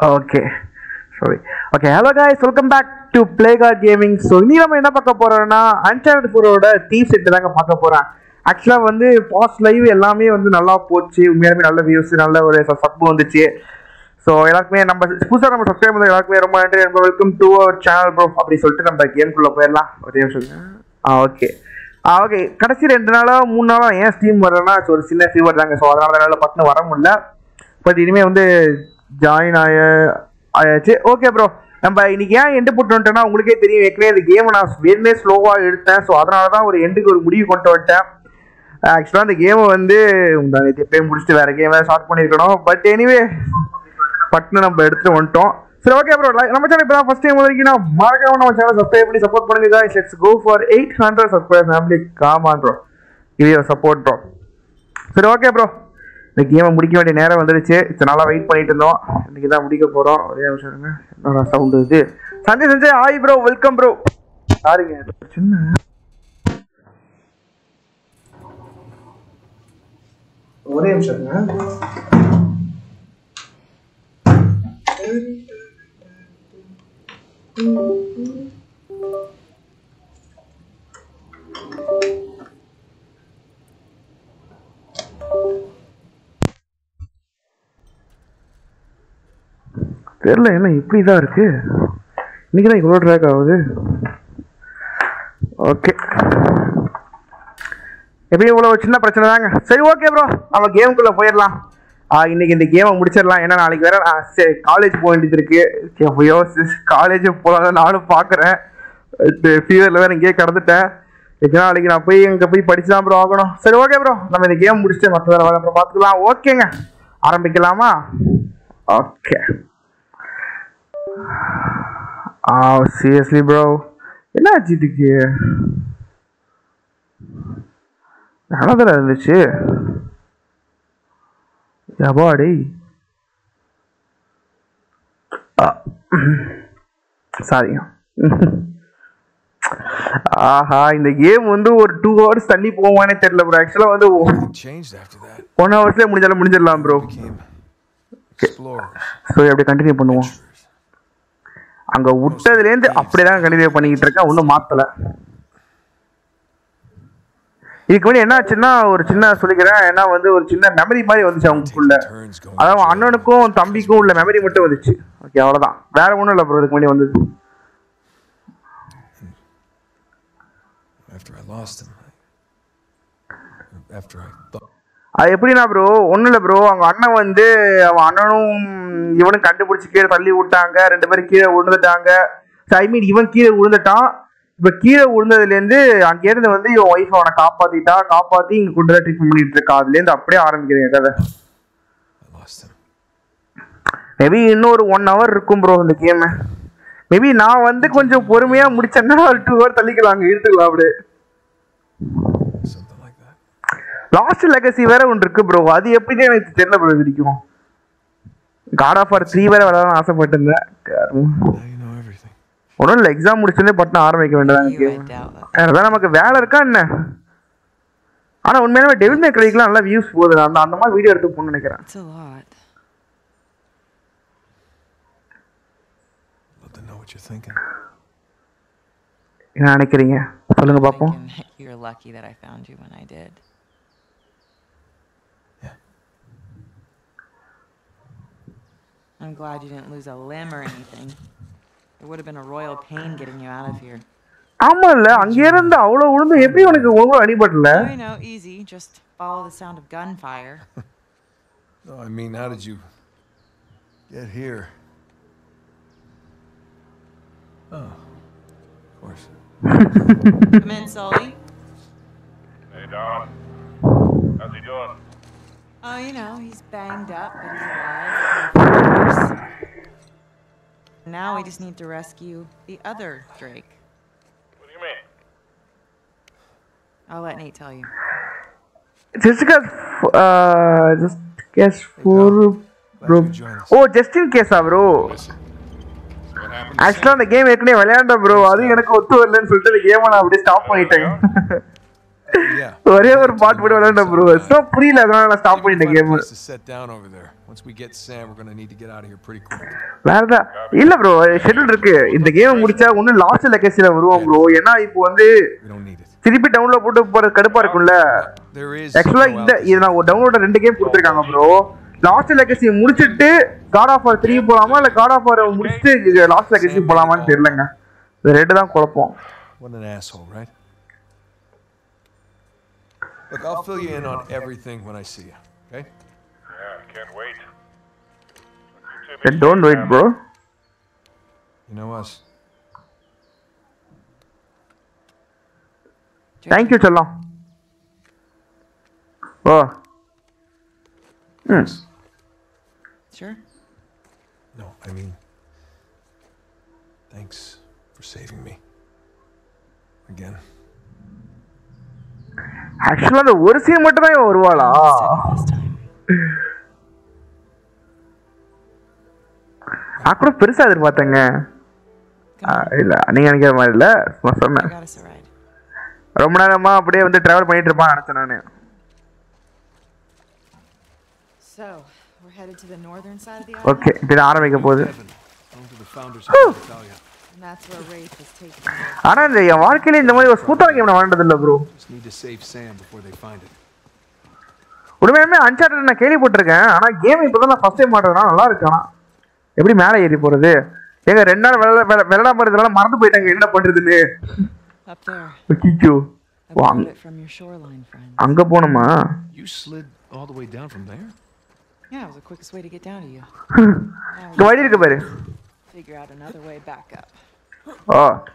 Okay sorry okay hello guys. Welcome back to Play Card gaming so இனி நம்ம என்ன பார்க்க போகிறோம்னா அன்சார்ட் ஃபோரோட தீப் செட்டு தாங்க பார்க்க போகிறேன் ஆக்சுவலாக வந்து பாஸ்ட் லைவ் எல்லாமே வந்து நல்லா போச்சு. உண்மையாலுமே நல்ல வியூஸ் நல்ல ஒரு சப்பு வந்துச்சு. ஸோ எல்லாருக்குமே நம்ம புதுசாக நம்ம சப்ஸ்கிரைப் பண்ண எல்லாருக்குமே ரொம்ப நன்றி. ரொம்ப welcome to our channel bro அப்படி சொல்லிட்டு நம்ம கேம்குள்ளே போயிடலாம். ஒரே நிமிஷம். ஆ ஓகே ஆ ஓகே கடைசி ரெண்டு நாளாக மூணு நாளாக ஏன் ஸ்டீம் வரலன்னா ஒரு சின்ன ஃபீவர் தாங்க. ஸோ அதனால என்னால் பட்டுன்னு வர முடியல. பட் இனிமேல் வந்து ஜாயின் ஆய ஆயாச்சு. ஓகே ப்ரோ நம்ம இன்னைக்கு ஏன் எண்டு போட்டுட்டோம்னா உங்களுக்கே தெரியும் ஏற்கனவே இந்த கேமை நான் வேணுமே ஸ்லோவாக எடுத்தேன். ஸோ அதனால தான் ஒரு எண்டுக்கு ஒரு முடிவு கொண்டு வந்துட்டேன். ஆக்சுவலாக அந்த கேமை வந்து நேற்று எப்பயும் முடிச்சுட்டு வேறு கேமை ஸ்டார்ட் பண்ணியிருக்கணும். பட் எனிவே பட்னு நம்ம எடுத்துட்டு வந்துட்டோம். சரி ஓகே ப்ரோ நம்ம சேனல் இப்போ தான் ஃபஸ்ட் டைம் வரைக்கும் நான் மறக்காம நம்ம சேனல் சப்ஸ்கிரைப் பண்ணி சப்போர்ட் பண்ணுங்க guys. Let's go for eight hundred subscribe family come on bro இது சப்போர்ட் ப்ரோ சரி ஓகே ப்ரோ இந்த கேமை முடிக்க வேண்டிய நேரம் வந்துடுச்சு. இத்தனை நாளாக வெயிட் பண்ணிட்டு இருந்தோம். இன்னைக்கு தான் முடிக்க போகிறோம் ஒரே நிமிஷம் இருங்க. சவுண்ட் சவுண்டு இது? Sanjay Sanjay. Hi bro welcome bro சாரிங்க சின்ன. ஒரே நிமிஷம் இருங்க. தெரில என்ன இப்படி தான் இருக்குது இன்றைக்கி தான் இவ்வளோ ட்ராக் ஆகுது. ஓகே எப்படியும் இவ்வளோ சின்ன பிரச்சனை தாங்க. சரி ஓகே ப்ரோ நம்ம கேமுக்குள்ளே போயிடலாம். இன்றைக்கி இந்த கேமை முடிச்சிடலாம். ஏன்னா நாளைக்கு வேறு நான் சரி காலேஜ் போக வேண்டியது இருக்குது எப்பயோ காலேஜ் போகலாம் நானும் பார்க்குறேன் ஃபீவரில் வேறு இங்கேயே கடந்துட்டேன். எத்தனை நாளைக்கு நான் போய் இங்கே போய் படிச்சு தான் ப்ரோ ஆகணும். சரி ஓகே ப்ரோ நம்ம இந்த கேம் முடிச்சுட்டு மற்ற வேறு அப்புறம் பார்த்துக்கலாம். ஓகேங்க ஆரம்பிக்கலாமா? ஓகே ஆ சீரியஸ்லி ப்ரோ என்ன இதுக்கு நல்லதில் இருந்துச்சு எபாடி சாரிங்க ஆஹா இந்த கேம் வந்து ஒரு டூ ஹவர்ஸ் தள்ளி போவானே தெரியல ப்ரோ ஆக்சுவலாக வந்து. ஒன் ஹவர்ஸ்லேயே முடிஞ்சாலும் முடிஞ்சிடலாம் ப்ரோ. ஸோ அப்படியே கண்டினியூ பண்ணுவோம். அங்கே விட்டதுலேருந்து அப்படியே தான் கண்டினியூ பண்ணிக்கிட்டு இருக்கேன் ஒன்றும் மாற்றலை இதுக்கு முன்னாடி என்ன ஆச்சுன்னா ஒரு சின்ன சொல்லிக்கிறேன் ஏன்னா வந்து ஒரு சின்ன மெமரி மாதிரி வந்துச்சு அவங்களுக்குள்ள அதாவது அண்ணனுக்கும் தம்பிக்கும் உள்ள மெமரி மட்டும் வந்துச்சு ஓகே அவ்வளோதான் வேற ஒன்றும் இல்லை ப்ரோ இதுக்கு முன்னாடி வந்தது After I lost him. After I thought. அது எப்படின்னா ப்ரோ ஒன்றும் இல்லை ப்ரோ அவங்க அண்ணன் வந்து அவன் அண்ணனும் இவனும் கண்டுபிடிச்சி கீழே தள்ளி விட்டாங்க. ரெண்டு பேரும் கீழே விழுந்துட்டாங்க. ஐ மீன் இவன் கீழே விழுந்துட்டான். இப்போ கீழே விழுந்ததுலேருந்து அங்கேருந்து வந்து இவன் ஒய்ஃப் அவனை காப்பாற்றிட்டா காப்பாற்றி இங்கே கொண்டு தான் ட்ரீட்மெண்ட் பண்ணிட்டு இருக்கா. அதுலேருந்து அப்படியே ஆரம்பிக்கிறேன் கதை. மேபி இன்னொரு ஒன் ஹவர் இருக்கும் ப்ரோ இந்த கேமு மேபி நான் வந்து கொஞ்சம் பொறுமையாக முடிச்சேன்னா ஒரு டூ ஹவர் தள்ளிக்கலாம் அங்கே இழுத்துக்கலாம் அப்படியே. லாஸ்ட் லெகசி வேற ஒன்று இருக்கு ப்ரோ அது எப்படின்னு எனக்கு தெரியல ப்ரோ வரைக்கும் காட் ஆஃப் ஆர் த்ரீ வேற விளாடலாம் ஆசைப்பட்டிருந்தேன். ஒன்றும் இல்லை எக்ஸாம் முடிச்சோடனே பட்டன் ஆரம்பிக்க Doubtless. அதான் நமக்கு வேலை இருக்கா என்ன ஆனால் உண்மையாலுமே டெவில் மே கிடைக்கலாம் நல்லா வியூஸ் போகுது அந்த அந்த மாதிரி வீடியோ எடுத்து போகணும்னு நினைக்கிறேன் It's a lot. Love to know what you're thinking. என்ன நினைக்கிறீங்க சொல்லுங்க பார்ப்போம் you're lucky that I found you when I did. I'm glad you didn't lose a limb or anything. It would have been a royal pain getting you out of here. ஆமா இல்ல அங்கே இருந்து அவ்வளோ விழுந்து எப்படி உனக்கு ஒன்றும் அடிபடல Oh, you know, easy. Just follow the sound of gunfire. No, I mean, how did you get here? Oh, of course. Come in, Sully. Hey, Don. How's he doing? Oh, you know, he's banged up, but he's alive. Of course. Now we just need to rescue the other Drake. What do you mean? I'll let Nate tell you. ஜெஸ்டிகா just case for bro Glad you joined us. Oh just in கேஸா bro Listen. What happened? ஆக்சுவலாக அந்த game ஏற்கனவே விளையாண்ட bro அது எனக்கு ஒத்து வரலன்னு சொல்லிட்டு அந்த கேமை நான் அப்படியே ஸ்டாப் பண்ணிட்டேன் Yeah. ஒரே ஒரு பாட்டு போட்டு விளையாண்ட ப்ரோ ஸோ புரியல அதனால நான் ஸ்டாப் பண்ணிட்டேன் game place to set down over there. Once we get Sam, we're gonna need to get out of here pretty quick. வேற ஏதா- இல்ல ப்ரோ ஷெட்யூல் இருக்கு. இந்த கேம் முடிச்சா ஒன்னும் லாஸ்ட் லெக்கேசில வருவோம் ப்ரோ ஏன்னா இப்போ வந்து. திருப்பி டவுன்லோட் போட்டு போறது கடுப்பா இருக்கும்ல. ஆக்சுவலா இந்த இது நான் ஒரு டவுன்லோட ரெண்டு கேம் கொடுத்துருக்காங்க ப்ரோ லாஸ்ட் லெகசி முடிச்சிட்டு காட் ஆஃப் வார் த்ரீ போலாமா? இல்ல காட் ஆஃப் வார் முடிச்சுட்டு லாஸ்ட் லெகசி போலாமான்னு தெரியலங்க. ரெண்டு தான் குழப்பம். What an asshole, right? Look, I'll fill you in on everything when I see you, okay? Yeah, can't wait. And don't wait, bro. You know us. Thank you, Chala. Oh. Hmm. Yes. Sure. No, I mean, thanks for saving me. Again. ஆக்சுவலா அந்த ஒரு scene மட்டும் தான் இவன் வருவாளா? கூட பெருசா எதிர்பார்த்தேங்க. இல்ல நீங்க நினைக்கிற மாதிரி இல்ல. சொன்னேன். ரொம்ப நேரமா அப்படியே வந்து டிராவல் பண்ணிட்டு இருப்பான் நினைச்சேன் நானு. So, we're headed to the northern side of the island, okay இப்போ இது ஆரம்பிக்க போகுது ஆனா இந்த என் வாழ்க்கையில இந்த மாதிரி ஒரு ஸ்மூத்தான கேம் நான் வாழ்ந்தது இல்ல ப்ரோ. உண்மையுமே அன்சார்டட் நான் கேள்விப்பட்டிருக்கேன் ஆனா கேம் இப்பதான் நான் ஃபர்ஸ்ட் டைம் ஆடுறதுனால நல்லா இருக்கு ஆனா எப்படி மேலே ஏறி போறது ஏங்க ரெண்டு நாள் வெள்ள வெள்ள- வெள்ளடாம இருந்ததுனால மறந்து போயிட்டாங்க என்ன பண்றதுன்னு. கிச்சோ. அங்க there? Yeah, it was the quickest way to get down to you. இருக்கு பாரு Figure out another way back up. Oh Nate,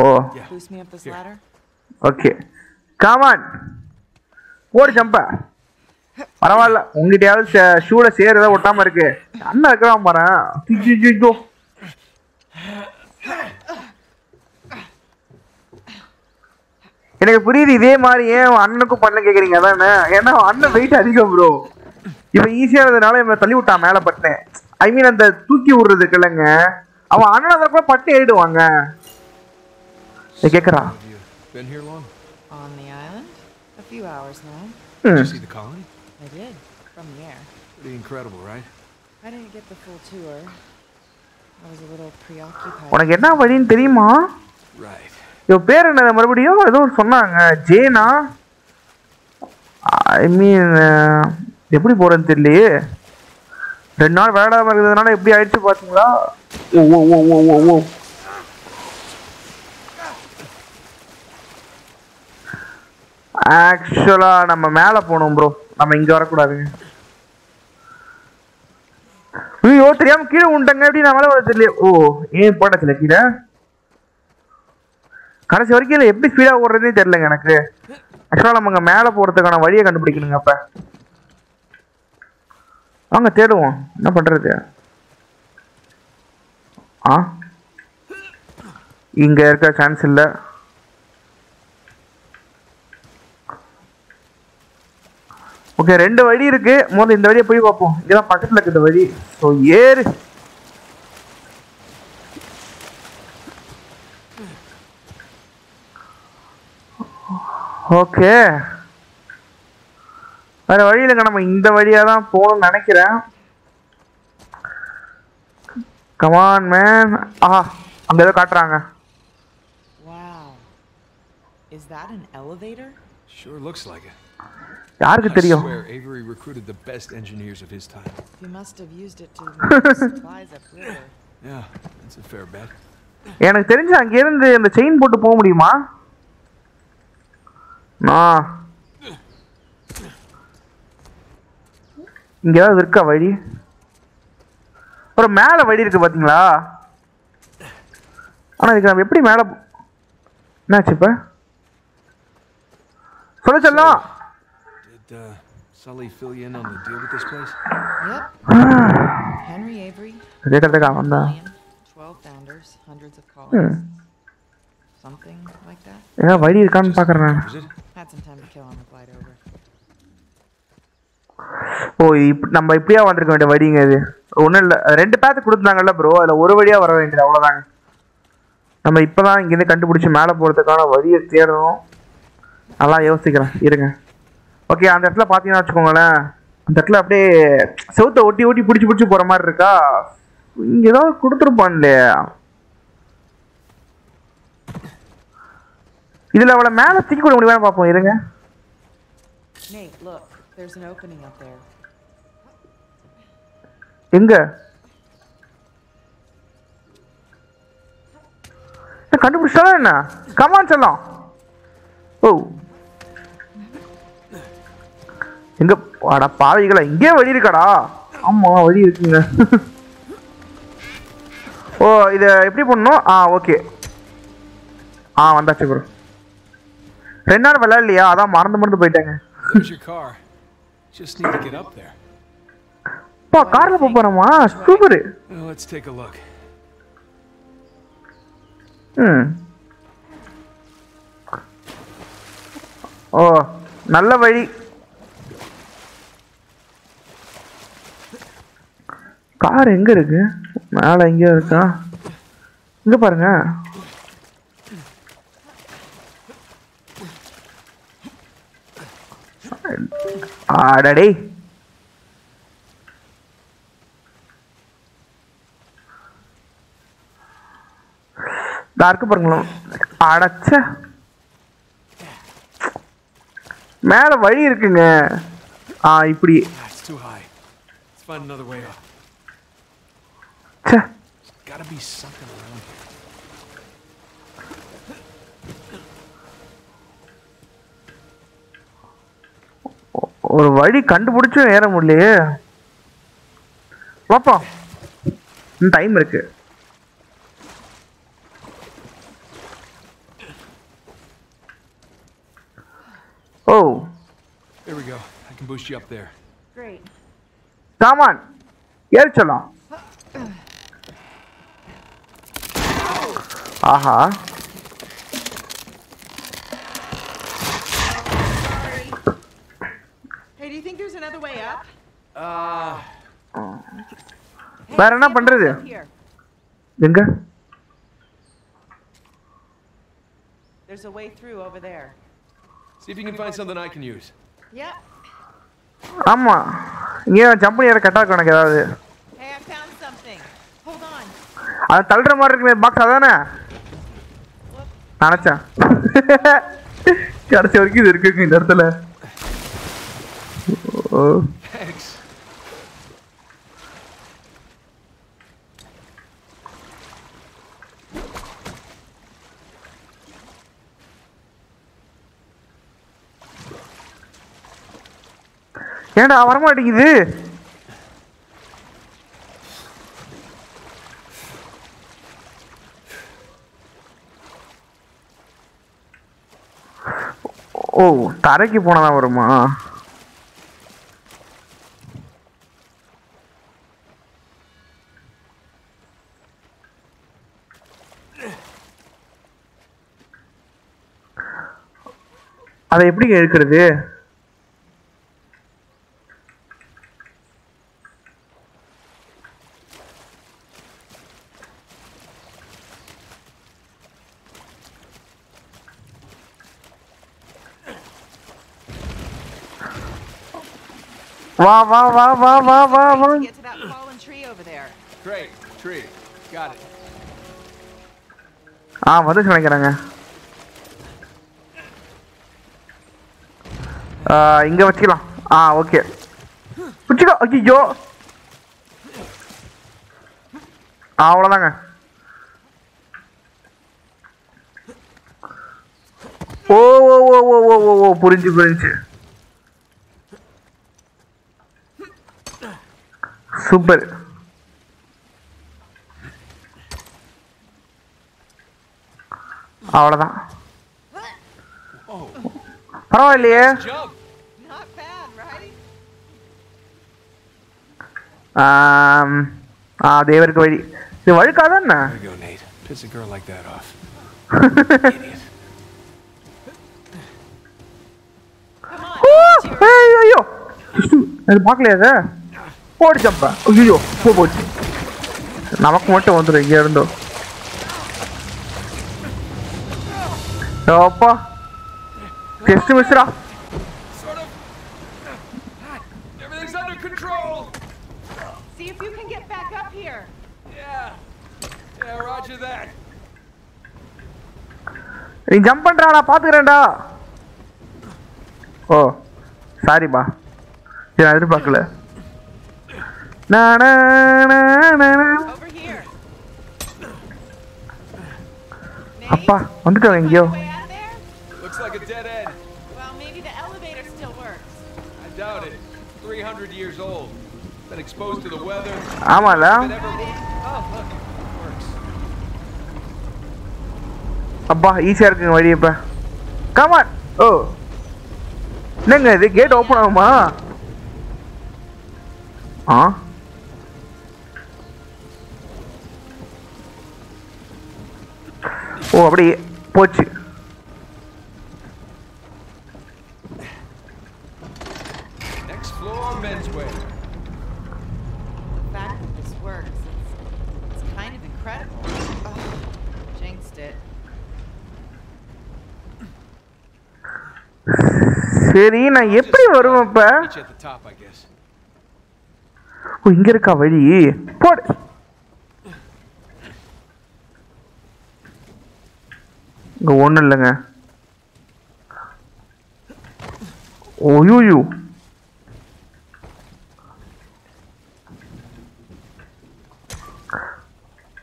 oh boost me up this ladder. Okay come on ஓடு ஜம்ப பரவாயில்ல. உங்ககிட்டயாவது ஷூல சேர் ஏதாவது ஒட்டாம இருக்கு. அண்ணன் இருக்கிறான் பாரு. ஐயோ எனக்கு புரியுது இதே மாதிரி ஏன் உன் அண்ணனுக்கும் பண்ண கேக்குறீங்க? அதானே? ஏன்னா அண்ணன் வெயிட் அதிகம் ப்ரோ இவன் ஈஸியானதுனால இவன் தள்ளி விட்டான் மேல பட்டேன். ஐ மீன் அந்த தூக்கி விடுறதுக்கு இல்லைங்க. அவன் அண்ணன் கூட பட்டு ஏறிடுவாங்க கேக்குறா been here long? On the island? A few hours now. Did you see the colony? I did. From the air. Pretty incredible, right? I didn't get the full tour. I was a little preoccupied. உனக்கு என்ன வழின்னு தெரியுமா Right. இவன் பேர் என்ன மறுபடியும் ஏதோ சொன்னாங்க ஜேனா ஐ மீன் எப்படி போறதுன்னு தெரியலையே ரெண்டு நாள் விளையாடாம இருக்கிறதுனால எப்படி ஆயிடுச்சு பாத்தீங்களா? ஓ ஓ ஓ ஓ ஓ ஓ. ஆக்சுவலா நம்ம மேல போகணும் ப்ரோ நம்ம இங்க வரக்கூடாதுங்க ஐயோ தெரியாம கீழே உண்டங்க. எப்படி நான் மேல வர தெரியல ஓ ஏன் போட்டதில்ல கீழே? கடைசி வரைக்கும் எப்படி ஸ்பீடா ஓடுறதே தெரியலங்க எனக்கு. ஆக்சுவலா நம்ம மேல போறதுக்கான வழியை கண்டுபிடிக்கணுங்க அப்ப. வாங்க தேடுவோம். என்ன பண்றது? ஆ? இங்கே இருக்க சான்ஸ் இல்லை. ஓகே ரெண்டு வழி இருக்கு. முதல்ல இந்த வழியை போய் பார்ப்போம். இதெல்லாம் பக்கத்தில் இருக்குது வழி. ஸோ ஏறு. ஓகே வேற வழி இல்லைங்க நம்ம இந்த வழியா தான் போகணும்னு நினைக்கிறேன் கமான் மேன் ஆஹா அங்க ஏதோ காட்டுறாங்க Wow. Is that an elevator? Sure looks like it. யாருக்கு I தெரியும் swear Avery recruited the best engineers of his time. You must have used it to move supplies upriver. Yeah, that's a fair bet. எனக்கு தெரிஞ்சு அங்க இருந்து அந்த chain போட்டு போக முடியுமா ஆ இங்க ஏதாவது இருக்கா வழி ஒரு மேல வழி இருக்கு பாத்தீங்களா ஆனா இதுக்கு நம்ம எப்படி மேல என்னாச்சு இப்ப சொல்ல சொல்லலாம் Did uh, Sully fill you in on the deal with this place? Yep. Henry Avery, 12 founders, hundreds of colonies. Something like that. ஏதாவது வழி இருக்கான்னு பாக்குறேன் நான் Is it? Had some time to kill on. ஓ இப் நம்ம இப்படியா வந்திருக்க வேண்டிய வழிங்க இது? ஒன்றும் இல்லை. ரெண்டு பேத்து கொடுத்துருந்தாங்கல்ல ப்ரோ அதில் ஒரு வழியாக வர வேண்டியது அவ்வளோதாங்க நம்ம இப்போ தான் இங்கேருந்து கண்டுபிடிச்சி மேலே போகிறதுக்கான வழியை தேடணும். நல்லா யோசிக்கிறேன். இருங்க. ஓகே அந்த இடத்துல பார்த்தீங்கன்னா வச்சுக்கோங்களேன். அந்த இடத்துல அப்படியே செவுத்தை ஒட்டி ஒட்டி பிடிச்சி பிடிச்சி போகிற மாதிரி இருக்கா? இங்கே ஏதாவது கொடுத்துருப்பான் இல்லையா இதில் அவளை மேலே தூக்கி விட முடியுமா பார்ப்போம். இருங்க. Nate, look. There's an opening up there. எங்க? ஏய், கண்டுபிடிச்சா என்ன? கமான் செல்லம். ஓ. எங்க? அட பாவிகளா இங்கே வழி இருக்காடா. ஆமா வழி இருக்குங்க. ஓ இதை எப்படி பண்ணணும் ஆ ஓகே. ஆ வந்தாச்சு ப்ரோ ரெண்டு நாள் விளையாடலையா? அதான் மறந்து மறந்து போயிட்டாங்க. அப்பா கார்ல போறோமா? Super let's take a look. ம். ஓ நல்ல வழி. கார் எங்க இருக்கு? மேல எங்க இருக்கா? இங்க பாருங்க. ஆடடே டார்க்கு பாருங்களா அடைச்ச. மேல வழி இருக்குங்க. ஆ இப்படி. ஒரு வழி கண்டுபிடிச்சும் ஏற முடியலையே. இன்னும் டைம் இருக்கு. ஓ There we go. I can boost you up there. Great. சாமான் ஏறி சொல்லலாம் ஆஹா Hey, do you think there's another way up? Uh, வேற என்ன பண்றது Here. எங்க There's a way through over there. See if you can find something I can use. Yep. ஆமா இங்கே jump பண்ணி ஏற கட்டா இருக்கு எனக்கு ஏதாவது Hey, I found something. Hold on. அது தள்ளுற மாதிரி இருக்குமே பாக்ஸ் அதானே நினைச்சேன் கடைசி வரைக்கும் இது இருக்குங்க இந்த இடத்துல ஓ Thanks. ஏன்டா வரமாட்டேங்குது? ஓ தரைக்கு போனதான் வருமா? அதை எப்படி எடுக்கிறது வா வா வா வா வா வா வா Get to that fallen tree over there. Great. Tree. Got it. ஆ வந்து நினைக்கிறாங்க இங்க வச்சுக்கலாம் ஆ ஓகே பிடிச்சிக்கோ ஐயோ அவ்வளோதாங்க ஓ ஓ ஓ ஓ ஓ ஓ ஓ புரிஞ்சு புரிஞ்சு சூப்பர் அவ்வளோதான் Oh, பரவாயில்லையே ஆ தேவருக்கு வழி இது வழுக்காதான் ஐயோ அது பார்க்கலையா அதை ஓடி ஜம்பா ஐயோ போ போச்சு நமக்கு மட்டும் வந்துடும் இங்கே இருந்தோம் அப்பா test Mishra Sort of. Everything's under control. See if you can get back up here. Yeah. Yeah, roger that. நீ ஜம்ப் பண்றா நான் பாத்துக்கிறேன்டா ஓ சாரிப்பா சரி நான் எதிர்பார்க்கல நா, நா, நா. Over here. அப்பா வந்துட்டோம் எங்கேயோ? Looks like a dead end. Well, maybe the elevator still works. I doubt it. 300 years old. Been exposed to the weather. ஆமால. Oh. அப்பா ஈஸியா இருக்குங்க வழி இப்ப கமான் ஓ என்னங்க இது கேட் ஓப்பன் ஆகுமா ஆ Oh, jinxed it. சரி நான் எப்படி வருவேன் இப்ப. ஓ இங்க இருக்கா வழி போடு இங்க ஒண்ணும் இல்லைங்க. ஓயூ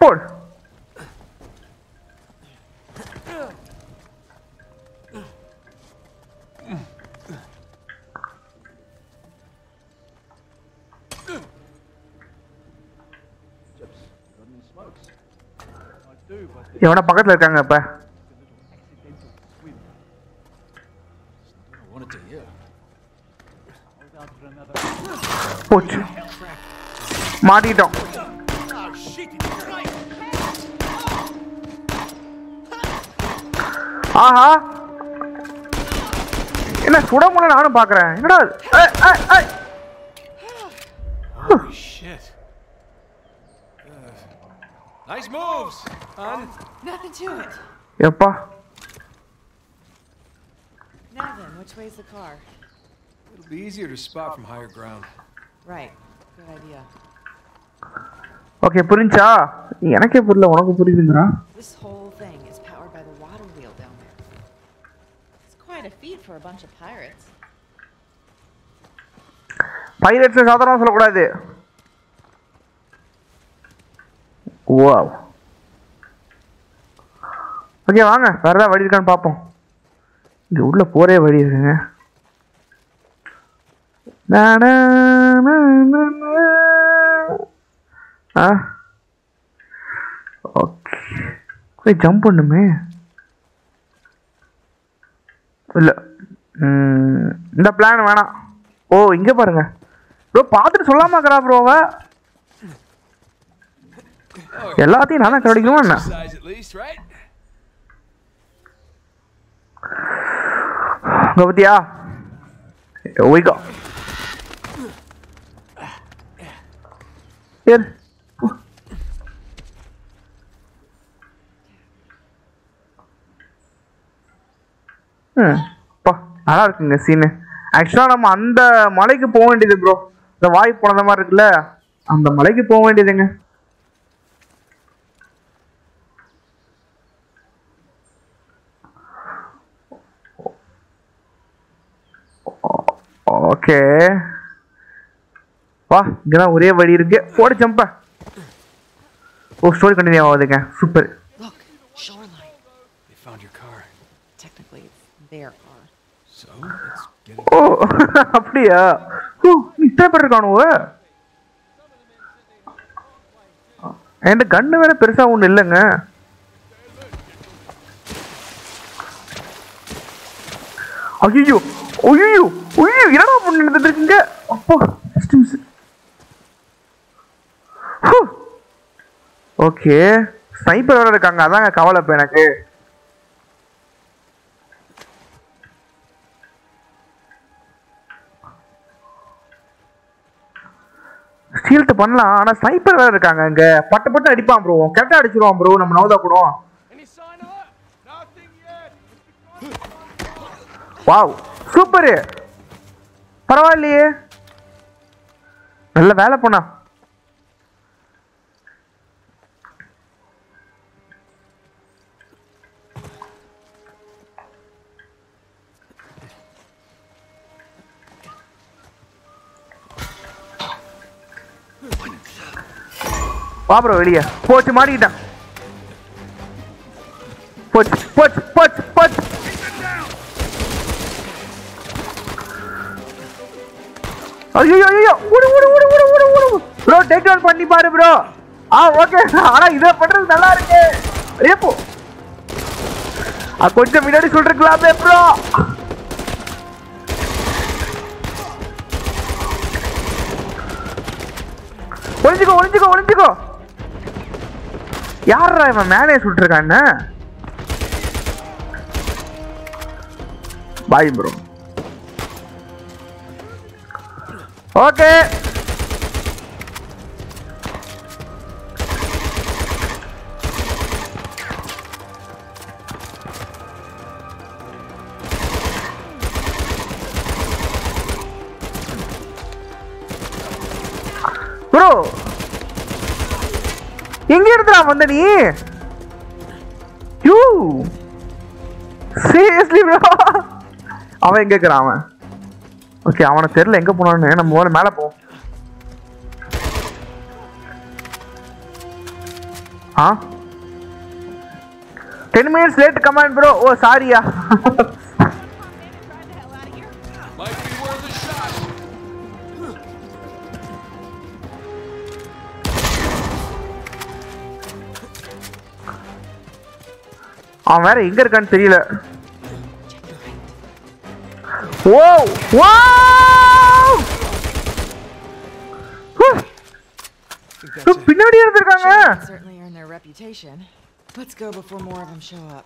போடு. எவனா பக்கத்துல இருக்காங்க இப்ப? போச்சு மாட்டிட்டோம் Oh, shit. ஆஹா என்ன சுட முடியல நானும் பாக்குறேன் என்னடா இது? ஏய், ஏய், ஏய். Holy shit. Uh, nice moves, hon. Nothing to it. எப்பா Now then, which way's the car? It'll be easier to spot from higher ground. Right. Good idea. Okay புரிஞ்சா எனக்கே புரியல உனக்கு புரியுதுங்கிறா This whole thing is powered by the water wheel down there. It's quite a feat for a bunch of pirates. Pirates சாதாரண சொல்லக்கூடாது wow okay வாங்க வேற ஏதாவது வழி இருக்கான்னு பார்ப்போம் இங்க உள்ள போறே வழி இருக்குங்க நா, ஆ? ஓகே போய் ஜம்ப் பண்ணுமே. இல்லை. இந்த பிளான் வேணாம். ஓ இங்கே பாருங்க. ப்ரோ பார்த்துட்டு சொல்லாம இருக்கிறா ப்ரோவ எல்லாத்தையும் நான் தான் கண்டுபிடிக்கணுமா என்ன பத்தியா? ஓய்கா சரி பா நல்லா இருக்குங்க சீனு ஆக்சுவலாக நம்ம அந்த மலைக்கு போக வேண்டியது ப்ரோ இந்த வாய் போன மாதிரி இருக்குல்ல? அந்த மலைக்கு போக வேண்டியதுங்க. ஓகே. வா இங்கதான் ஒரே வழி இருக்கு. போடு ஜம்பா. ஓ ஸ்டோரி கண்டினியூ ஆகுதுங்க. Super Look, shoreline. They found your car. Technically, it's their car. So, let's get it. Oh அப்படியா? ஓ இத்தனை பேர் இருக்கானுவ என்கிட்ட கண்ணு வேற பெருசா ஒண்ணு இல்லைங்க. ஐயோ ஐயோ ஐயோ என்னடா பண்ணி நடந்துட்டு அப்பா. ஓகே. ஸ்னைப்பர் வேற இருக்காங்க அதாங்க கவலை இப்ப எனக்கு. ஷீல்ட் பண்ணலாம். ஆனா ஸ்னைப்பர் வேற இருக்காங்க இங்க பட்டு பட்டு அடிப்பான் ப்ரோ கரெக்டா அடிச்சிருவான் ப்ரோ நம்ம நவதா கூட. வாவ் சூப்பர் பரவாயில்லையே. நல்ல வேலை பண்ணா. வா ப்ரோ வெளியே. போச்சு மாட்டிக்கிட்டேன். போச்சு போச்சு போச்சு போச்சு. ஐயோ ஐயோ ஓடு ஓடு ஓடு ஓடு ஓடு ஓடு. ப்ரோ டேக் டவுன் பண்ணி பாரு ப்ரோ ஆ ஓகே ஆனா இத பண்றது நல்லா இருக்கு. ஐயோ கொஞ்சம் முன்னாடி சொல்லிருக்கலாமே ப்ரோ ஒளிஞ்சுக்கோ ஒளிஞ்சுக்கோ ஒளிஞ்சுக்கோ. யாரா இவன் மேலே சுட்டுருக்கான் பாய் ப்ரோ ஓகே ப்ரோ எங்க இருந்துடா வந்த நீ? யூ! சீரியஸ்லி ப்ரோ அவன் எங்க இருக்கிறான் அவன்? ஓகே அவனை தெரியல எங்க போனான்னு. நம்ம முதல்ல மேல போ. ஆ? Ten minutes late command bro oh சாரியா அவன் வேற எங்க இருக்கான்னு தெரியல. ஓ ஓ. பின்னாடி இருந்திருக்காங்க. Children certainly earn their reputation. Let's go before more of them show up.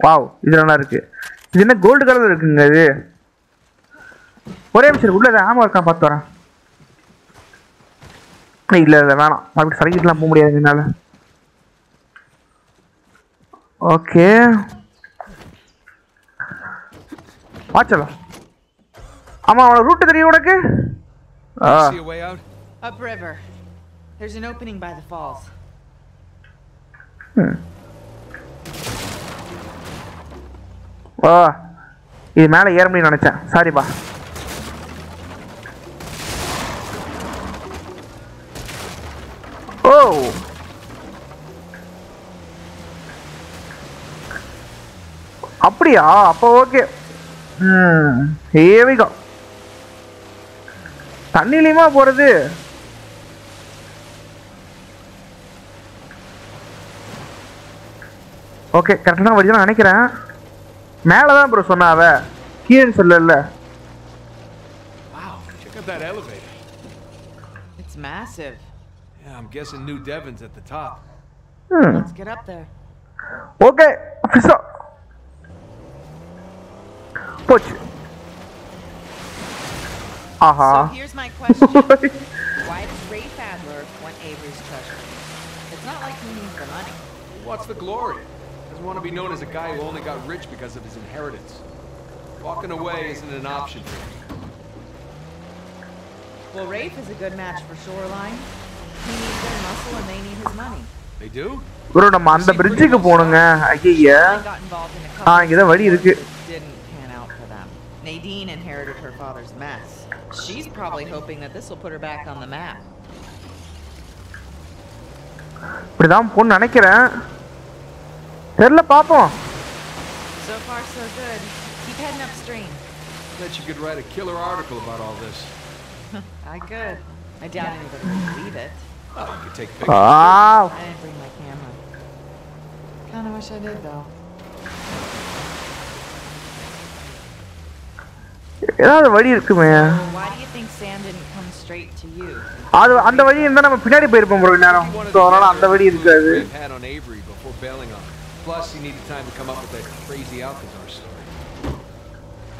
Wow இது நல்லா இருக்கு. இது என்ன கோல்டு கலர்ல இருக்குங்க இது? ஒரே நிமிஷம் உள்ள ஆமா இருக்கான் பார்த்து வரேன். இல்ல இல்ல வேணாம். அப்படி சரக்கிட்டுலாம் போக முடியாது என்னால. ஓகே வாச்சலாம் ஆமா அவன ரூட் தெரியும் உனக்கு? See a way out? There's an opening by the falls. ஓ இது மேலே ஏற முடியும்னு நினைச்சேன். சாரிப்பா ஓ. அப்படியா அப்போ ஓகே ஏவிகா தண்ணிலையுமா போறது ஓகே கரெக்டான வழி தான் நினைக்கிறேன் மேலே தான் ப்ரோ சொன்னா அவ கீழே சொல்லல Wow, check out that elevator. It's massive. Yeah, I'm guessing New Devon's at the top. ம் Let's get up there. Okay ஃபிஷா போச்சு ஆஹா So here's my question. Why does Rafe Adler want Avery's treasure? It's not like he needs the money. What's the glory? Doesn't want to be known as a guy who only got rich because of his inheritance. Walking away isn't an option for me. Well, Rafe is a good match for Shoreline. He needs their muscle and they need his money. They do? Bro நம்ம அந்த பிரிட்ஜுக்கு போகணுங்க ஐயா They got involved in a Ah, couple இங்கதான் வழி இருக்கு. Nadine inherited her father's mess. She's probably hoping that this will put her back on the map. இப்படிதான் போன்னு நினைக்கிறேன் தெரியல பார்ப்போம் So far, so good. Keep heading upstream. Bet you could write a killer article about all this. I could. I doubt anybody would believe it. Oh, you could take pictures. Ah I didn't bring my camera. Kinda wish I did though. ஏதாவது வழி இருக்குமே you you? அது அந்த வழி இருந்தா நம்ம பின்னாடி போயிருப்போம் ப்ரோ நேரம் ஸோ அதனால அந்த வழி இருக்காது. Plus, he needed time to come up with that crazy Alcazar story.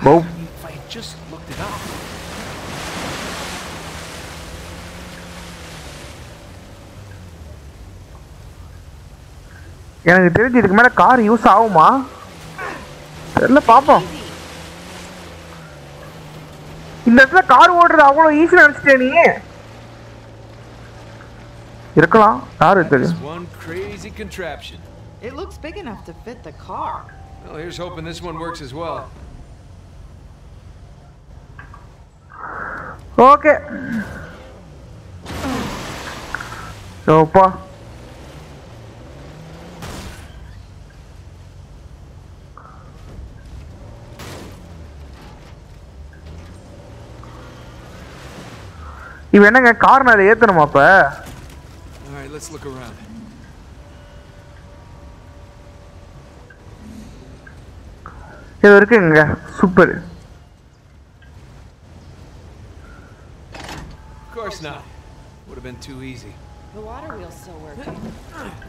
Bow I just looked it up. எனக்கு தெரிஞ்சு இதுக்கு மேல கார் யூஸ் ஆகுமா தெரியல பாப்போம் இந்த இடத்துல கார் ஓடுறது அவ்வளோ ஈஸி நினைச்சிட்டே நீ இருக்கலாம் யாரு This தெரியும் one crazy contraption. It looks big enough to fit the car. Well, here's hoping this one works as well. Okay ஓப்பா இவன் என்னங்க கார் மேல ஏத்தணுமா அப்ப right, let's look around. இது இருக்குங்க super Of course not. Would have been too easy. The water wheel's still working.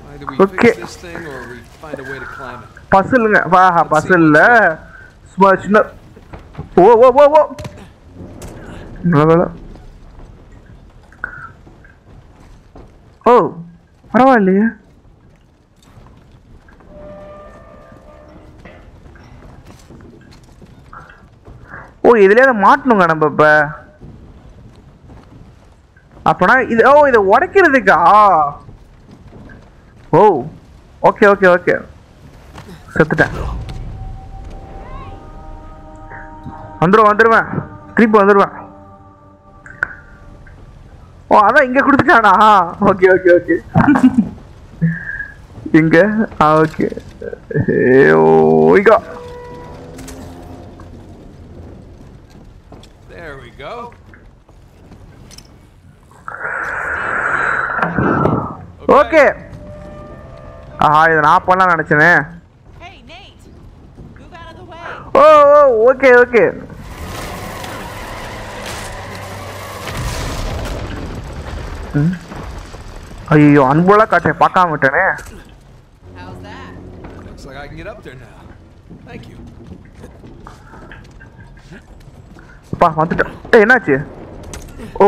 Either we Okay. fix this thing or we find a way to climb it. பசிலுங்க வாஹா பசில்ல சும்மா சின்ன ஓ ஓ ஓ ஓ நல்ல வேலை. ஓ பரவாயில்லையே. ஓ இதுலயே அதை மாட்டணுங்க நம்ம இப்ப. அப்பனா இது ஓ இதை உடைக்கிறதுக்கா? ஓ ஓகே ஓகே ஓகே. செத்துட்டேன். வந்துருவேன் வந்துருவேன். திருப்பி வந்துருவேன். ஓ அதான் இங்க கொடுத்துட்டானா? ஓகே ஓகே ஓகே இங்க? ஓகே ஓ இங்க There we go. ஓகே ஆஹா இதை நான் பண்ணலாம் நினைச்சேனே. ஓ ஓ ஓகே ஓகே ஐயோ அன்புலாம் காட்டேன் பார்க்காம விட்டேனே. அப்பா வந்துட்டேன். ஏய் என்னாச்சு? ஓ.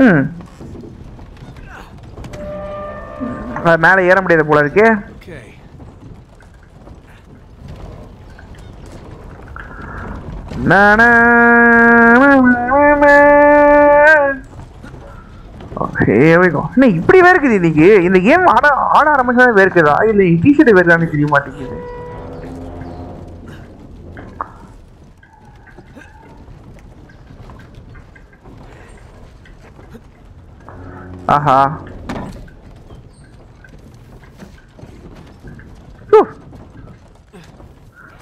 ம். அது மேலே ஏற முடியாது போல இருக்கே Okay. என்ன oh, இப்படி வேர்க்குது இன்னைக்கு. இந்த கேம் ஆட ஆட ஆரம்பிச்சா வேர்க்குதா? இல்ல டிஷர்ட் வேர்க்கான்னு தெரிய மாட்டேங்குது. ஆஹா.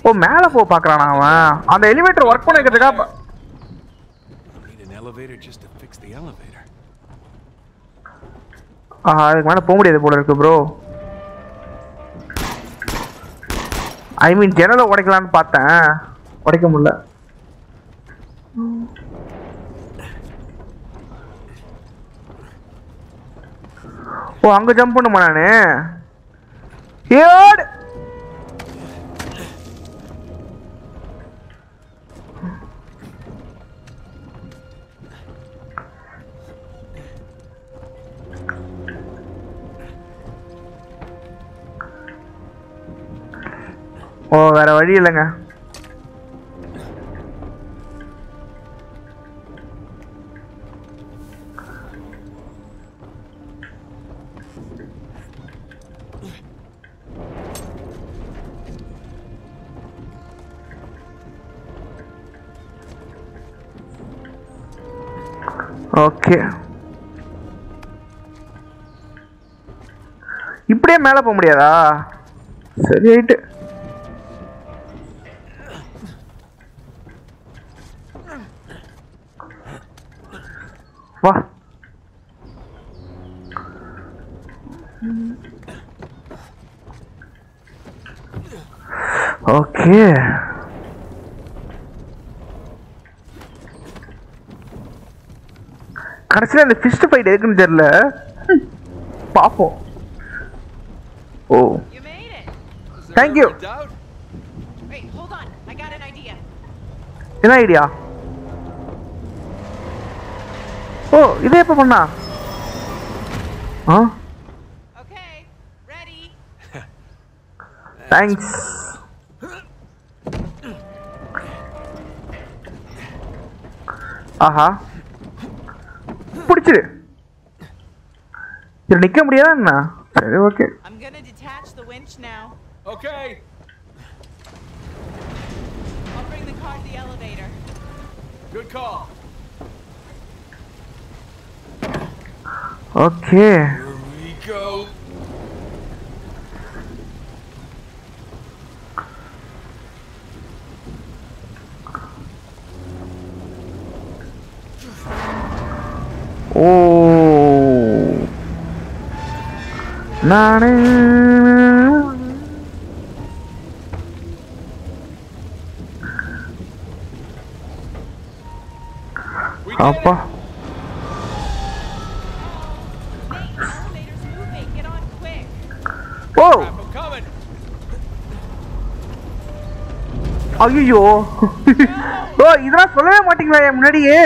ஓ மேல போ பாக்குறானா அவன்? அந்த எலிவேட்டர் ஒர்க் பண்ண elevator. ஆஹா அதுக்கு மேலே போக முடியாது போல இருக்கு ப்ரோ ஐ மீன் ஜன்னலை உடைக்கலான்னு பார்த்தேன். உடைக்க முடியல. ஓ அங்க ஜம்ப் பண்ணுமா நானு? ஏடு ஓ வேற வழி இல்லைங்க. ஓகே. இப்படியே மேலே போக முடியாதா? சரி ரைட்டு வா. ஓகே. கடைசியில் அந்த ஃபிஸ்ட் ஃபைட் எதுக்குன்னு தெரியல. பார்ப்போம் ஓ. You. Made it! ஓ இதே எப்போ பண்ணா ஆ Okay, ready, தேங்க்ஸ் ஆஹா பிடிச்சிரு இது நிக்க முடியாதா என்ன சரி okay I'm gonna detach the winch now. Okay. I'll bring the car to the elevator. Good call. Okay Here we go. Oh நானே coming. ஐயோ ஓ இதெல்லாம் சொல்லவே மாட்டீங்களா என் முன்னாடியே.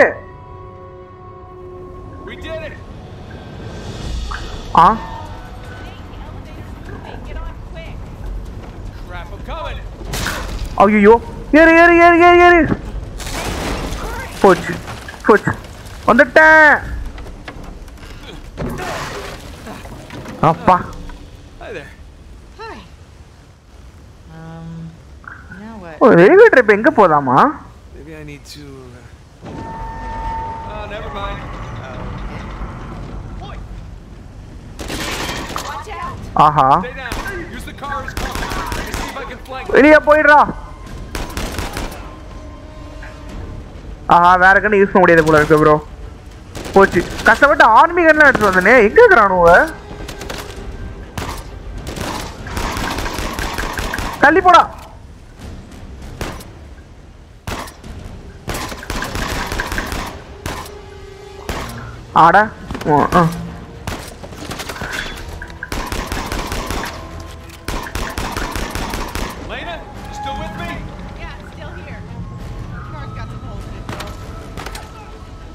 ஆ. ஐயோ ஏறு ஏறு ஏறு ஏறு ஏறு போச்சு போச்சு வந்துட்டேன் அப்பா Hi there. Hi. Um, now what? Oh railway trip எங்க போதாமா Maybe I need to. Uh... Oh, never mind. Uh... ஆஹா. வெளியே போயிடுறா. ஆஹா வேற கண்ணு யூஸ் பண்ண முடியாது போல இருக்கு ப்ரோ போச்சு. கஷ்டப்பட்டு ஆர்மி கன்லாம் எடுத்து வந்தனே. எங்க இருக்கிறானுவ தள்ளி போடா. It though.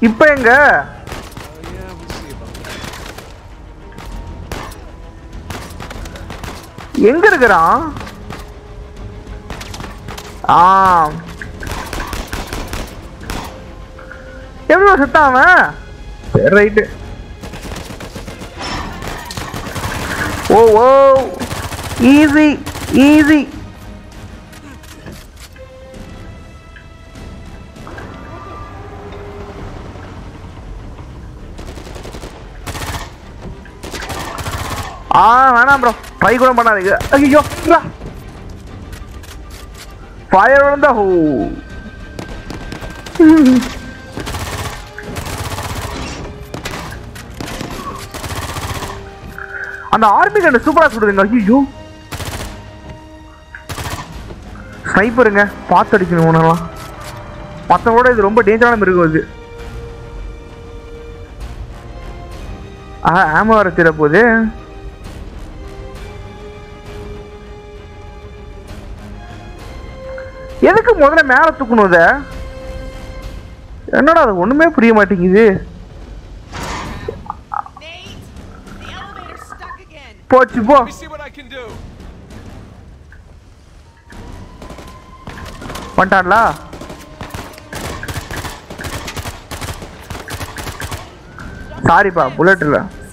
இப்போ எங்க Oh. எங்க இருக்கிறான் ஆ எப்படி செத்தான் அவன் ரைட்டு ஓ ஓ ஈஸி ஈஸி ஆ வேணாம் ப்ரோ ட்ரை கூட பண்ணாதீங்க. ஐயோ ஃபயர் விழுந்தா ஹோ. அந்த ஆர்மி கண்டு சூப்பரா சுடுதுங்க ஐயோ ஸ்னைப்பருங்க பார்த்து அடிக்கணும் உனலாம் மற்றவோட இது ரொம்ப டேஞ்சரான மிருகம் இது. ஆ ஆமா வர தீர போகுது. எதுக்கு முதல்ல மேல தூக்கணும் இத? என்னடா அது ஒண்ணுமே புரிய மாட்டேங்குது.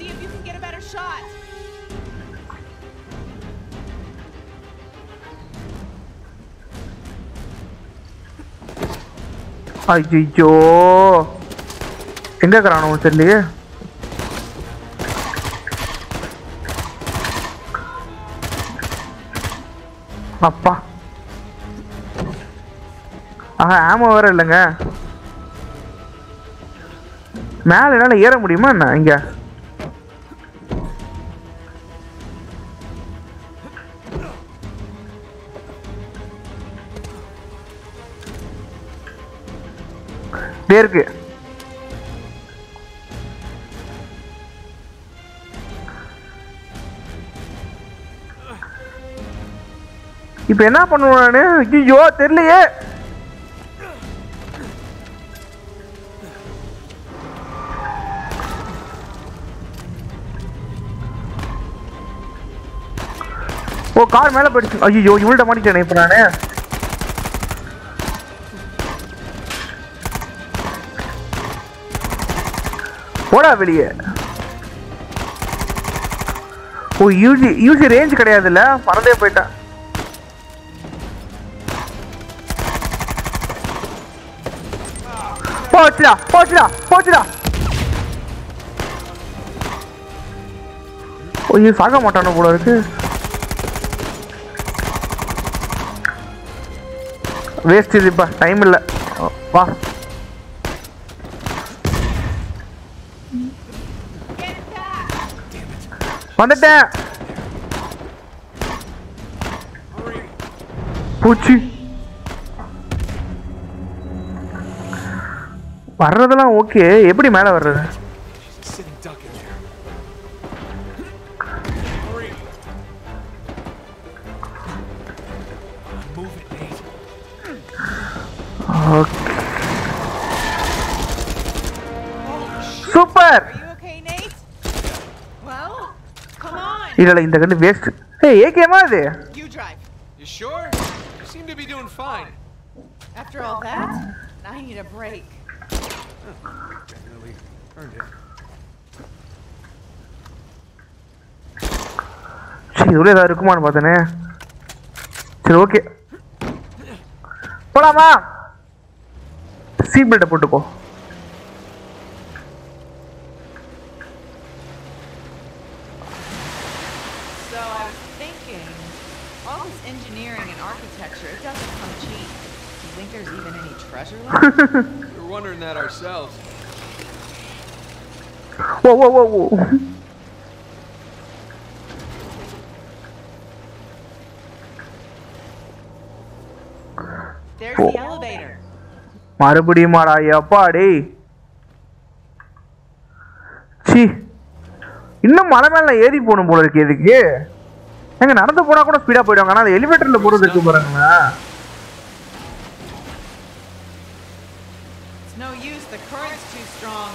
If you can get a better shot. ஐயோ எங்க இருக்கிறானோ தெரியலையே அப்பா. ஆஹா ஆமா வேற இல்லைங்க. மேல என்னால ஏற முடியுமா என்ன இங்க? இதே இருக்கு. இப்போ என்ன பண்ணுவேன் நான்? ஐயோ தெரியலையே. ஓ கார் மேலே போயிடுச்சு. ஐயோ இவள்கிட்ட மாட்டிட்டேனே இப்போ நான். போடா வெளியே. ஓ யூஜி யூஜி ரேஞ்ச் கிடையாதுல்ல? பறந்தே போயிட்டேன். போச்சுடா போச்சுடா போச்சுடா. ஐயோ சாக மாட்டானோ போல இருக்கு. வேஸ்ட் இது இப்போ டைம் இல்லை. வா. வந்துட்டேன். பூச்சி. வர்றதெல்லாம் ஓகே எப்படி மேலே வர்றது சூப்பர். இல்ல இந்த கண்டு வேஸ்ட் ஏய் ஏகேமா இது You drive. You sure? You seem to be doing fine. After all that, I need a break. Definitely earned it. சரி இதுல ஏதாவது இருக்குமான்னு பார்த்தனே சரி ஓகே போலாமா சீட் பெல்ட்டை போட்டுக்கோ So I was thinking, all this engineering and architecture, it doesn't come cheap. Do you think there's even any treasure left? We were wondering that ourselves. O There's the elevator. மறுபடியுமாடா எப்பா டேய். C இன்னும் மலை மேல ஏறி போகணும் போல இருக்கு எதுக்கு? எங்க நடந்து போனா கூட ஸ்பீடா போயிடுவாங்க ஆனா அது எலிவேட்டர்ல போறதுக்கு பாருங்களேன் It's no use, the current's too strong.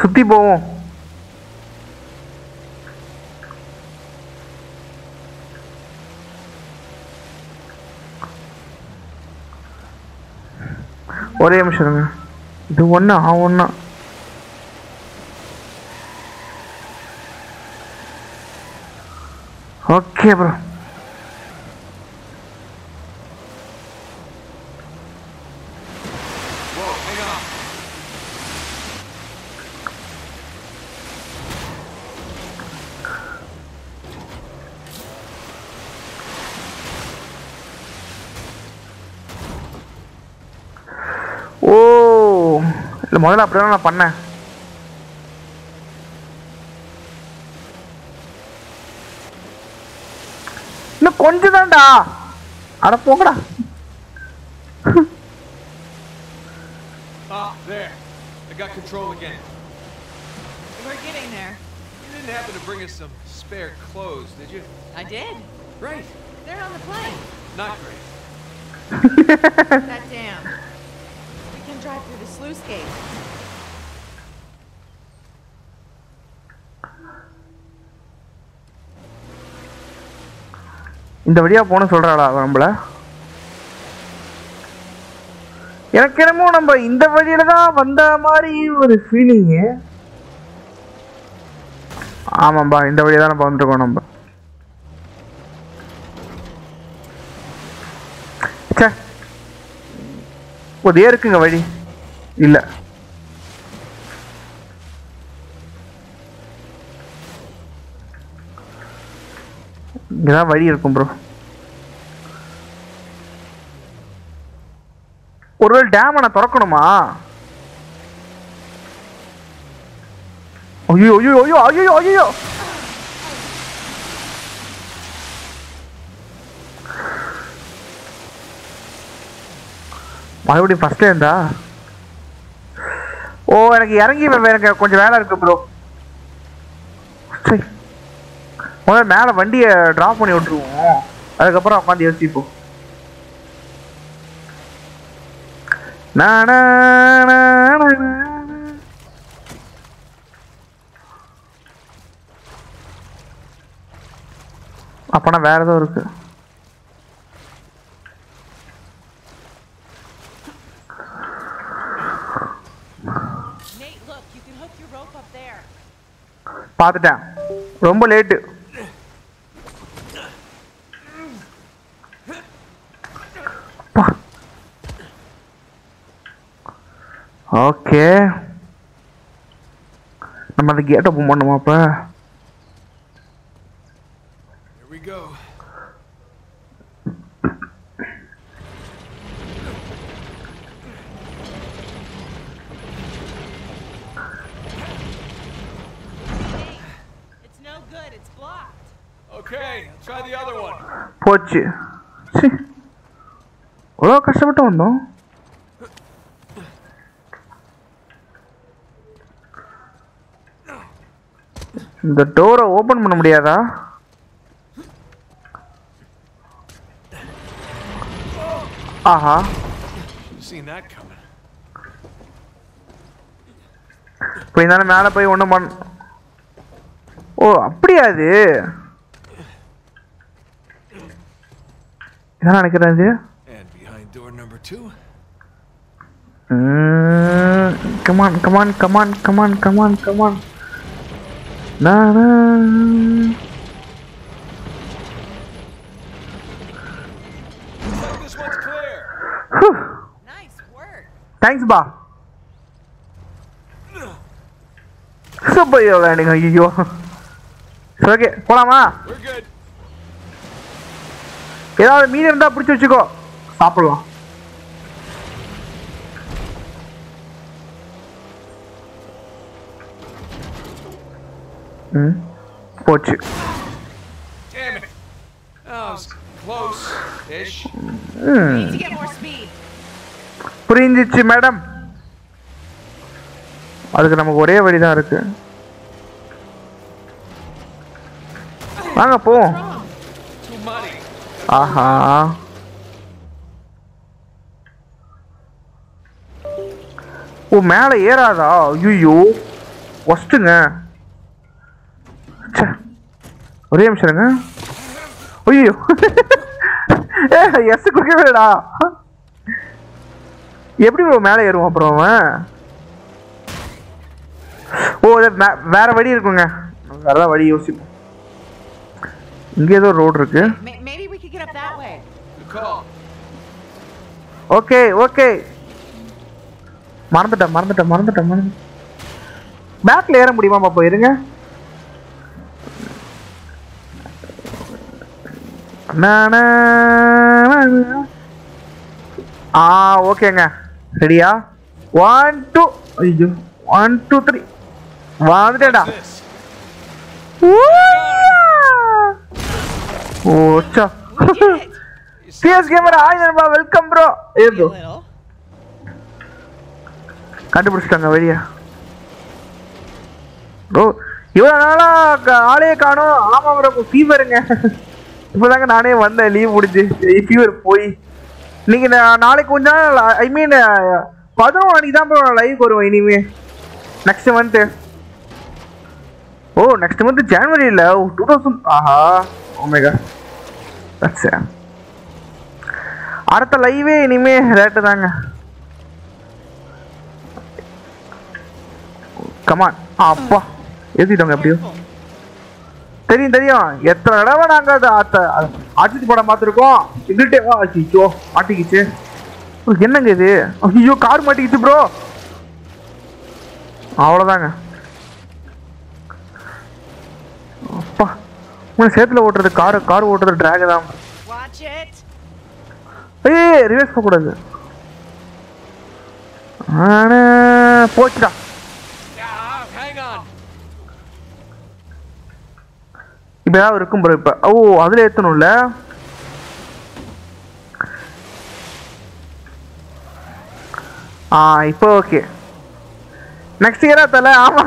சுத்தி போவோம். ஒரே நிமிஷம் இருங்க. இது ஒண்ணு ஆ ஒன்றா ஓகே ப்ரோ இல்லை முதல்ல அப்படிதான் நான் பண்ணேன் இன்னும் கொஞ்சம் தான்டா அட போங்கடா Ah, there. I got control again. We're getting there. You didn't happen to bring us some spare clothes, did you? I did. Right. They're on the plane. Not great. That dam. Drive through the sluice gate. இந்த வழியா போன சொல்றாளா நம்மள? எனக்கு என்னமோ நம்ம இந்த வழியில தான் வந்த மாதிரி ஒரு ஃபீலிங்கு ஆமாம்பா இந்த வழியா தான் நம்ம வந்துருக்கோம் நம்ம. இதே இருக்குங்க வழி. இல்ல. இங்கதான் வழி இருக்கும் ப்ரோ ஒருவேளை டேம் நான் திறக்கணுமா? ஐயோ ஐயோ ஐயோ ஐயோ ஐயோ. மறுபடியும் ஃபர்ஸ்ட் இருந்தா ஓ எனக்கு இறங்கி எனக்கு கொஞ்சம் வேலை இருக்கு ப்ரோ முதல்ல மேலே வண்டியை ட்ராப் பண்ணி விட்டுருவோம். அதுக்கப்புறம் உட்காந்து யோசிப்போம். நா, நா, அப்பனா வேற ஏதோ இருக்கு Nate, look, you can hook your rope up there. பார்த்துட்டேன். ரொம்ப லேட்டு ஓகே நம்ம அந்த கேட்டை ஓப்பன் பண்ணுமா அப்ப Here we go. It's no good, it's blocked. Okay, try the other one. போச்சு. ச்சீ. இவ்வளோ கஷ்டப்பட்டு வந்தோம்? இந்த டோரை ஓபன் பண்ண முடியாதா? ஆஹா. இப்போ இருந்தாலும் மேலே போய் ஒன்றும் பண்ண ஓ அப்படியா அது இதான் நினைக்கிறேன் இது And behind door number two. Come on come on come on come on come on come on நானா Looks like this one's clear. Nice work. Thanks பா சூப்பர் யோ லேண்டிங் ஐயோ ஓகே போலாமா We're good. ஏதாவது மீன் இருந்தா பிடிச்சி வச்சுக்கோ. சாப்பிடலாம் ம் போச்சு. புரிஞ்சிச்சு மேடம். அதுக்கு நமக்கு ஒரே வழி தான் இருக்கு. வாங்க போவோம். ஆஹா ஓ மேலே ஏறாதா? ஐயோ ஒஸ்ட்டுங்க. ஒரே நிமிஷம் இருங்க. ஐயோ ஏ எஸ் குடிக்கவேடா. எப்படி ப்ரோ மேலே ஏறுவோம் அப்புறம் அவன்? ஓ வேற வழி இருக்குங்க. வேற வழி யோசிப்போம். இங்கே ஏதோ ரோடு இருக்கு. Get up that way. Good call. Okay okay மறந்துட்டேன் மறந்துட்டேன் மறந்துட்டேன் மறந்து பேக்ல ஏற முடியுமா பாப்பா இருங்க. ஆ ஓகேங்க ரெடியா ஒன் டூ ஐயோ ஒன் டூ த்ரீ வந்துட்டேடா. ஓச்சா it. பிஎஸ் கேமரா நண்பா வெல்கம் ப்ரோ ஏதோ little. கண்டுபிடிச்சிட்டாங்க வெளிய. ப்ரோ இவ்வளோ நாளா க- ஆளே காணோம். ஆமா ப்ரோ ஃபீவருங்க இப்போதாங்க நானே வந்தேன் லீவ் முடிஞ்சு. ஃபீவர் போய். நான் நாளைக்கு கொஞ்ச நாள் ஐ மீன் பதினொன்று மணிக்கு தான் ப்ரோ லைவ் வருவேன் இனிமே. நெக்ஸ்ட் மந்த்து ஓ நெக்ஸ்ட் மந்த் ஜனவரி இல்லை? டூ தௌசண்ட் ஆஹா. ஓமேகா தட்ஸ் அடுத்த லைவே இனிமே ரேட்டு தாங்க. கமான் அப்பா. ஏத்திட்டோங்க எப்படியோ. தெரியும் தெரியும். எத்தனை தடவை நாங்கள் அதை அத்த போட படம் பார்த்துருக்கோம். எங்கிட்டே வா ஐயோ மாட்டிக்கிச்சு. என்னங்க இது? ஐயோ கார் மாட்டிக்கிச்சு ப்ரோ அவ்வளோதாங்க அப்பா. உங்களை சேத்துல ஓட்டுறது கார் கார் ஓட்டுறது டிராக் தான். ஏய் ரிவர்ஸ் போகக்கூடாது. ஆனா போச்சுடா. இப்போ ஏதாவது இருக்கும் ப்ரோ இப்போ. ஓ அதில் ஏற்றணும்ல ஆ இப்போ ஓகே நெக்ஸ்ட் இயரா தல ஆமா.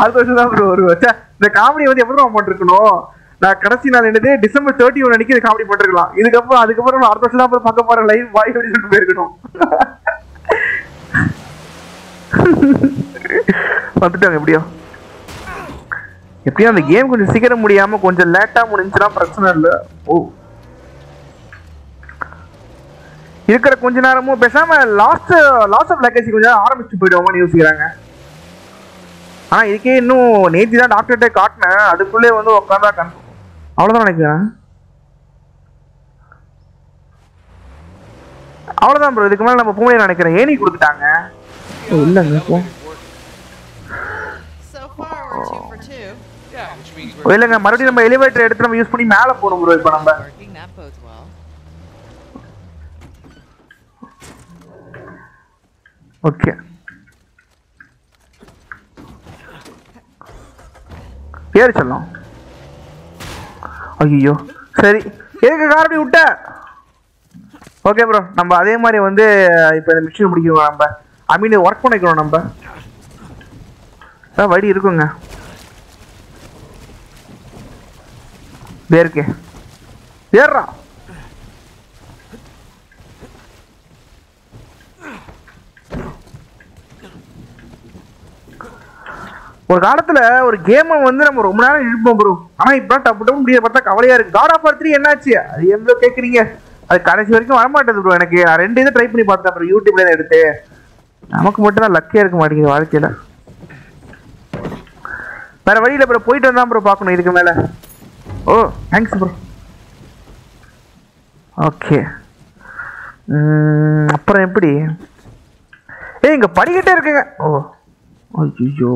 அடுத்த வருஷம் தான் ப்ரோ வருவோம் சே இந்த காமெடி வந்து எப்போ போட்டிருக்கணும்? நான் கடைசி நாள் என்னது? டிசம்பர் தேர்ட்டி ஒன் அன்னைக்கு காமெடி பண்ணிருக்கலாம் இதுக்கப்புறம் அதுக்கப்புறம் நான் அடுத்த வருஷம் தான் அப்புறம் பார்க்க போற லைவ் வாய் அப்படின்னு சொல்லிட்டு போயிருக்கணும். வந்துட்டாங்க எப்படியோ. எப்படியும் அந்த கேம் கொஞ்சம் சீக்கிரம் முடியாம கொஞ்சம் லேட்டா முடிஞ்சுன்னா பிரச்சனை இல்லை. ஓ. இருக்கிற கொஞ்ச நேரமும் பேசாம லாஸ்ட் லாஸ்ட் ஆஃப் லெகசி கொஞ்சம் நேரம் ஆரம்பிச்சு போயிடுவோமான்னு யோசிக்கிறாங்க. ஆனா இதுக்கே இன்னும் நேத்தி தான் டாக்டர்கிட்ட காட்டினேன். அதுக்குள்ளே வந்து உட்காந்தா கன் அவ்வளவுதான் நினைக்கிறேன். அவ்வளவுதான் ப்ரோ இதுக்கு மேல நம்ம முடியாது நினைக்கிறேன் ஏனி கொடுத்துட்டாங்க. ஓ, இல்லைங்க போ. So far, we're two for two. Yeah, which means O, we're இல்லைங்க மறுபடியும் நம்ம எலிவேட்டர் எடுத்து நம்ம யூஸ் பண்ணி மேலே போகணும் ப்ரோ இப்போ நம்ம Working, that bodes well. Okay. ஏறி சொல்லலாம். ஐயோ சரி எதுக்கு காரடி விட்ட? ஓகே ப்ரோ நம்ம அதே மாதிரி வந்து இப்போ இந்த மிஷின் முடிக்கணும் நம்ம. ஐ மீன் ஒர்க் பண்ணிக்கிறோம் நம்ம. ஆ வழி இருக்குங்க. வேர்க்கே ஏறா ஒரு காலத்துல ஒரு கேமை வந்து நம்ம ரொம்ப நேரம் இழுப்போம் ப்ரோ ஆனா இப்ப டப்பு டப்பு முடிய பார்த்தா கவலையா இருக்கு. காட் ஆஃப் த்ரீ என்னாச்சு? அது எவ்வளோ கேக்குறீங்க? அது கடைசி வரைக்கும் வரமாட்டேது ப்ரோ எனக்கு. நான் ரெண்டு இதை ட்ரை பண்ணி பார்த்தேன் அப்புறம் யூடியூப்ல இருந்து எடுத்து. நமக்கு மட்டும் தான் லக்கியா இருக்க மாட்டேங்குது வாழ்க்கையில. வேற வழியில ப்ரோ போயிட்டு வந்தா ப்ரோ பார்க்கணும் இதுக்கு மேல. ஓ தேங்க்ஸ் ப்ரோ ஓகே அப்புறம் எப்படி? ஏய் இங்கே படிக்கிட்டே இருக்குங்க. ஓ ஐயோ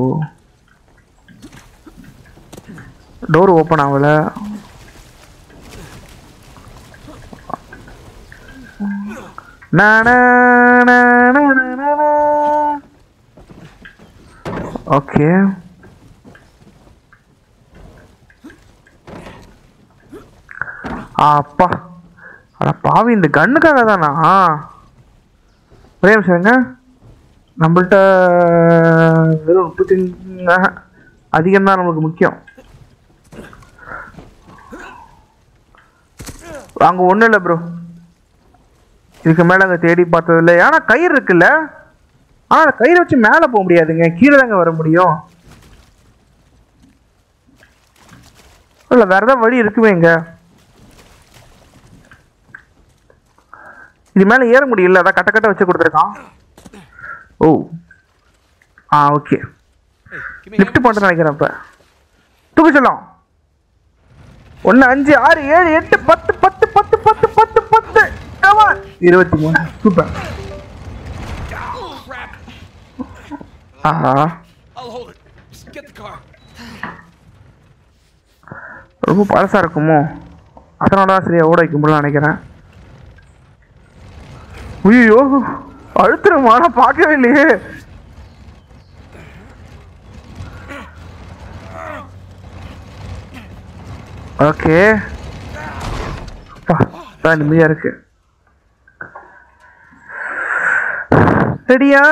டோர் ஓப்பன் ஆகல. ஓகே அப்பா அட பாவி இந்த கண்ணுக்காக தானா? ஒரே நிமிஷம் நம்மள்ட்ட வெறும் முப்பத்தி அதிகம்தான் நம்மளுக்கு முக்கியம். அங்க ஒண்ணும் இல்லை ப்ரோ இதுக்கு மேல அங்க தேடி பார்த்தது இல்லை. ஆனா கயிறு இருக்குல்ல? ஆனா அந்த கயிறை வச்சு மேல போக முடியாதுங்க. கீழே தாங்க வர முடியும். இல்ல வேற ஏதாவது வழி இருக்குமே இங்க. இது மேல ஏற முடியல. அதான் கட்ட கட்ட வச்சு கொடுத்துருக்கான். ஓ. ஆ ஓகே. லிஃப்ட் பண்ண பண்ணுறேன் நினைக்கிறேன் இப்போ. தூக்க சொல்லலாம் ஒன்று அஞ்சு ஆறு ஏழு எட்டு பத்து பத்து பத்து பத்து Come on. இருபத்தி மூணு. சூப்பர் ஆஹா. ரொம்ப பழசா இருக்குமோ? அதனால தான் சரியா ஓட வைக்க முடியல நினைக்கிறேன். ஐயோ அழுத்துறமா நான் பார்க்கவே இல்லையே. ஓகே தான் நிம்மதியா ரெடியா?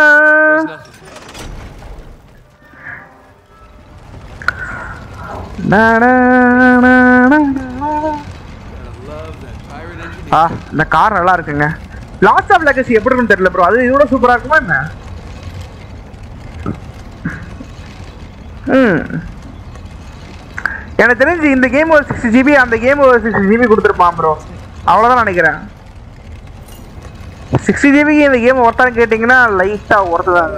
ஆ இந்த கார் நல்லா இருக்குங்க. லாஸ்ட் ஆஃப் லெகசி எப்படி இருக்குன்னு தெரியல ப்ரோ அது இதோட சூப்பராக இருக்குமா என்ன? ம். எனக்கு தெரிஞ்சு இந்த கேம் ஒரு சிக்ஸ்டி ஜிபி அந்த கேம் ஒரு சிக்ஸ்டி ஜிபி கொடுத்துருப்பான் ப்ரோ அவ்வளோதான் நினைக்கிறேன். சிக்ஸ்டி ஜிபிக்கு இந்த கேம் ஒருத்தான்னு கேட்டிங்கன்னா லைட்டாக ஒர்த்து தான்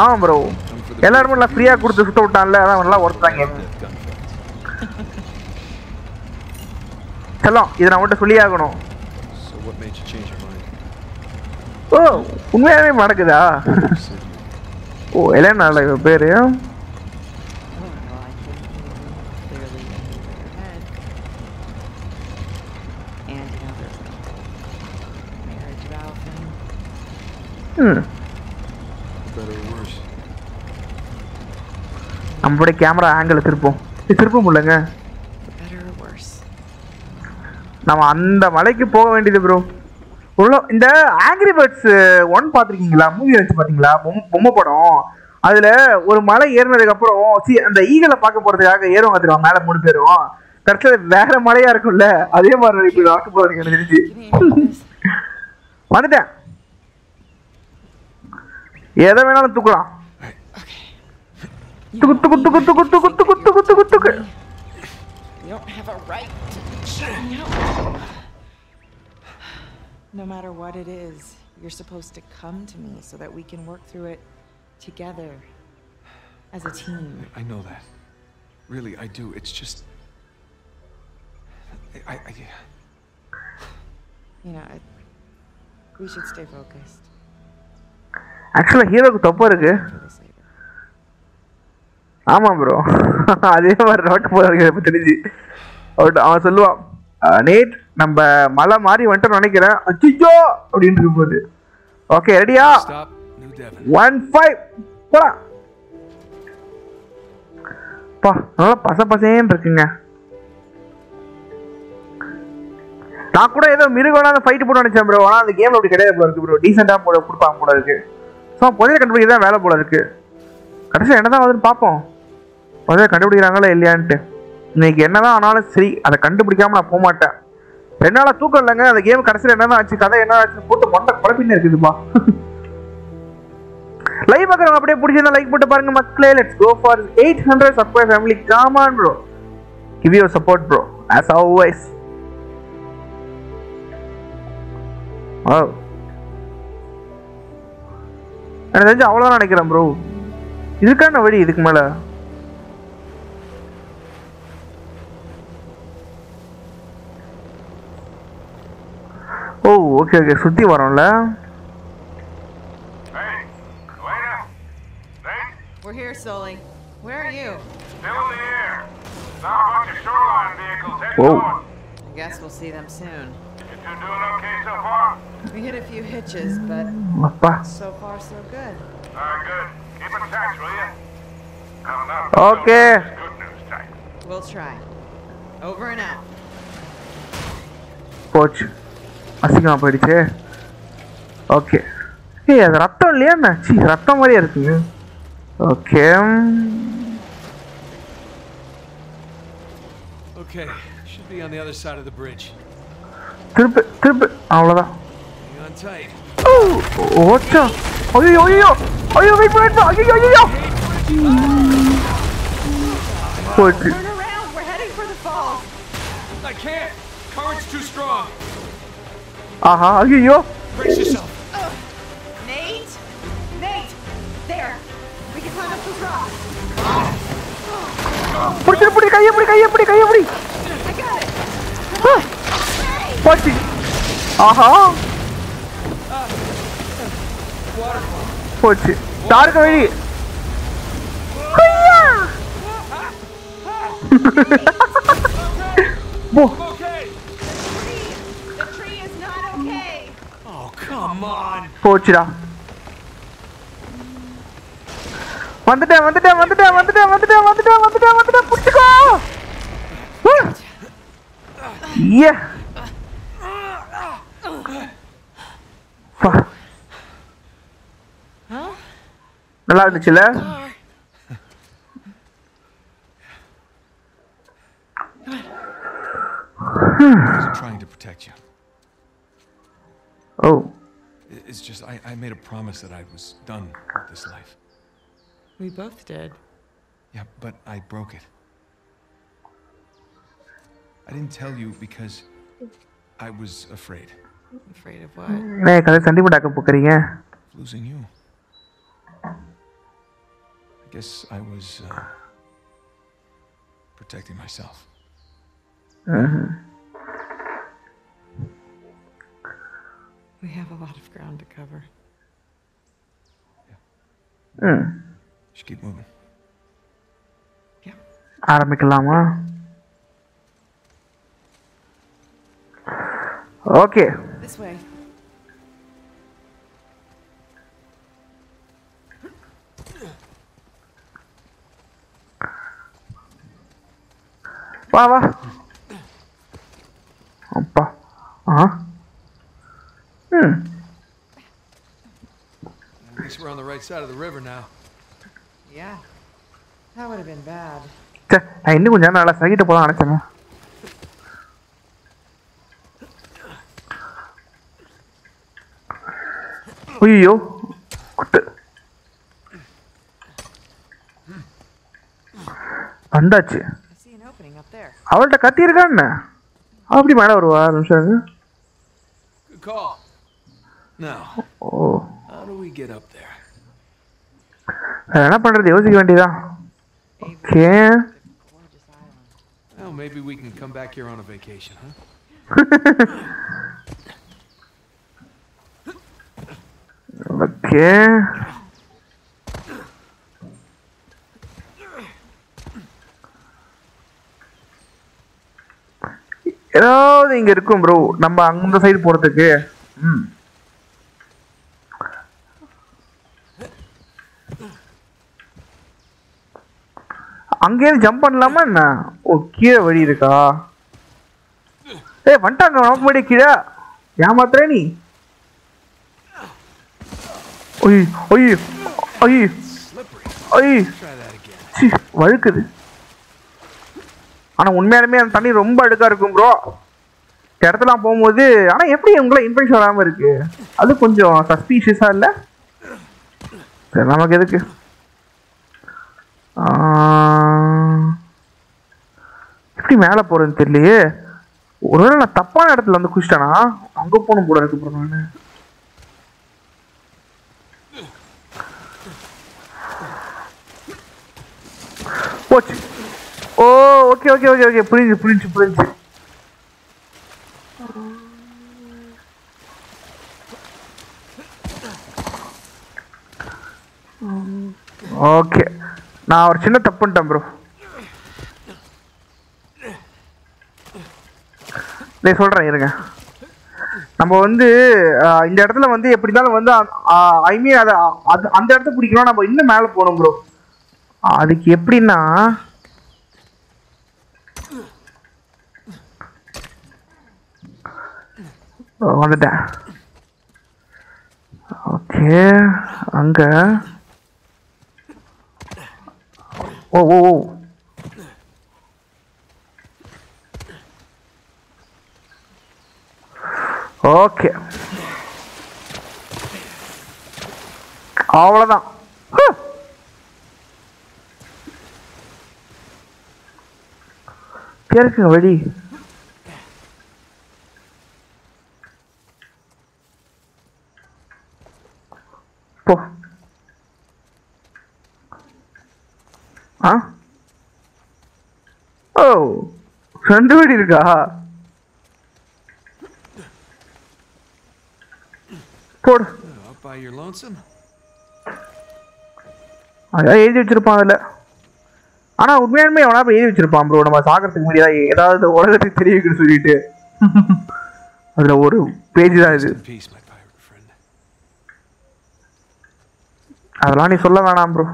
ஆமாம் ப்ரோ எல்லாருமே நல்லா ஃப்ரீயாக கொடுத்து சுத்த விட்டான்ல அதான் நல்லா ஒருத்து தான் கேம் செல்லம் இதை நான் மட்டும் சொல்லியாகணும் ஓ உண்மையாகவே நடக்குதா ஓ எல்லாம் நல்ல பேர் Well, I think you clearly in your head. And you know there's a marriage vow thing. Worse. நம்மளுடைய கேமரா ஆங்கிள் திருப்போம் திருப்ப முடியலங்க. நம்ம அந்த மலைக்கு போக வேண்டியது ப்ரோ உள்ள இந்த ஆங்கிரி பேர்ட்ஸ் ஒன் பார்த்துருக்கீங்களா? மூவி வச்சு பார்த்தீங்களா? பொம்மை படம். அதுல ஒரு மலை ஏறினதுக்கு அப்புறம் சி அந்த ஈகலை பார்க்க போறதுக்காக ஏறுவாங்க தெரியுமா? மேல மூணு பேரும். கடைசியில வேற மலையா இருக்கும்ல. அதே மாதிரி இப்படி பார்க்க போறதுக்கு எனக்கு தெரிஞ்சு. வந்துட்டேன். எதை வேணாலும் தூக்கலாம் துக்கு துக்கு துக்கு துக்கு துக்கு துக்கு துக்கு துக்கு துக்கு You don't have a right to shut me out. No matter what it is, you're supposed to come to me so that we can work through it together as a team. I know that. Really, I do. It's just. I. I, I You know, I, we should stay focused. ஆக்சுவலா ஹீரோக்கு தப்பு இருக்கு. Do this later. ஆமா bro அதே மாதிரி road இப்ப தெரிஞ்சு. அவர்ட்ட அவன் சொல்லுவான் "அஹ், நேட் நம்ம மலை மாறி வந்துட்டோம்னு நினைக்கிறேன். அச்சிச்சோ அப்படின்னு இருக்கும்போது ஓகே ரெடியா. ஒன் ஃபைவ் போலாம் பா நல்லா பச பசேன்னு இருக்குங்க. நான் கூட ஏதோ மிருகம்னா அந்த ஃபைட் போட நினைச்சேன் ப்ரோ ஆனால் அந்த கேம் அப்படி கிடையாது போல இருக்கு ப்ரோ டீசெண்டாக போட கொடுப்பாங்க போல இருக்கு. ஸோ புதைய கண்டுபிடிக்க தான் வேலை போல இருக்கு. கடைசியில் என்ன தான் வருதுன்னு பார்ப்போம். புதைய கண்டுபிடிக்கிறாங்களா இல்லையான்ட்டு. இன்னைக்கு என்னதான் ஆனாலும் சரி அதை கண்டுபிடிக்காம நான் போக மாட்டேன். ரெண்டு தூக்கம் இல்லைங்க அந்த கேம் கடைசியில் என்னதான் ஆச்சு கதை என்ன ஆச்சு போட்டு மொண்டை குழப்பின்னு இருக்குதுப்பா. லைவ் பார்க்குறவங்க அப்படியே பிடிச்சிருந்தா லைக் போட்டு பாருங்க மக்களே. Let's go for eight hundred subscribe family come on bro give you support bro as always oh எனக்கு தெரிஞ்சு அவ்வளோதான் நினைக்கிறேன் ப்ரோ இதுக்கான வழி இதுக்கு மேலே ஓ ஓகே ஓகே சுற்றி வரோம்ல? We're here, Sully. Where are you? Still in the air. Saw a bunch of shoreline vehicles heading Whoa. I guess we'll see them soon. You two doing okay so far? We hit a few hitches, but அப்பா so far so good. Alright, good. Keep in touch, will you? Coming up. Okay. Good news type. We'll try. Over and out. போச்சு அசிங்கமா போயிடுச்சு okay ஏய் அது ரத்தம் இல்லையா என்ன C ரத்தம் மாதிரியே இருக்குங்க okay Okay, should be on the other side of the bridge. திருப்பு திருப்பு அவ்வளோதான் ஓட்டா ஐயோ ஐயோ ஐயோ வெயிட் வெயிட் ஐயோ ஐயோ போச்சு ஆஹா ஐயோ பிடிச்சிரு பிடி கையை பிடி கையை பிடி கையை பிடி I got it. போச்சு ஆஹா போச்சு தாருக்க வழி ஐயா! போ Okay! The tree is not okay. Oh, come on! போச்சுடா வந்துட்டேன் வந்துட்டேன் வந்துட்டேன் வந்துட்டேன் வந்துட்டேன் வந்துட்டேன் வந்துட்டேன் வந்துட்டேன் பிடிச்சிக்கோ ஏ நல்லா இருந்துச்சுல்ல I wasn't trying to protect you. O I- It's just, I, I made a promise that I was done with this life. We both did. Yeah, but I broke it. I didn't tell you because I was afraid Afraid of what? என்ன கதை sentiment ஆக்க போக்குறீங்க of losing you. I guess I was uh, protecting myself. We have a lot of ground to cover. ம் Just keep moving. Yeah. ஆரம்பிக்கலாமா okay This way. வா வா அப்பா ஆ ம் At least we're on the right side of the river now. Yeah. That would have been bad. ச்சே நான் இன்னும் கொஞ்சம் நேரம் நல்லா சகிட்டு போலாம் நினைச்சேங்க ஐயோ குட்டு வந்தாச்சு. அவள்கிட்ட கத்தி இருக்கான்னு அப்படி மேலே வருவா நிமிஷம் என்ன பண்றது யோசிக்க வேண்டியதான் okay maybe we can come back here on a vacation, huh? Okay ஏதாவது இங்க இருக்கும் ப்ரோ நம்ம அந்த சைடு போறதுக்கு. ம். அங்கேயே ஜம்ப் பண்ணலாமா என்ன? ஓ கீழே வழி இருக்கா? ஏய் வந்துட்டாங்க. நமக்கு முன்னாடி கீழே. ஏமாத்துற நீ? ஒய் ஒய் ஒய் Slippery. ஒய் வழுக்குது. ஆனால் உண்மையாலுமே அந்த தண்ணி ரொம்ப அடுக்காக இருக்கும் ப்ரோ இடத்துலாம் போகும்போது ஆனால் எப்படி உங்களை இன்ஃபெக்ஷன் வராமல் இருக்கு? அது கொஞ்சம் சஸ்பீஷியஸா இல்ல? சரி நமக்கு எதுக்கு? எப்படி மேலே போறதுன்னு தெரியலையே. ஒருவேளை நான் தப்பான இடத்துல வந்து குச்சிட்டேனா அங்கே போகணும் போல இருக்கு ப்ரோ நான். போச்சு. ஓ ஓகே ஓகே ஓகே ஓகே புரிஞ்சு புரிஞ்சு புரிஞ்சு. ஓகே நான் ஒரு சின்ன தப்பு பண்ணிட்டேன் ப்ரோ நான் சொல்கிறேன் இருங்க. நம்ம வந்து இந்த இடத்துல வந்து எப்படி இருந்தாலும் வந்து ஐ மீன் அதை அது அந்த இடத்த பிடிக்கணும் நம்ம இன்னும் மேலே போகணும் ப்ரோ அதுக்கு எப்படின்னா வந்துட்டேன். ஓகே அங்க. ஓ ஓ ஓ. ஓகே. அவ்வளோதான் இருக்குங்க வழி போ. ஆ? ஓ ரெண்டு வழி இருக்கா? போடு. எழுதி வச்சிருப்பான் அதில். ஆனால் உண்மையாலுமே எவனா போய் எழுதி வச்சிருப்பான் ப்ரோ நம்ம சாகிறதுக்கு முன்னாடி ஏதாவது உலகத்துக்கு தெரிய வைக்கணும்னு சொல்லிட்டு. அதில் ஒரு பேஜ் தான் இது. அதெல்லாம் நீ சொல்ல வேணாம் ப்ரோ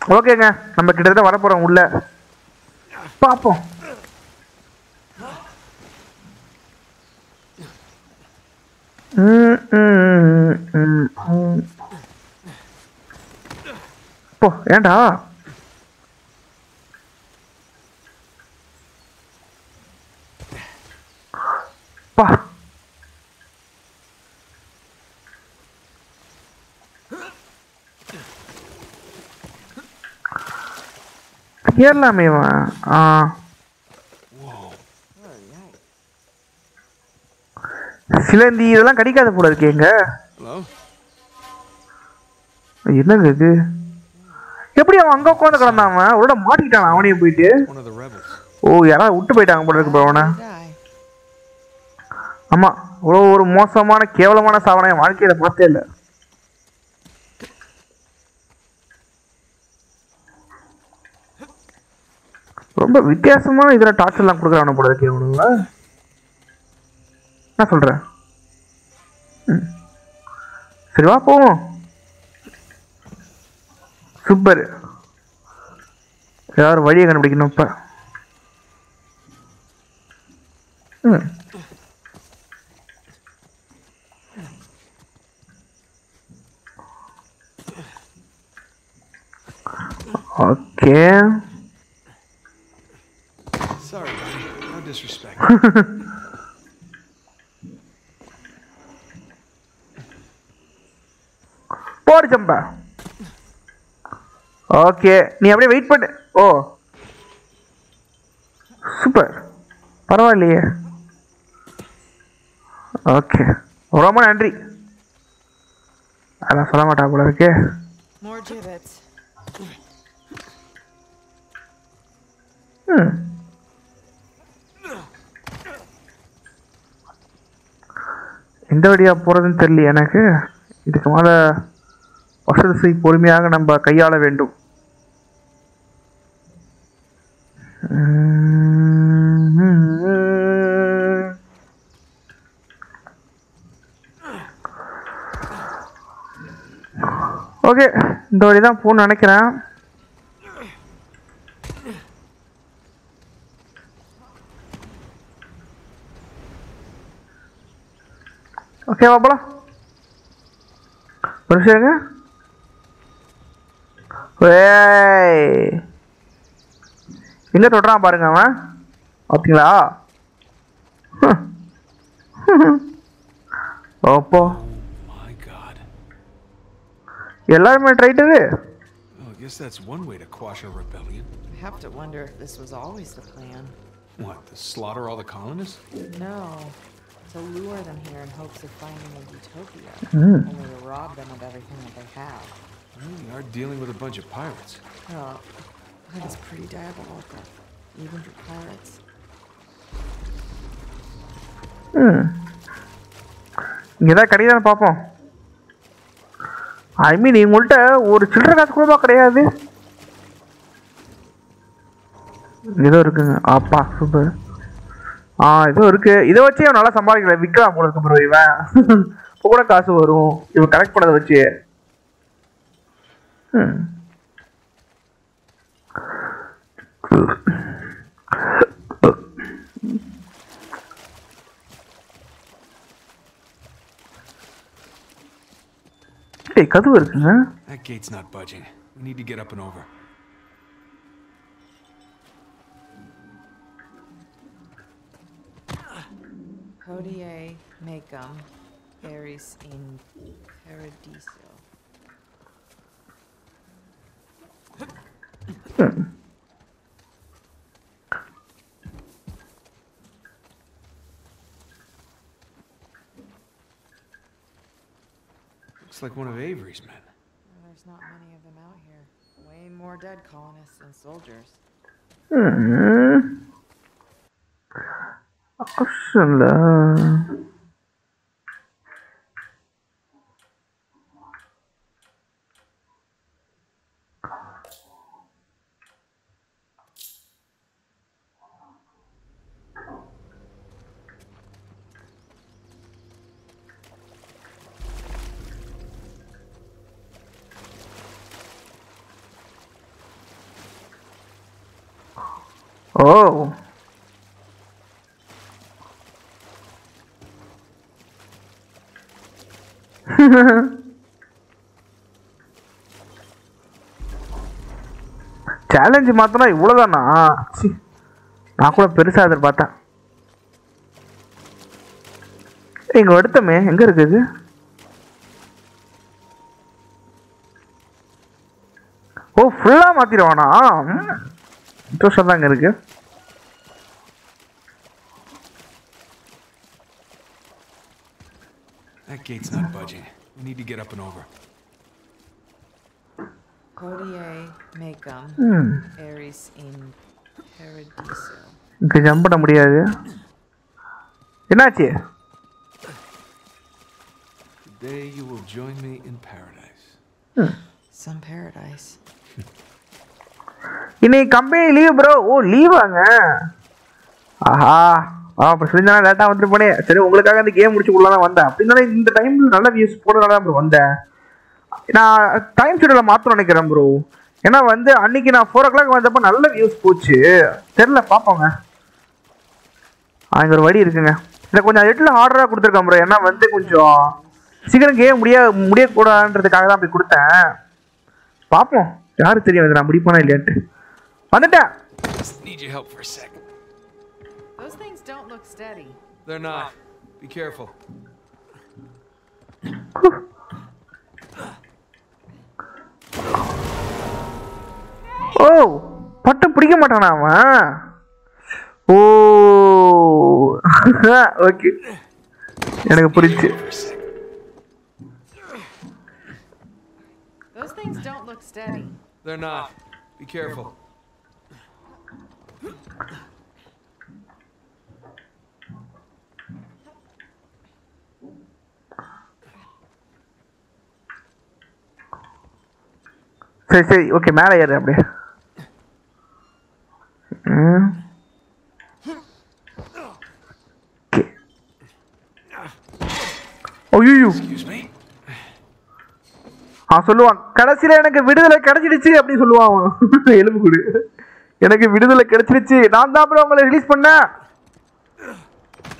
ஓகேங்க. நம்ம கிட்டத்தட்ட வரப்போறோம் உள்ள. பார்ப்போம் ம், ம், ம், ம். போ ஏன்டா? பா. ஏறலாமே இவன். ஆ. சிலந்தி இதெல்லாம் கிடைக்காத போல இருக்கேங்க? என்னங்க இது? எப்படி அவன் அங்க உட்காந்து கிடந்தான் அவன் அவரோட மாட்டிக்கிட்டான் அவனையும் போயிட்டு. ஓ யாராவது விட்டு போயிட்டாங்க போல இருக்கு அவனை. ஆமா இவ்வளோ ஒரு மோசமான கேவலமான சாவனை என் வாழ்க்கையில பார்த்தே இல்லை ரொம்ப வித்தியாசமான இதுல டார்ச்சர்லாம் கொடுக்குறானு போல இருக்கே அவனுங்க என்ன சொல்ற ம். சரி வா போவோம் சூப்பர். யார் வழியை கண்டுபிடிக்கணும் இப்போ? ஓகே. Sorry, no disrespect. போடு சம்பா. ஓகே நீ அப்படியே வெயிட் பண்ணு. ஓ. சூப்பர் பரவாயில்லையே. ஓகே ரொம்ப நன்றி. அதான் சொல்ல மாட்டா போல இருக்கே. எந்த வழியா போறதுன்னு தெரியல எனக்கு. இதுக்கு மேல வசதி பொறுமையாக நம்ம கையாள வேண்டும். ஓகே இந்த வழி தான் போகணும்னு நினைக்கிறேன். ஓகேவா போலாம் ஒரு நிமிஷம் ஏய் எங்க தொடுறான் பாருங்க அவன் பார்த்தீங்களா ஓப்போ My God. எல்லாருமே ட்ரைட்டரு Well, I guess that's one way to quash a rebellion. I have to wonder if this was always the plan. What, to slaughter all the colonists? No, to lure them here in hopes of finding a utopia, Hmm. only to rob them of everything that they have. Well, you are dealing with a bunch of pirates. Oh, that is pretty diabolical, even for pirates. ம் இங்கே தான் கிடையாதுன்னு பார்ப்போம். ஐ மீன் உங்கள்கிட்ட ஒரு சில்லறை காசு கூட கிடையாது. ஏதோ இருக்குங்க. அப்பா சூப்பர் ஆ ஏதோ இருக்கு. இதை வச்சு அவன் நல்லா சம்பாதிக்கல. விற்கலாம் போல இருக்கு ப்ரோ இவன். இப்போ கூட காசு வரும். இவன் கலெக்ட் பண்ணதை வச்சு. ம் ஏய் கதவு இருக்குங்க That gate's not budging. We need to get up and over. Hodie Macum, Ares in Paradiso. Hmm. Looks like one of Avery's men. Well, there's not many of them out here. Way more dead colonists than soldiers. Hmm. Aslında... challenge மாத்தினா இவ்வளோதானா C நான் கூட பெருசாக எதிர்பார்த்தேன். இங்கே எடுத்தமே எங்கே இருக்குது ஓ ஃபுல்லாக மாற்றிடுவானா இன்ட்ரெஸ்டாக தாங்க இருக்கு. That gate's not budging. Need to get up and over. Hodie Macum, ம் Ares in Paradiso. இங்கே ஜம்ப் பண்ண முடியாது என்னாச்சு Today you will join me in paradise. Some paradise. இன்னைக்கு கம்பெனி லீவ் ப்ரோ ஓ லீவாங்க ஆஹா ஆ அப்போ சொல்லியிருந்தா லேட்டாக வந்துருப்பானே சரி உங்களுக்காக அந்த கேம் முடிச்சு தான் வந்தேன். அப்படின்னா இந்த டைமில் நல்ல வியூஸ் போடுறதுனால தான் ப்ரோ வந்தேன். நான் டைம் ஷெடியூல மாற்றணும் நினைக்கிறேன் ப்ரோ ஏன்னா வந்து அன்னைக்கு நான் ஃபோர் ஓ கிளாக் வந்தப்போ நல்ல வியூஸ் போச்சு. தெரில பார்ப்போங்க இங்கே ஒரு வழி இருக்குங்க. இதை கொஞ்சம் எட்டில் ஆர்டராக கொடுத்துருக்கேன் ப்ரோ ஏன்னா வந்து கொஞ்சம் சீக்கிரம் கேம் முடிய முடியக்கூடாதுன்றதுக்காக தான் அப்படி கொடுத்தேன். பார்ப்போம் யாரு தெரியும் இது நான் முடிப்பானா இல்லையான்ட்டு. வந்துட்டேன். steady. They're not. Be careful. ஓ பட்டம் பிடிக்க மாட்டானா அவன் ஓ ஓகே எனக்கு புரிச்சு For a second. Those things don't look steady. They're not. Be careful. சரி சரி ஓகே மேலே ஏறு அப்படியே. ஐயோ Excuse சொல்லுவான் கடைசியில எனக்கு விடுதலை கிடைச்சிடுச்சு அப்படின்னு சொல்லுவான் அவன். எலும்பு கூடு. எனக்கு விடுதலை கிடைச்சிடுச்சு. நான் தான் அப்புறம் உங்களை ரிலீஸ் பண்ணேன்.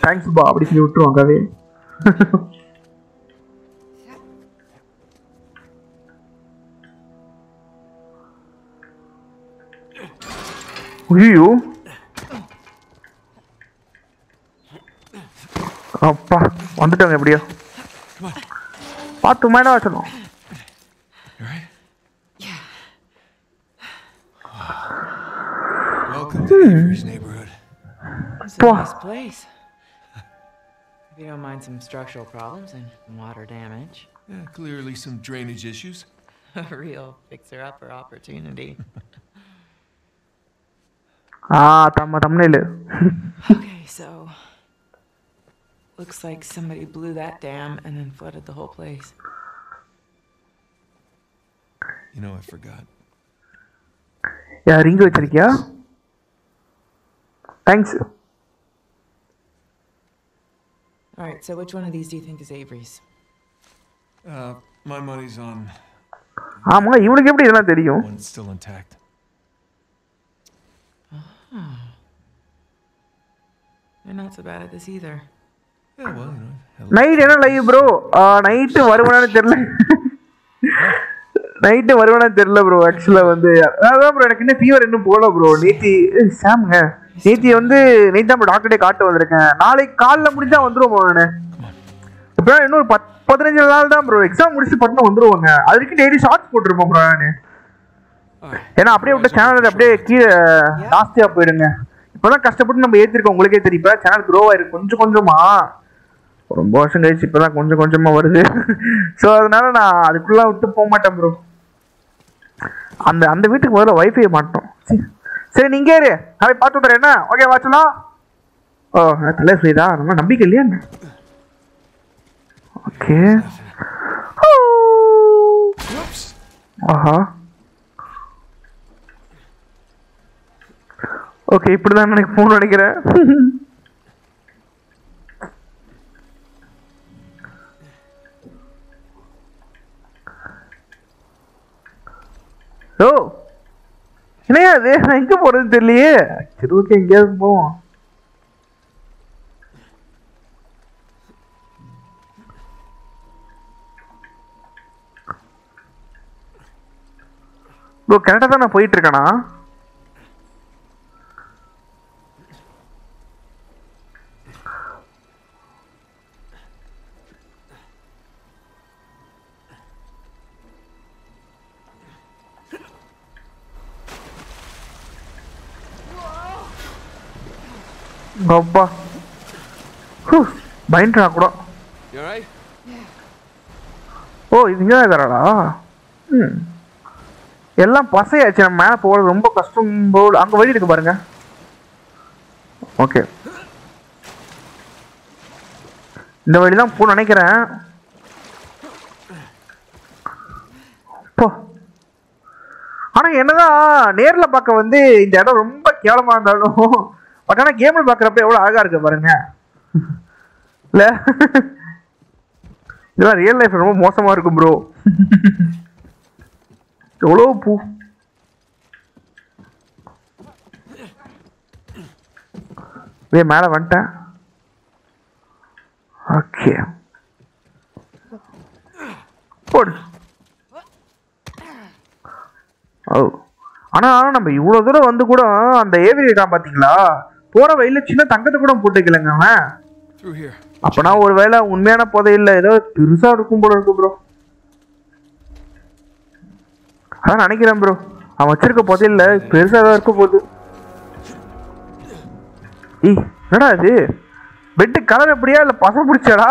தேங்க்ஸ் பா அப்படி சொல்லி விட்டுருவான் கதை ஐயோ அப்பா வந்துட்டாங்க எப்படியோ பார்த்து madam வச்சணும் You alright? Welcome to Avery's neighborhood. It's Whoa. a nice place. If you don't mind some structural problems and water damage. Yeah, clearly some drainage issues. A real fixer-upper opportunity. Ah தம்ம தம்னையில் Okay, so looks like somebody blew that dam and then flooded the whole place. You know, I forgot. Yeah ring வச்சிருக்கியா thanks All right, so which one of these do you think is Avery's? Uh, my money's on ஆமா இவனுக்கு எப்படி இதெல்லாம் தெரியும் one still intact. You're not so bad at this either. Yeah, well, you know, night என்ன live bro night வருவானு தெரியல. Night வருவானு தெரியல ப்ரோ ஆக்சுவலா வந்து. அதான் ப்ரோ எனக்கு இன்னும் ஃபீவர் இன்னும் போகல ப்ரோ நேத்தி சாம்ங்க நேத்தி வந்து நேத்தி தான் டாக்டர்டே காட்ட வந்திருக்கேன். நாளைக்கு காலைல முடிஞ்சா வந்துருவோம் நான். இப்போ இன்னொரு பத் பதினஞ்சு நாள் தான் ப்ரோ எக்ஸாம் முடிச்சு பட்டு வந்துருவாங்க. அது வரைக்கும் டெய்லி ஷார்ட்ஸ் போட்டிருப்போம் ப்ரோ நான். ஏன்னா அப்படியே விட்ட சேனல் அப்படியே கீழே ஜாஸ்தியா போயிடுங்க. இப்போதான் கஷ்டப்பட்டு நம்ம ஏத்திருக்கோம். உங்களுக்கே தெரியும். இப்போ சேனல் க்ரோ ஆயிருக்கு. கொஞ்சம் கொஞ்சமா. ரொம்ப வருஷம் கழிச்சு இப்பதான் கொஞ்சம் கொஞ்சமா வருது. ஸோ அதனால நான் அதுக்குள்ள விட்டு போக மாட்டேன் ப்ரோ அந்த அந்த வீட்டுக்கு முதல்ல வைஃபை மாட்டோம். சரி. நீங்க ஏறு. நான் பார்த்து வந்துடுறேன் என்ன? ஓகே வாச்சலாம் ஓ தலை சொல்லிதா நம்ம நம்பிக்கை இல்லையா ஓகே. ஆஹா. ஓகே இப்படிதான் எனக்கு ஃபோன் நினைக்கிறேன் ஓ என்னையா அது நான் எங்க போகிறது தெரியலையே. சரி ஓகே எங்கேயாவது போவோம். ப்ரோ கரெக்டாக தான் நான் போயிட்டு அப்பா. ஹூ, பயந்துட்டா கூட? ஓ இது இங்கே தான் இருக்கிறாடா ம். எல்லாம் பசையாச்சு நம்ம மேலே போகிறது ரொம்ப கஷ்டம் போல். அங்கே வழி இருக்கு பாருங்க. ஓகே. இந்த வழி தான் போ நினைக்கிறேன். போ. ஆனால் என்னதான் நேரில் பார்க்க வந்து இந்த இடம் ரொம்ப கேவலமாக இருந்தாலும் பட் ஆனால் கேமில் பார்க்குறப்ப எவ்வளோ அழகாக இருக்கு பாருங்க. இல்லை? இதெல்லாம் ரியல் லைஃப் ரொம்ப மோசமாக இருக்கும் ப்ரோ எவ்வளோ பூ. வே மேலே வந்துட்டேன். ஓகே போடு. ஆனா நம்ம இவ்வளவு தூரம் வந்து கூட அந்த ஏவி இருக்கான் பாத்தீங்களா? போற வழியில சின்ன தங்கத்தை கூட போட்டு வைக்கலங்க அவன். அப்பனா ஒருவேளை உண்மையான புதை இல்ல ஏதோ பெருசா இருக்கும் போல இருக்கு ப்ரோ அதான் நினைக்கிறேன் ப்ரோ அவன் வச்சிருக்க புதையில்ல பெருசா தான் இருக்க போகுது. ஏய் என்னடா இது? பெட்டு கலர் எப்படியா? இல்ல பச பிடிச்சாடா.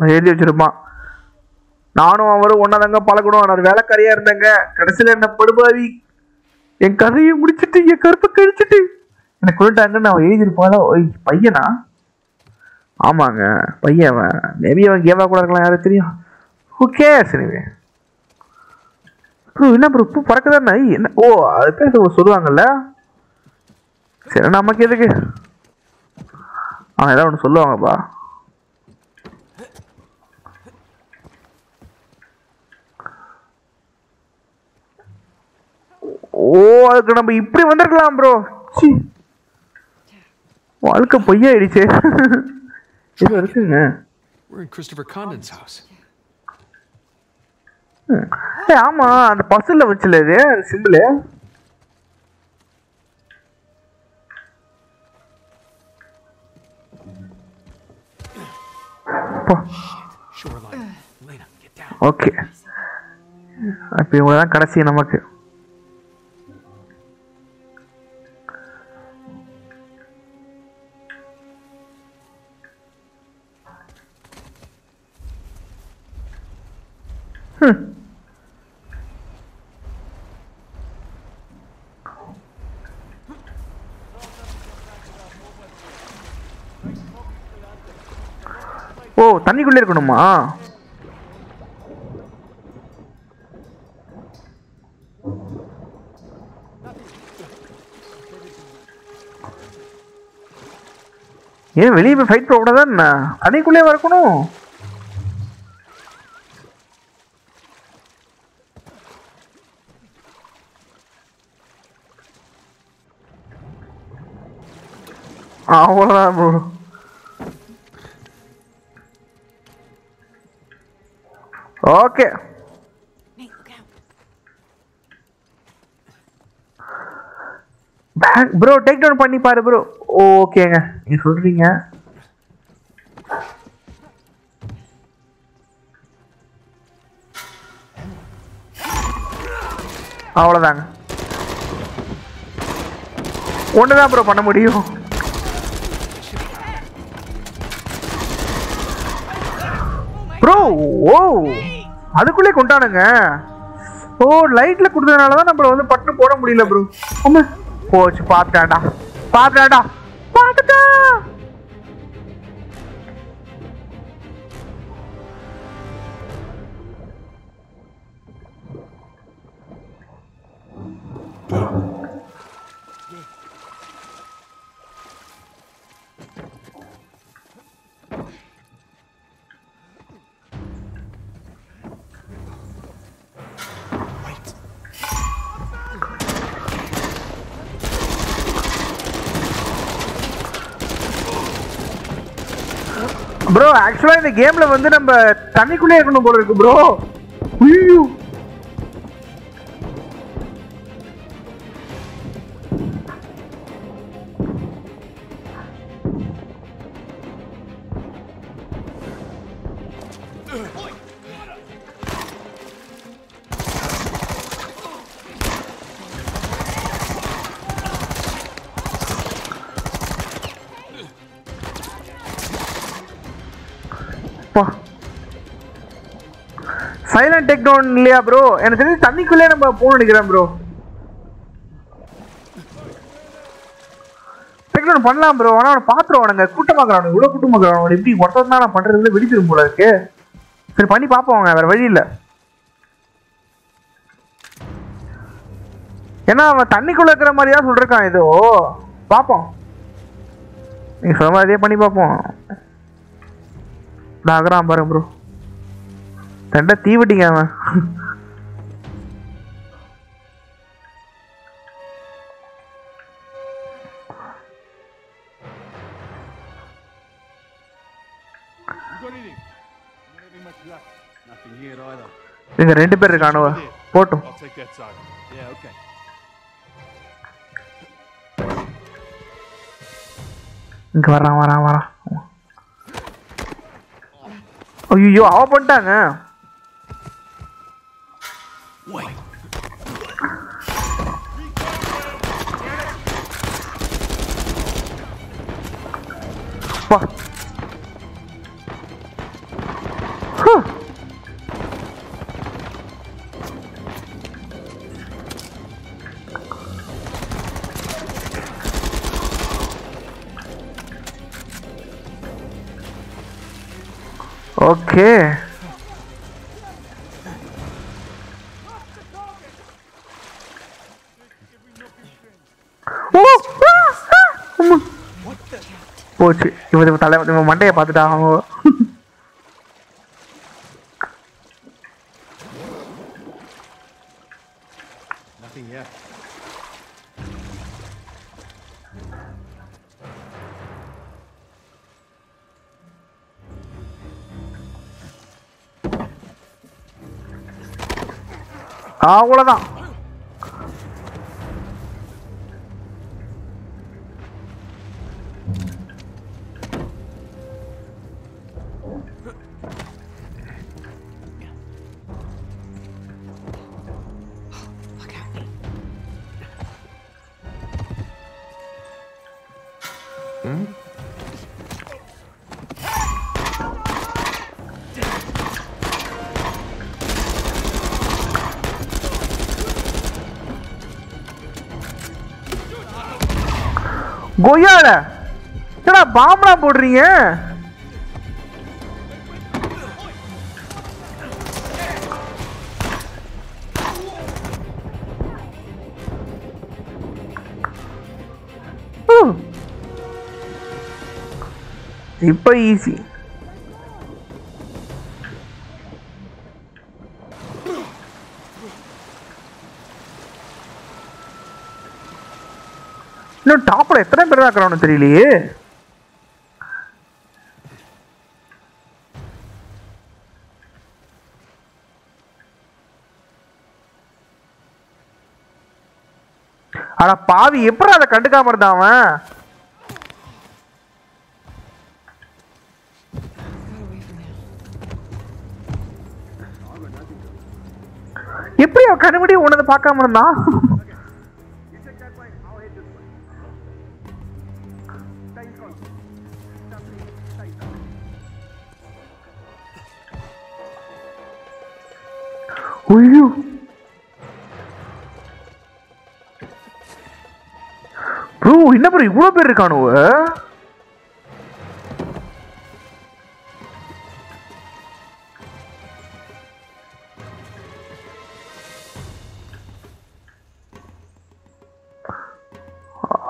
எழுதி வச்சிருப்பான். நானும் அவரும் ஒன்னாதாங்க பழகணும் நான் ஒரு வேலைக்காரியா இருந்தேங்க. கடைசியில என்ன படுபாவி என் கதையை முடிச்சிட்டு என் கருப்பை கழிச்சிட்டு எனக்கு கொண்டுட்டாங்கன்னு அவன் எழுதியிருப்பாளோ? ஓய் பையனா? ஆமாங்க பையன் அவன். மேபி அவன் கேவா கூட இருக்கலாம் யாரும் தெரியும்? ஓகே சரிவே ப்ரோ என்ன ப்ரோ இப்போ பறக்க தானே என்ன? ஓ அது பேர் சொல்லுவாங்கல்ல? சரி நமக்கு எதுக்கு அவன் ஏதாவது ஒன்று சொல்லுவாங்கப்பா. ஓ அதுக்கு நம்ம இப்படி வந்திருக்கலாம் ப்ரோ வாழ்க்கை பொய்யாயிடுச்சு. இது இருக்குங்க We're in Christopher Condon's house. ஏய், ஆமா அந்த பஸ்ஸில் வச்சுல இது சிம்பிள். ஓகே அப்போ இவங்க தான் கடைசி நமக்கு. Hmm. ஓ தண்ணிக்குள்ளே இருக்கணுமா? ஏன் வெளியே போய் ஃபைட் போடக்கூடாதா என்ன? தண்ணிக்குள்ளே வரக்கணும். அவ்வளோதான் bro okay bro take down பண்ணி பாரு ப்ரோ ஓகேங்க நீ சொல்றீங்க. அவ்வளோதாங்க ஒன்று தான் ப்ரோ பண்ண முடியும். ப்ரோ ஓ அதுக்குள்ளே கொண்டாடுங்க. ஓ லைட்ல கொடுத்ததுனால தான் நம்மள வந்து பட்டு போட முடியல ப்ரோ ஆமா போச்சு பார்த்துட்டாடா பார்த்துட்டாடா பார்த்துட்டா ஆக்சுவலா இந்த கேம்ல வந்து நம்ம தண்ணிக்குள்ளே இருக்கணும் போல இருக்கு ப்ரோ ஐயோ. டேக் டவுன் இல்லையா ப்ரோ எனக்கு தெரிஞ்சு தண்ணிக்குள்ளே நம்ம போகணும் நினைக்கிறேன் ப்ரோ டேக் டவுன் பண்ணலாம் ப்ரோ ஆனால் அவனை பார்த்துருவானுங்க கூட்டமாக்குறானு இவ்வளோ கூட்டமாக்குறானு எப்படி ஒருத்தர் தான் நான் பண்ணுறதுல வெடிச்சிரும் போல இருக்கு. சரி பண்ணி பார்ப்போங்க வேற வழி இல்லை. ஏன்னா அவன் தண்ணிக்குள்ள இருக்கிற மாதிரி தான் சொல்லிருக்கான் ஏதோ. பார்ப்போம். நீங்கள் சொன்ன மாதிரியே பண்ணி பார்ப்போம். நகரான் பாருங்க ப்ரோ ரெண்டா தீவட்டிங்க அவன். இங்க ரெண்டு பேர் இருக்கானுவ போட்டும். இங்க வரான் வரான் வரான் ஐயோ அவ பண்ணிட்டாங்க அப்பா. ஹு. ஓகே ஓ ஆ, ஆ, அம்மா. போச்சு. இவன் இவன் தலை இவன் மண்டையை பார்த்துட்டா அவன் அவ்வளோதான் கொய்யால? என்னடா பாம்பலாம் போடுறீங்க? இப்போ ஈஸி இன்னும் எத்தனை பேர் தான் தெரியலையே. ஆனா பாவி எப்படி அதை கண்டுக்காம இருந்தான் அவன்? எப்படி அவன் கண்டுபிடி உனது பார்க்காம இருந்தான்? ஐயோ ப்ரோ என்ன ப்ரோ இவ்வளோ பேர் இருக்கானுவ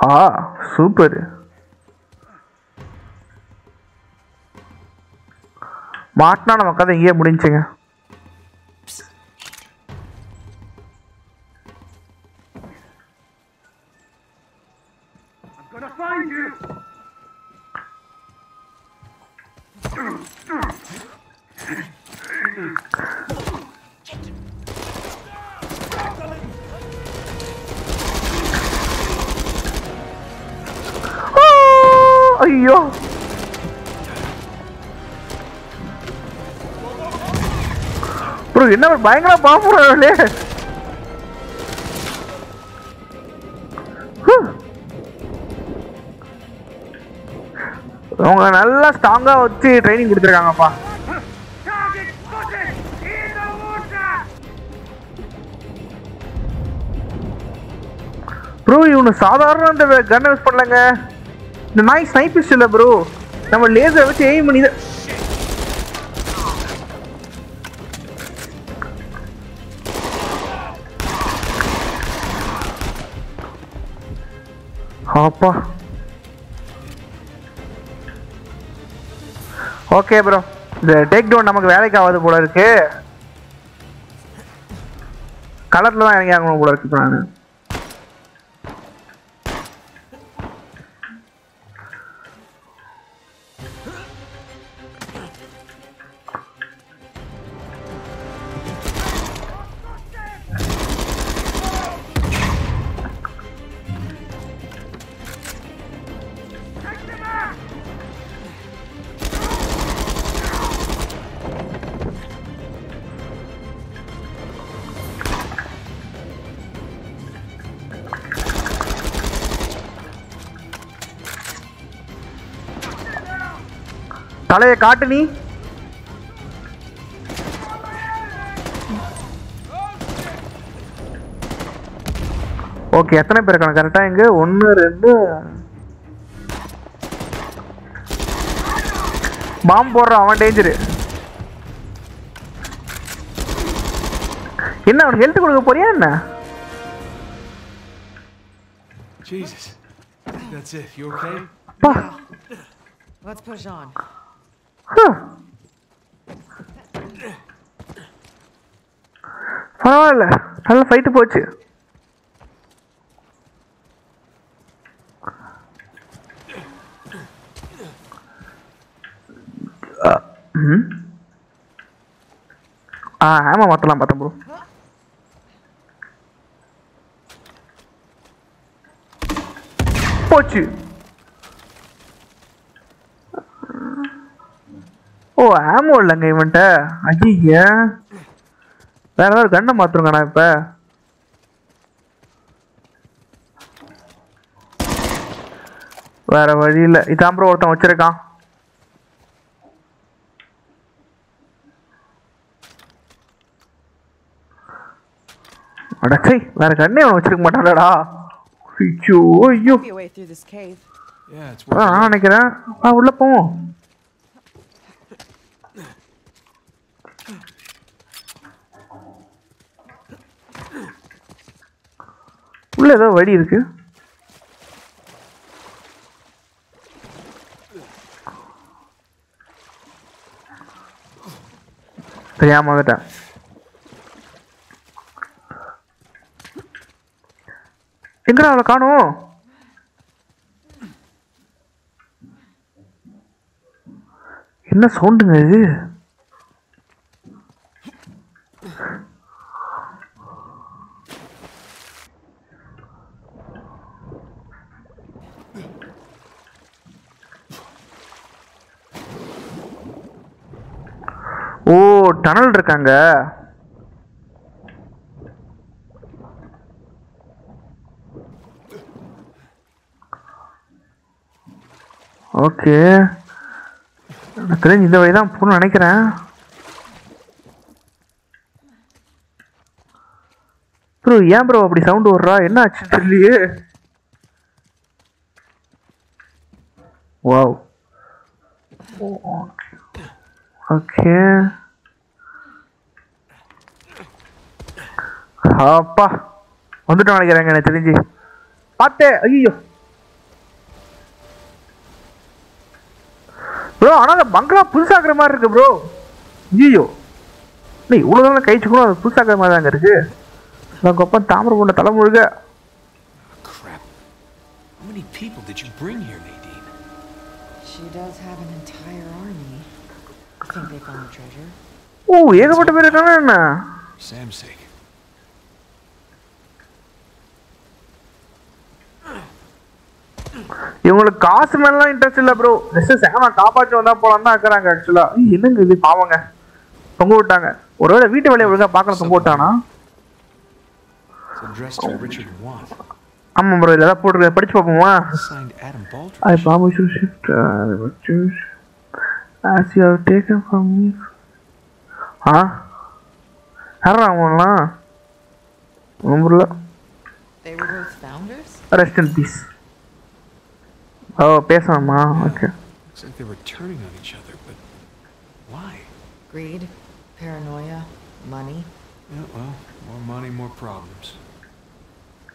ஆ சூப்பர். மாட்டினா நம்ம கதை இங்கேயே முடிஞ்சுங்க பயங்கர பாப்புறாங்களே அவங்க நல்லா ஸ்ட்ராங்கா வச்சு ட்ரைனிங் கொடுத்துருக்காங்கப்பா. ப்ரோ இவனு சாதாரண அந்த கன்னை யூஸ் பண்ணலங்க. இந்த நாய் ஸ்னைப்பிஸ்ட் இல்லை ப்ரோ நம்ம லேசரை வச்சு எய்ம் பண்ணி தான் அப்பா ஓகே ப்ரோ இந்த டேக் டவுன் நமக்கு வேலைக்கு ஆகாது போல இருக்கு. களத்தில் தான் இறங்கி ஆகணும் போல இருக்கு இப்போ நான். காட்டு நீ ஓகே எத்தனை பேர் இருக்காங்க கரெக்டாக இங்கே ஒன்று ரெண்டு பாம்பு போடுறான் அவன் டேஞ்சரு என்ன அவனுக்கு ஹெல்த் கொடுக்க போறியா என்ன Jesus. That's it. You okay? Let's push on. பரவாயில்ல. நல்ல ஃபைட்டு போச்சு. ம். ஆ ஆமாம் மாற்றலாம் பார்த்தேன் ப்ரோ போச்சு. ஓ ஆமோ இல்லைங்க இவன்ட்ட. ஐயா வேற ஏதாவது கண்ணை மாத்துருங்க நான் இப்ப. வேற வழி இல்ல இதான் ப்ரோ ஒருத்தன் வச்சிருக்கான். அடச்சை வேற கண்ணே அவன் வச்சிருக்க மாட்டான்டா. ஐயோ ஐயோ. நான் நினைக்கிறேன். உள்ள போவோம். உள்ள ஏதோ வழி இருக்கு. தெரியாம வந்துட்டேன். எங்கடா அவளை காணும்? என்ன சவுண்டுங்க இது ஓ டனல் இருக்காங்க ஓகே. எனக்கு தெரிஞ்சு இந்த வழி தான் போகணும்னு நினைக்கிறேன். ப்ரோ ஏன் ப்ரோ அப்படி சவுண்ட் வர்றா என்ன ஆச்சுன்னு தெரியலையே. வாவ். ஓகே. அப்பா வந்துட்டோம் நினைக்கிறேங்க எனக்கு தெரிஞ்சு பார்த்தேன் ஐயோ ப்ரோ ஆனால் அந்த பங்களா புதுசாக்குற மாதிரி இருக்கு ப்ரோ ஐயோ இல்லை இவ்வளோ தான் கழிச்சுக்கணும் அது புதுசாக்குற மாதிரி தாங்க இருக்கு உங்கள் அப்பா தாமரை பொண்ணை தலை முழுக Crap. How many people did you bring here, Nadine? She does have an entire army. I think they found the treasure. ஓ ஏகப்பட்ட பேர் இருக்காங்க என்ன Sam's sake. இவங்களுக்கு காசு மேலாம் இன்ட்ரெஸ்ட் இல்லை ப்ரோ ஜஸ்ட் சேம காப்பாற்றி வந்தா போலாம் தான் இருக்கிறாங்க ஆக்சுவலா என்னங்க இது? பாவங்க. தொங்க விட்டாங்க. ஒருவேளை வீட்டு வேலையை ஒழுங்கா பார்க்கணும் தொங்க விட்டானா. ஆமாம் ப்ரோ இதில் ஏதாவது போட்டுருக்க படிச்சு பார்ப்போமா? Uh, the virtues as you have taken from me. ஆ? யாரா அவன்லாம்? founders? Rest in peace oh பேசணுமா? Okay Looks like they were turning on each other, but why? Greed, paranoia, money. Yeah, well, more money, more problems.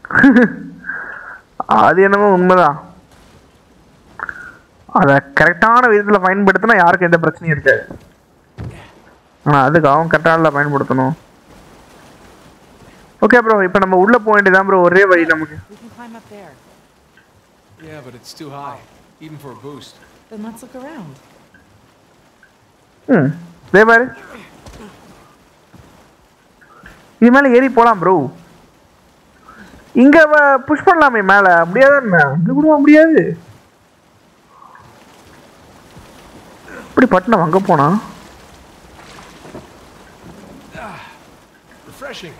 அது என்னமோ உண்மைதான். அதை கரெக்டான விதத்தில் பயன்படுத்தினா யாருக்கும் எந்த பிரச்சனையும் இருக்காது. ஆனால் அதுக்கு அவன் கரெக்டான பயன்படுத்தணும். ஓகே ப்ரோ இப்போ நம்ம உள்ளே போக வேண்டியதான் ப்ரோ ஒரே வழி நமக்கு We can climb up there. Yeah, but it's too high, even for a boost. Then let's look around. ம் இதே பாரு. இது மேலே ஏறி போகலாம் ப்ரோ இங்கே புஷ் பண்ணலாமே மேலே. முடியாது என்ன? இங்கே கூட முடியாது. இப்படி பட்டினம் அங்கே போனா? Refreshing.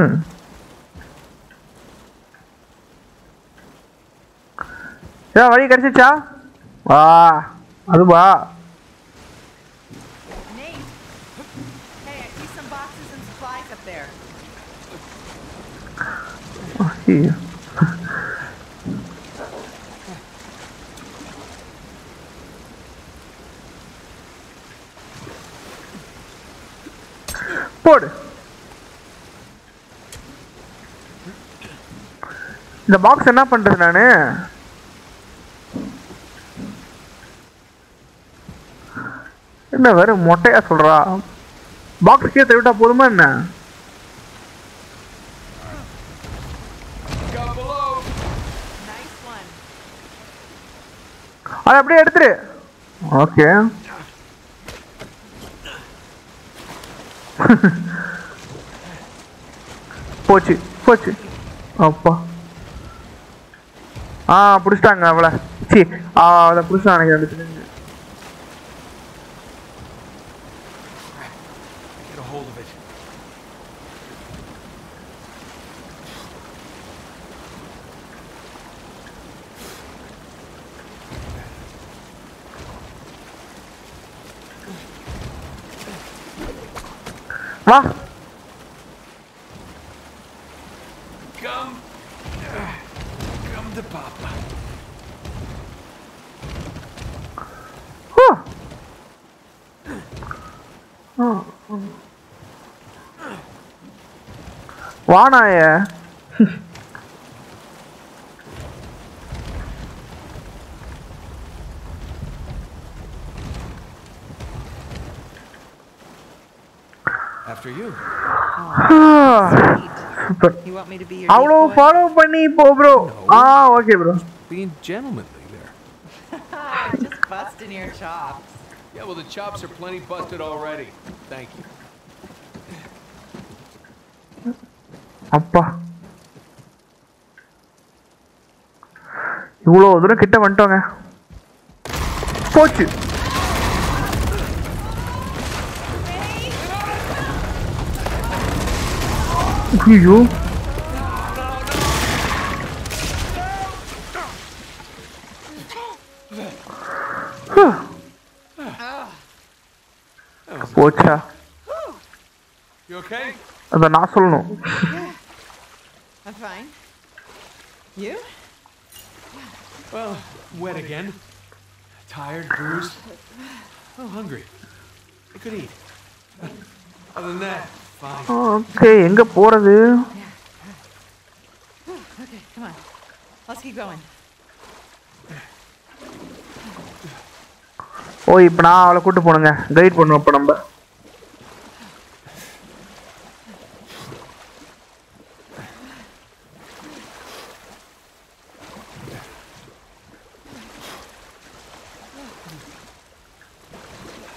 ம். ஏதா வழி கிடச்சிச்சா வா அதுவா போடு இந்த பாக்ஸ் என்ன பண்றது நானு என்ன வேற மொட்டையா சொல்றா? பாக்ஸ் கீழே விட்டா போதுமா என்ன. அதை அப்படியே எடுத்துரு. ஓகே போச்சு போச்சு. அப்பா. ஆ பிடிச்சிட்டாங்க அவளை. சி அவளை பிடிச்சிட்டாங்க Va? Come. Come to Papa. Huh. Hmm. Why not? அவ்வளோ? ஃபாலோ பண்ணி போ bro ah okay bro Being gentlemanly there. Just busting your chops. Yeah, well, the chops are plenty busted already. Thank you. அப்பா இவ்வளோ தூரம் கிட்ட வந்துட்டோங்க போச்சு Cuyo. Poxa. You okay? As an asshole, no. I'm fine. You? Well, wet again. Tired, bruised. Oh, hungry. I could eat. Other than that, okay எங்க போறது Okay, come on. Let's keep going. ஓ இப்போ நான் அவளை கூட்டு போனுங்க guide பண்ணுவோம் இப்போ நம்ம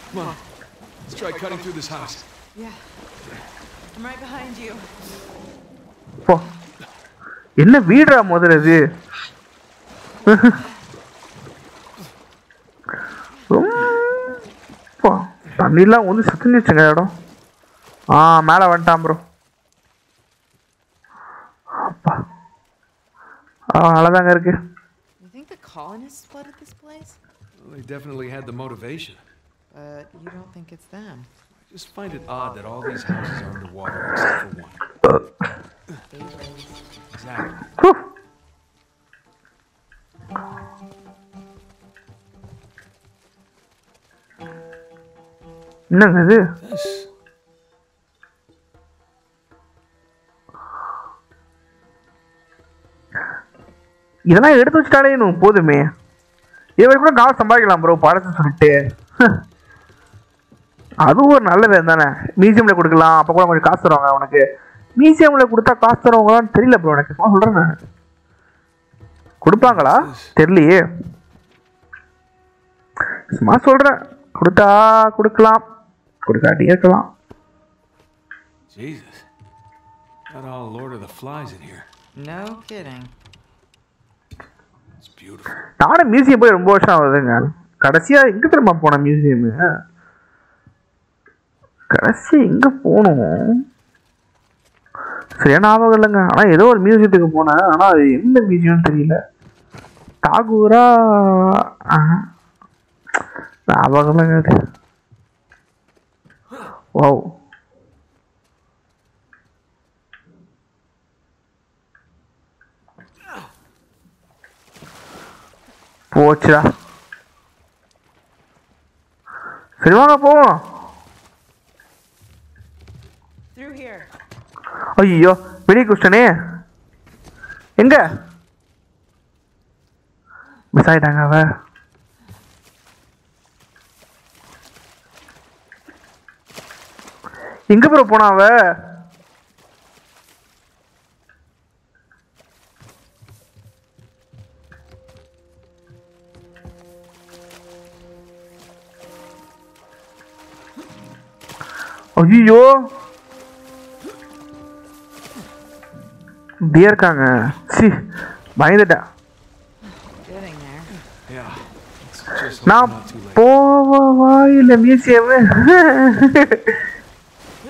Come on. Let's try cutting through this house. Yeah. I'm right behind you. போ என்ன வீடுடா முதல்ல இது ரொம்ப தண்ணிலாம் வந்து சுத்தினுச்சுங்க இடம் ஆ மேலே வந்துட்டான் ப்ரோ அப்பா ஆ நல்லாதாங்க இருக்கு You think the colonists flooded this place? Well, they definitely had the motivation. But you don't think it's them. I just find it odd that all these houses are underwater except for one. Exactly. என்னங்க இது. இதெல்லாம் எடுத்து வச்சுட்டாலே இன்னும் போதுமே. இது கூட காசு சம்பாதிக்கலாம் ப்ரோ படத்தை சொல்லிட்டு. அதுவும் ஒரு நல்ல வேலை தானே மியூசியமில் கொடுக்கலாம் அப்போ கூட கொஞ்சம் காசு தருவாங்க உனக்கு மியூசியமில் கொடுத்தா காசு தருவாங்களான்னு தெரியல ப்ரோ எனக்கு. சும்மா சொல்கிறேன் நான். கொடுப்பாங்களா? தெரியலையே. சும்மா சொல்கிறேன் கொடுத்தா கொடுக்கலாம். கொடுக்காட்டி இருக்கலாம். Jesus. Got all Lord of the Flies in here. No kidding. It's beautiful. நானும் மியூசியம் போய் ரொம்ப வருஷம் ஆகுதுங்க. கடைசியாக எங்கே திரும்ப போனேன் மியூசியமு கடைசி எங்கே போனோம்? சரியா ஞாபகம் இல்லைங்க. ஆனால் ஏதோ ஒரு மியூசியத்துக்கு போனேன். ஆனால் அது எந்த மியூசியம்னு தெரியல. தாகூரா ஞாபகம் ஞாபகம் அது ஓ போச்சுடா. சரி வாங்க போவோம் Through here. ஐயோ வெளியே கிருஷ்ணனே எங்க? மிஸ் ஆயிட்டாங்க அவ. எங்க ப்ரோ போனா அவ? ஐயோ இப்படியே இருக்காங்க சி பயந்துட்டேன் நான். போவா இல்ல மியூசியம்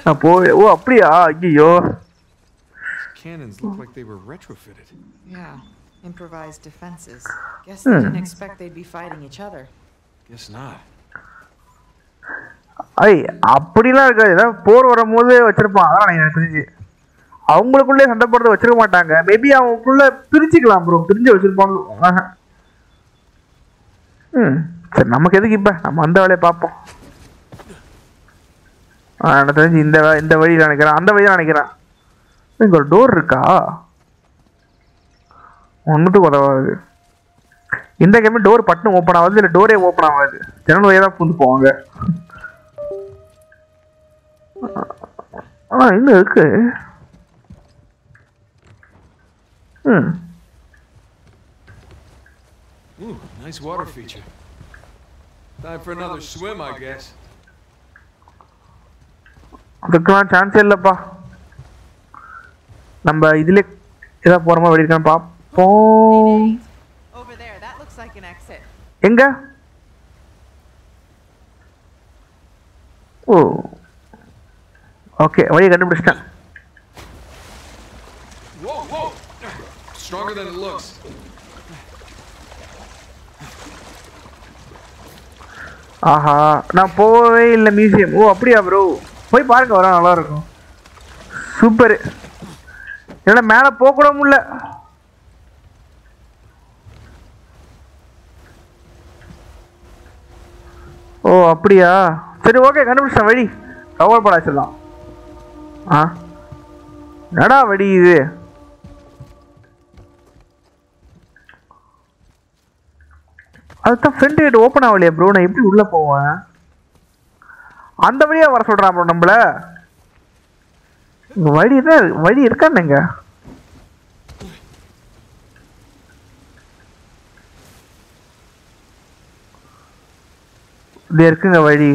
நான் போவே ஓ அப்படியா ஐயோ Cannons look like they were retrofitted. Yeah. Improvised defenses. Guess they didn't expect they'd be fighting each other. Guess not. ஐ அப்படிலாம் இருக்காது ஏதாவது போர் வரும்போது வச்சிருப்பான் அதான் எனக்கு தெரிஞ்சு அவங்களுக்குள்ளே சண்டை போடுறது வச்சிருக்க மாட்டாங்க மேபி அவங்களுக்குள்ள பிரிச்சுக்கலாம் ப்ரோ பிரிஞ்சு வச்சிருப்பாங்க ம் சரி நமக்கு எதுக்கு இப்போ நம்ம அந்த வேலையை பார்ப்போம் எனக்கு தெரிஞ்சு இந்த வே- இந்த வழியில் நினைக்கிறேன் அந்த வழியில் நினைக்கிறேன் இங்கே ஒரு டோர் இருக்கா ஒன்றுட்டு உதவாது இந்த கேமே டோர் பட்டன் ஓப்பன் ஆகாது இல்லை டோரே ஓப்பன் ஆகாது ஜன்னல் வழியாக தான் பூந்து போவாங்க ஆ இன்னும் இருக்கு ம் Ooh, nice water feature. Time for another swim, I guess. அதுக்கெல்லாம் சான்ஸே இல்லைப்பா நம்ம இதுல ஏதாவது பார்ப்போம் like an exit. எங்க ஓ ஓகே வழியை கண்டுபிடிச்சிட்டேன் Whoa, whoa! Stronger than it looks. ஆஹா நான் போகவே இல்லை மியூசியம் ஓ அப்படியா ப்ரோ போய் பாருங்க வர நல்லா இருக்கும் சூப்பர் என்னடா மேலே போக கூட முடியல. ஓ அப்படியா? சரி ஓகே கண்டுபிடிச்சேன் வழி. கவலைப்படா சொல்லலாம் ஆ? என்னடா வடி இது? அதுதான் ஃப்ரண்ட் கேட் ஓப்பன் ஆகலையே ப்ரோ நான் எப்படி உள்ளே போவேன்? அந்த வழியாக வர சொல்கிறான் ப்ரோ நம்மள. வழி தான் வழி இருக்கானுங்க இது இருக்குங்க வழி.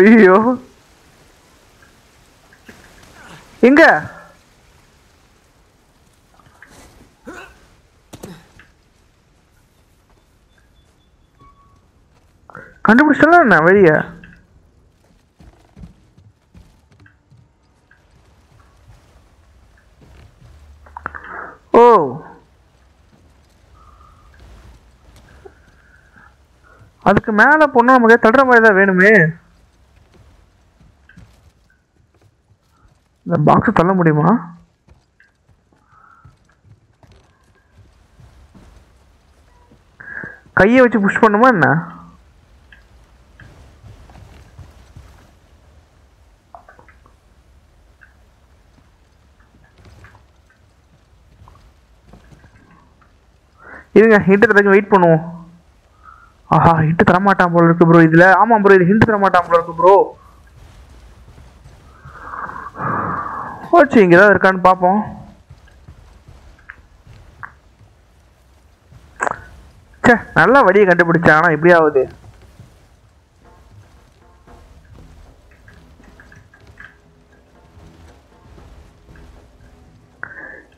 ஐயோ எங்க கண்டுபிடிச்சல என்ன வழிய ஓ அதுக்கு மேல பொண்ணு நமக்கு தடுற மாதிரி தான் வேணுமே? இந்த பாக்ஸ் தள்ள முடியுமா? கையை வச்சு புஷ் பண்ணுமா என்ன? இருங்க ஹிண்ட் வெயிட் பண்ணுவோம். ஆஹா ஹிண்ட் தரமாட்டான் போல இருக்கு ப்ரோ இதுல. ஆமா ப்ரோ இது ஹிண்ட் தரமாட்டான் போல இருக்கு ப்ரோ போச்சு இங்க ஏதாவது இருக்கான்னு பார்ப்போம். ச்சே நல்லா வழியை கண்டுபிடிச்சேன் ஆனா எப்படி ஆகுது.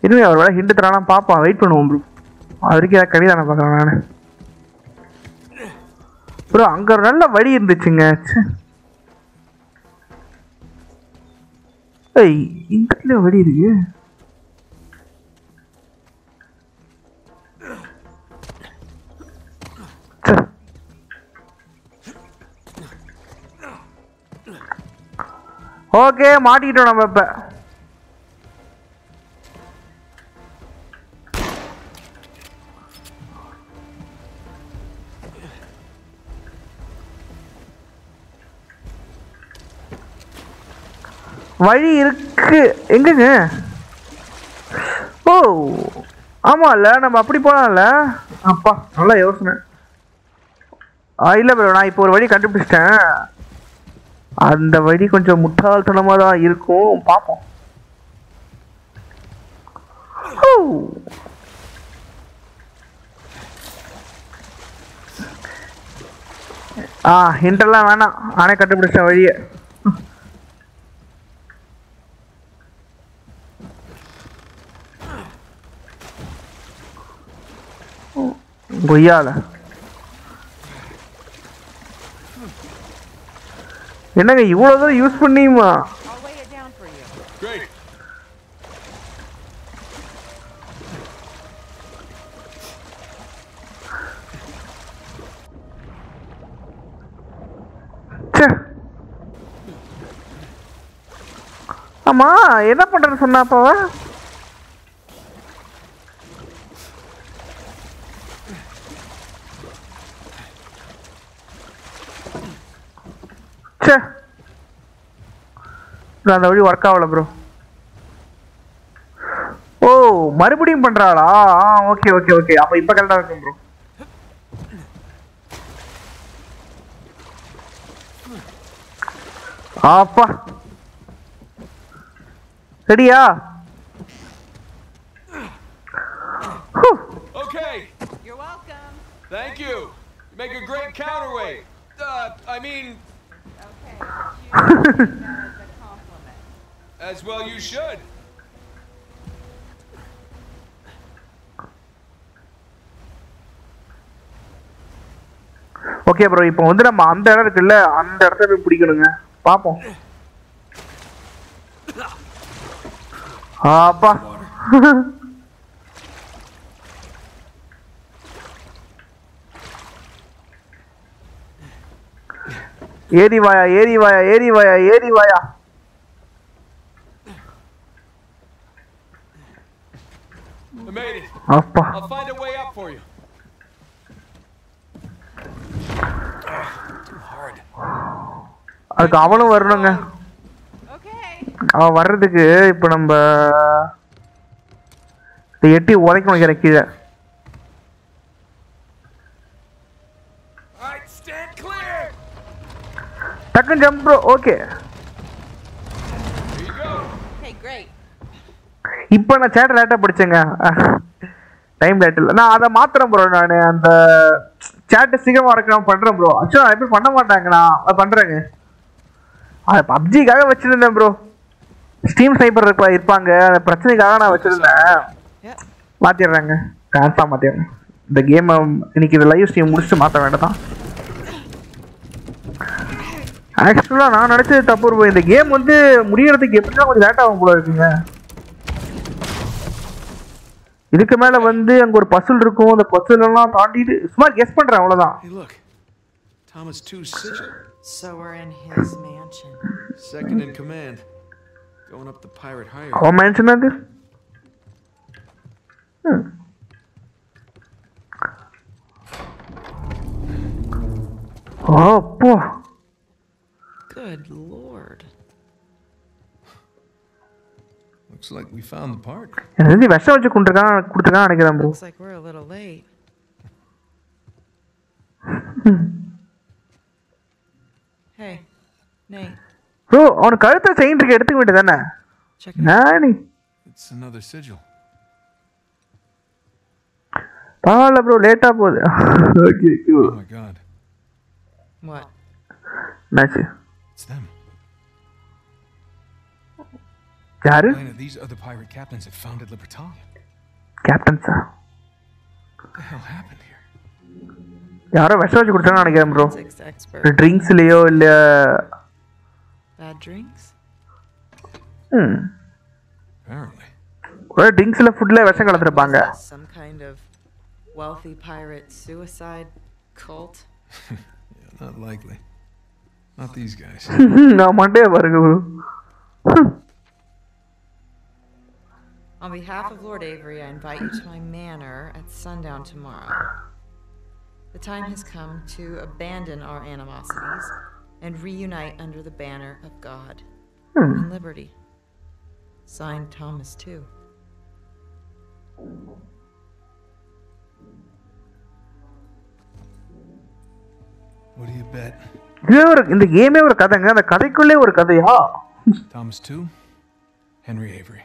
இனிமே அவர் வேலை ஹிண்ட் தரானா பார்ப்போம். வெயிட் பண்ணுவோம் ப்ரோ அது வரைக்கும் ஏதாவது கவிதான பார்க்குறேன் நான். ப்ரோ அங்க ஒரு நல்ல வழி இருந்துச்சுங்க. ஏய் இந்த வழி இருக்கு? ஓகே மாட்டிக்கிட்டோம் நம்ம இப்ப. வழி இருக்கு. எங்கங்க? ஓ ஆமாம்ல நம்ம அப்படி போலாம்ல? அப்பா நல்ல யோசனை. ஆ இல்லை ப்ரோ நான் இப்போ ஒரு வழி கண்டுபிடிச்சிட்டேன். அந்த வழி கொஞ்சம் முட்டாள்தனமாக தான் இருக்கும். பார்ப்போம். ஆ ஹிண்டெல்லாம் வேணாம். நானே கண்டுபிடிச்ச வழியை. பொய்யால. என்னங்க இவ்வளோ தூரம் யூஸ் பண்ணியுமா? ஆமா என்ன பண்றேன்னு சொன்னா ச்சே bro, அந்த வழி ஒர்க் ஆகல ப்ரோ ஓ மறுபடியும் பண்றாளா ஆ ஓகே ஓகே ஓகே அப்ப இப்ப கரெக்டா இருக்கும் ப்ரோ அப்பா ரெடியா Okay. You're welcome. Thank you. You make a great counterweight. Uh, I mean, as well you should. Okay bro இப்போ வந்து நம்ம அந்த இடம் இருக்குல்ல அந்த இடத்த போய் பிடிக்கணுங்க. பார்ப்போம் அப்பா. ஏரி வாயா ஏரி வாயா ஏரி வாயா ஏரி வாயா. அப்பா. அதுக்கு அவனும் வரணுங்க. அவன் வர்றதுக்கு இப்போ நம்ம எட்டி உதைக்கணும் நினைக்கிறேன் கீழே All right, stand clear. டக்குன்னு ஜம்ப் ப்ரோ ஓகே. இப்போ நான் சேட்டை லேட்டாக படிச்சேங்க. டைம் லேட் இல்லை. நான் அதை மாத்துறேன் ப்ரோ நான். அந்த சேட்டை சீக்கிரமாக வரக்கு நான் பண்ணுறேன் ப்ரோ ஆக்சுவலாக எப்படி பண்ண மாட்டாங்க நான். அதை பண்ணுறேங்க அது பப்ஜிக்காக வச்சுருந்தேன் ப்ரோ ஸ்டீம் ஸ்னைப்பர் இருப்பாங்க. அந்த பிரச்சனைக்காக நான் வச்சுருந்தேன். மாற்றிடுறேங்க கன்ஃபார்ம் மாற்றிடுறேன் இந்த கேமை இன்னைக்கு இது லைவ் ஸ்ட்ரீம் முடிச்சுட்டு மாற்ற வேண்டாம் ஆக்சுவலாக நான் நினச்சது தப்பு ப்ரோ இந்த கேம் வந்து முடியறதுக்கு எப்படின்னா கொஞ்சம் லேட் ஆகும் போல இருக்குங்க இதுக்கு மேல வந்து அங்க ஒரு பசில் இருக்கும் அந்த பசில் எல்லாம் தாண்டிட்டு சும்மா guess Hey, look. Thomas Two sigil. So we're in his mansion. Second in command. Going up the pirate hierarchy. அவன் மென்ஷன் அது ம். ஓ, அப்போ Good lord. Looks like we found the part. எனக்கு தெரிஞ்சு விஷம் வச்சு கொடுத்துருக்கான் கொடுத்துருக்கான் நினைக்கிறேன் bro Looks like we're a little late. hey, Nate, bro அவனுக்கு கழுத்துல செயின் இருக்கு எடுத்துக்க வேண்டியது தானே check it out. Nani It's another sigil. பரவாயில்ல ப்ரோ லேட்டா போகுது okay Oh my god. What? என்னாச்சு யாரு Lena, these other pirate captains have founded Libertalia. கேப்டன்ஸா What the hell happened here? யாரோ விஷம் வச்சு குடிச்சாங்கன்னு நினைக்கிறேன் ப்ரோ Forensics expert. ட்ரிங்க்ஸ்லேயோ இல்லை Bad drinks? ம் Apparently. ஒரு ட்ரிங்க்ஸில் ஃபுட்டில் விஷம் கலந்துருப்பாங்க Was this Some kind of wealthy pirate suicide cult? Yeah, not likely. Not these guys. நான் மண்டே பாருங்க bro On behalf of Lord Avery, I invite you to my manor at sundown tomorrow. The time has come to abandon our animosities and reunite under the banner of God and liberty. Signed Thomas, too. What do you bet? இதுவே ஒரு இந்த கேமே ஒரு கதைங்க அந்த கதைக்குள்ளே ஒரு கதையா Thomas 2? Henry Avery.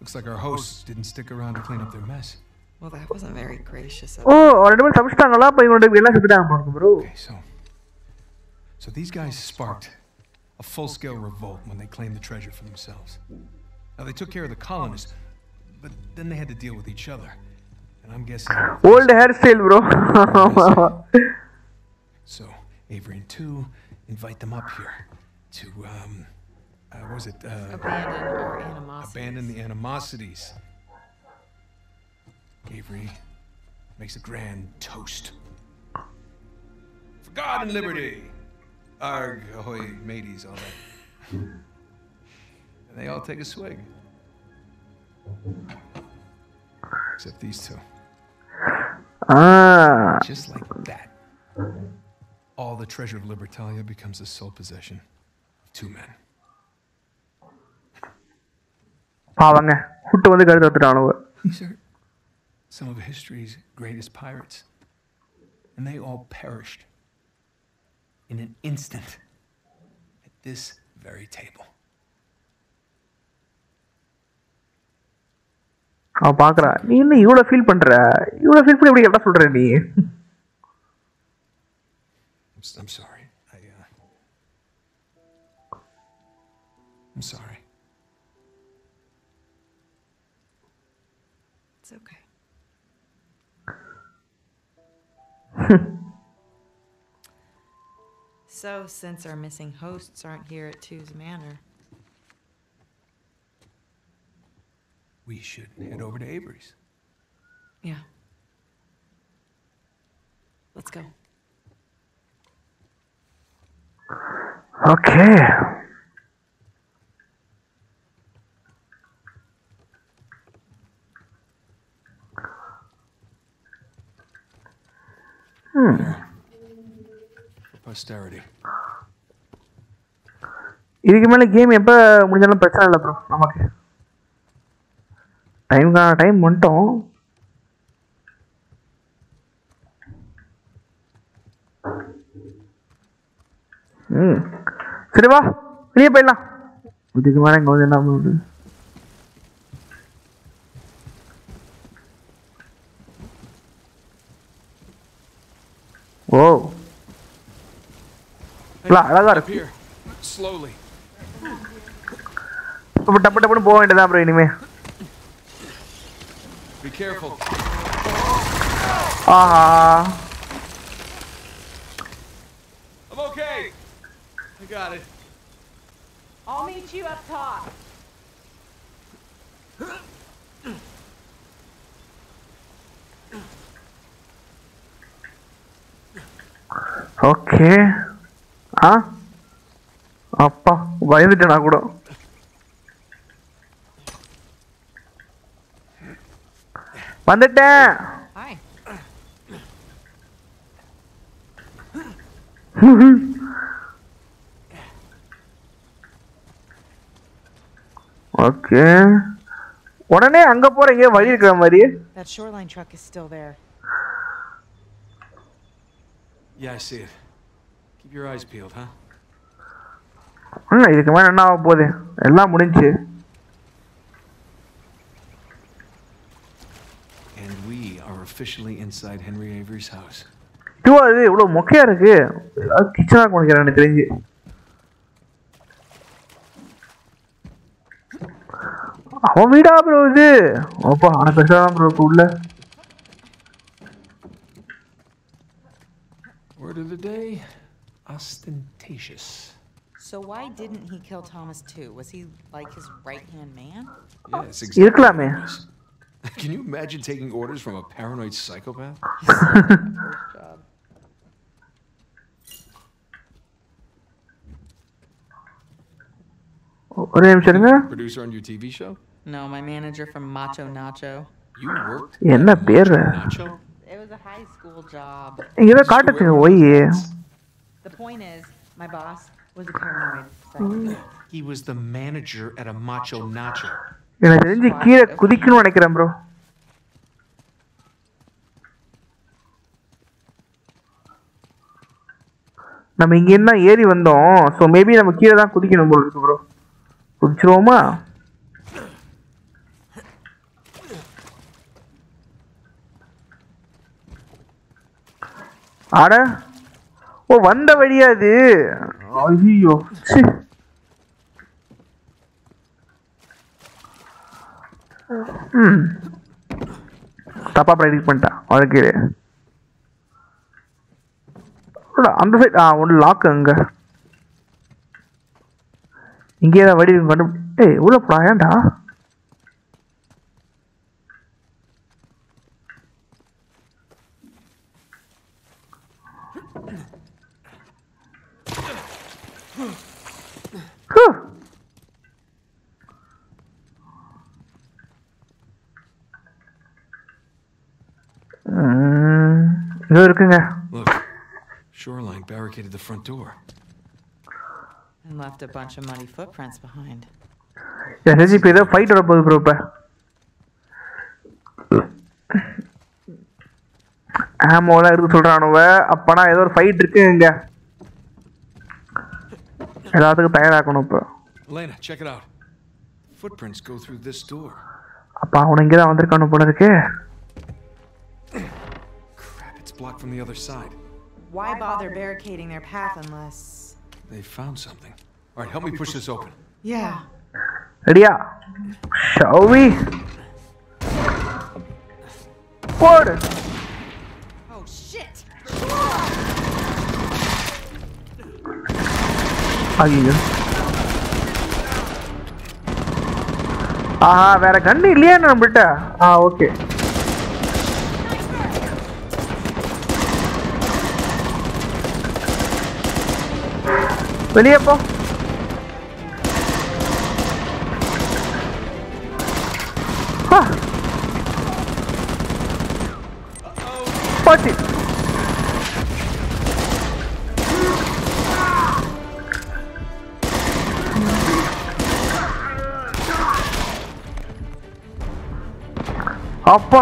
Looks like our hosts didn't stick around to clean up their mess. Well, that wasn't very gracious of ஓ ரெண்டு பேரும் தப்பிச்சிட்டாங்களா இப்போ இவங்க எல்லாம் செத்துட்டாங்க பாருங்க bro Okay, so. So these guys sparked a full scale revolt when they claimed the treasure for themselves. Now, they took care of the colonists, but then they had to deal with each other. And I'm guessing. Old hairstyle bro So, Avery and two invite them up here to, um, uh, what was it? Uh, abandon our animosities. abandon the animosities. Avery makes a grand toast. For God and liberty! Arg, ahoy, mateys, all that. and they all take a swig. Except these two. Ah Just like that. All the treasure of Libertalia becomes the sole possession of two men. பாவங்க food வந்து கருத்து வந்துட்டானுவ These are some of history's greatest pirates. And they all perished in an instant at this very table. அவன் பார்க்கறா நீ என்ன இவ்வளோ feel பண்ற இவ்வளோ ஃபீல் பண்ணி எப்படி கேட்டா சொல்ற நீ I'm, s- I'm sorry. I, uh. I'm sorry. So, since our missing hosts aren't here at Two's Manor, We should head over to Avery's. yeah. Let's go. Okay For posterity. இதுக்கு மேலே game எப்போ முடிஞ்சாலும் பிரச்சனை இல்லை bro நமக்கு. Time time வந்துட்டோம். ம் சரி வா வெளியே போயிடலாம். இதுக்கு மேலே இங்கே வந்து என்ன பண்ணுறது? ஓ இல்லை அழகா Up இருக்கு here. Slowly. இப்போ டப்பு டப்புன்னு போக வேண்டியதான் அப்புறம் இனிமே Be careful. Aha I'm okay. I got it. I'll meet you up top. Okay ஆ அப்பா பயந்துட்டேன் நான் கூட வந்துட்டேன். ஓகே உடனே அங்க போறீங்க வழி இருக்கிற மாதிரி That shoreline truck is still there. Yeah, I see it. Keep your eyes peeled, huh? இதுக்கு மேல என்ன ஆக போகுது எல்லாம் முடிஞ்சு And we are officially inside Henry Avery's house. இதுவா இது இவ்வளவு மொக்கையா இருக்கு கிச்சனா குடிக்கிறேன் எனக்கு தெரிஞ்சு அவன் வீடா ப்ரோ இது அப்பா ஆனா பெருசா தான் ப்ரோ உள்ள of the day, ostentatious. So why didn't he kill Thomas too? Was he like his right-hand man? Yes, exactly. Can you imagine taking orders from a paranoid psychopath? Producer on your TV show? No, my manager from Macho Nacho. You worked? Yeah, Nacho? Was a high school job. இங்க ஏதோ காட்டுச்சுங்க Y The point is, my boss was a paranoid. He was the manager at a Macho Nacho. எனக்கு தெரிஞ்சு கீழே குதிக்கணும்னு நினைக்கிறேன் bro நம்ம இங்க என்ன ஏறி வந்தோம் ஸோ மேபி நம்ம கீழே தான் குதிக்கணும் போல இருக்கு ப்ரோ குதிச்சிருவோமா அட ஓ வந்த வழியா இது ஐயோ. ம். தப்பா ப்ரெடிக்ட் பண்ணிட்டேன் அதுக்கு அந்த சைட் ஆ ஒன்று லாக் அங்க. இங்கே தான் வடி கண்டு ஏய் உள்ள போடா ஏன்டா? இதோ இருக்குங்க Look, Shoreline barricaded the front door. And left a bunch of muddy footprints behind. SSC இப்போ ஏதோ ஃபைட் வர போகுது ப்ரோ இப்போ ஆமோலாம் இருக்கு சொல்கிறானுவ அப்பனா ஏதோ ஒரு ஃபைட் இருக்கு இங்க எல்லாத்துக்கும் தயாராக்கணும் இப்போ Elena, check it out. Footprints go through this door. அப்பா அவன் இங்கே தான் வந்திருக்கானு போல இருக்கு Crap, it's blocked from the other side. Why bother barricading their path unless. They found something. All right, help me push this open. Yeah. ரெடியா ஷவி போடு Oh shit! ஐயோ ஆஹா வேற கண்ணு இல்லையா நம்மள்ட்ட ஆ ஓகே வெளியே போ ஆ. போச்சு அப்பா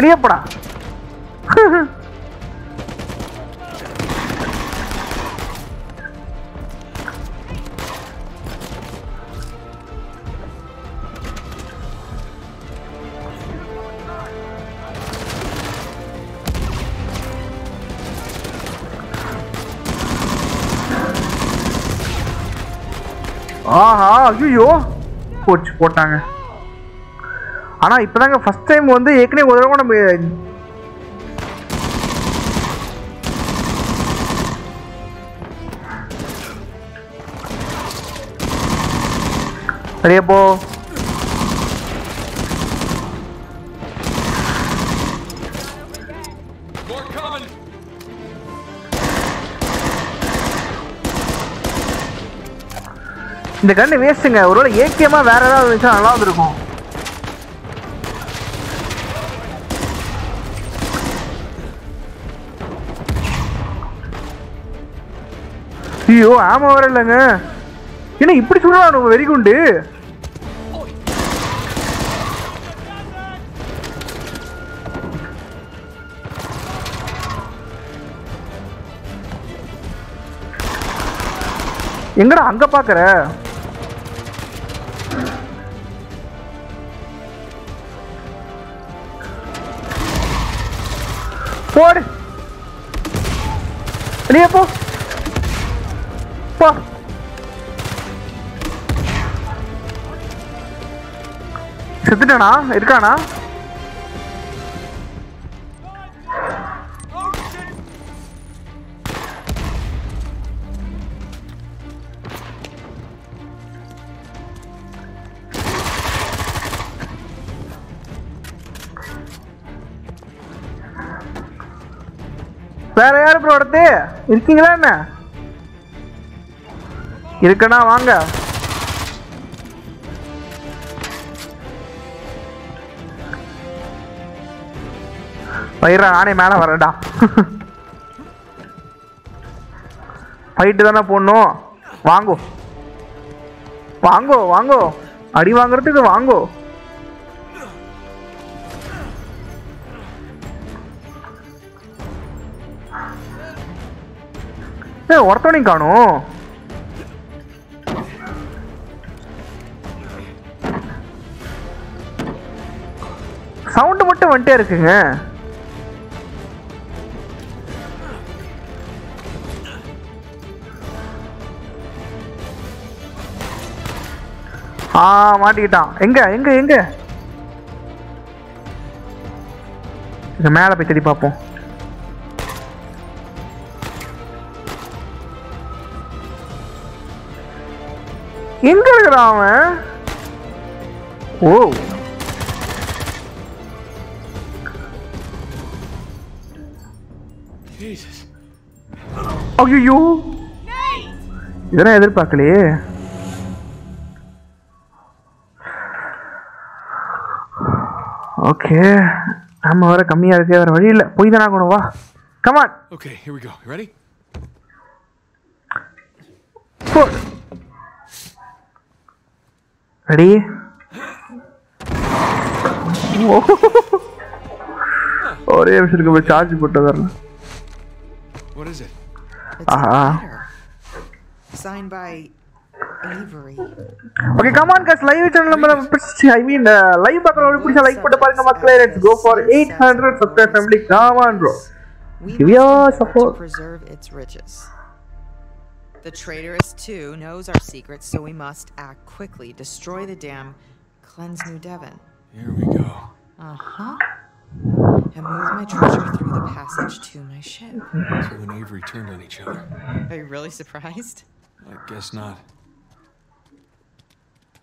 வெளியே போடா ஆஹா ஐயோ போச்சு போட்டாங்க. ஆனால் இப்போ தாங்க ஃபஸ்ட் டைம் வந்து ஏற்கனவே ஒரு தடவை நம்ம சரியா போ இந்த கண்ணு வேஸ்ட்டுங்க ஒருவேளை ஏக்கியமாக வேறு ஏதாவது இருந்துச்சுன்னா நல்லா இருந்திருக்கும். ஐயோ ஆமா வர இல்லைங்க. என்ன இப்படி சொல்லுவானு வெறி குண்டு? எங்கடா அங்க பாக்குற? போடு. வெளியே போ. போ. செத்துட்டானா? இருக்கானா? வேற யாரு ப்ரோ அடுத்து? இருக்கீங்களா என்ன? இருக்கனா வாங்க. பயிரா நானே மேல வரேன்டா. ஃபைட்டு தானே போடணும். வாங்கோ. வாங்கோ வாங்கோ. அடி வாங்குறதுக்கு வாங்கோ. ஏ ஒருத்தவனையும் காணும். மட்டும் வந்துட்டே இருக்குங்க. ஆ மாட்டிக்கிட்டான். எங்க எங்க எங்க? இங்க மேல போய் தேடி பார்ப்போம் எங்க இருக்கிறான் அவன்? ஓ. ஐயோ. இதெல்லாம் எதிர்பார்க்கலையே. ஓகே நம்ம வர கம்மியா இருக்கு வேற வழி இல்லை. போய் தானே ஆகணும் வா. Come on Okay, here we go. You ready? Ready ஒரே நிமிஷம் இருக்கு சார்ஜ் போட்டு வரல. What is it? It's uh -huh. Signed by Avery. Okay, come on guys, live channel I mean uh, live bakala pidcha like potta parunga makkale let's go for 800 subscribe family. Come on bro. Give your support preserve its riches. The traitoress too knows our secrets, so we must act quickly, destroy the dam, cleanse New Devon. Here we go. Uh-huh And move my treasure through the passage to my ship. So when Avery turned on each other. Are you really surprised? I guess not.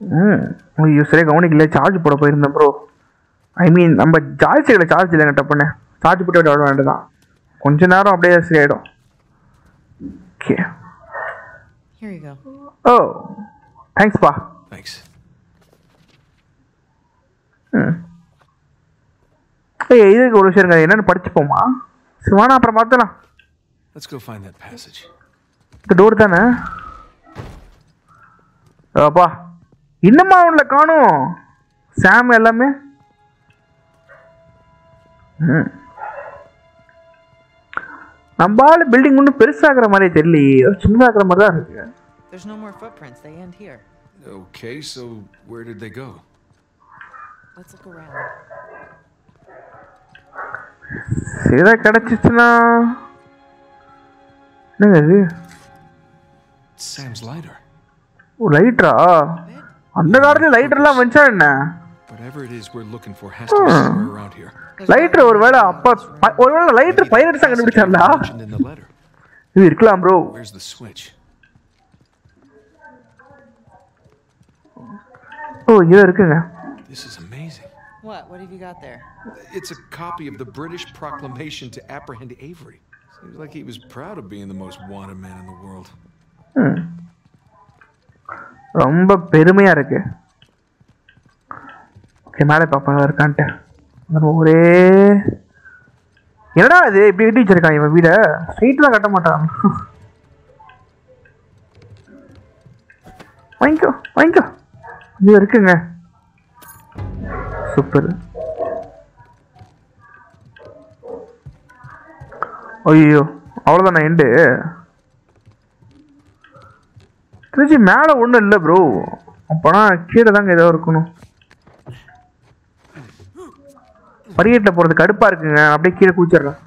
ம் ஐயோ சரியா கவனிக்கல charge போட போயிருந்தேன் bro I mean நம்ம ஜாய்ஸ்டிக்கில் charge இல்லைங்க டப்புன்னு சார்ஜ் போட்டு விட வேண்டியதான் கொஞ்ச நேரம் அப்படியே சரியாயிடும் okay Here you go. O தேங்க்ஸ்ப்பா Thanks. ஏய் இதுக்கு ஒரு விஷயம் என்னன்னு படிச்சுப்போமா சிவானா அப்புறம் பார்த்தலாம் Let's go find that passage. இந்த டோர் தானே அப்பா இன்னுமா அவன்ல காணும் சாம் எல்லாமே. நம்ம ஆளு பில்டிங் ஒன்றும் பெருசாகிற மாதிரி தெரியலையே ஏதோ சின்னதாகிற மாதிரி தான் இருக்கு There's no more footprints. They end here. Okay, so where did they go? Let's look around. சில கிடைச்சிச்சுன்னா என்னங்க இது. ஓ லைட்ரா அந்த காலத்துல லைட்டர்லாம் வந்துச்சா என்ன. லைட்டர் ஒருவேளை அப்ப ஒருவேளை லைட்டர் பைரட்ஸ் கண்டுபிடிச்சாங்களா. இது இருக்கலாம் ப்ரோ? ஓ இது இருக்குங்க This is amazing. What? What have you got there? It's a copy of the British proclamation to apprehend Avery. Seems like he was proud of being the most wanted man in the world. ரொம்ப பெருமையா இருக்கு okay மேலே பார்ப்போம் இருக்கான்ட்டு ஒரே என்னடா இது இப்படி கட்டி வச்சிருக்கான் இவன் வீட ஸ்ட்ரைட்லாம் கட்ட மாட்டான் வாங்கிக்கோ வாங்கிக்கோ இது இருக்குங்க சூப்பர் ஐயோ அவ்வளோதானே எண்டு திருச்சி மேலே ஒன்றும் இல்லை ப்ரோ அப்போனா கீழே தாங்க ஏதோ இருக்கணும். படிக்கட்டில் போகிறது கடுப்பாக இருக்குங்க. அப்படியே கீழே குளிச்சிடுறேன்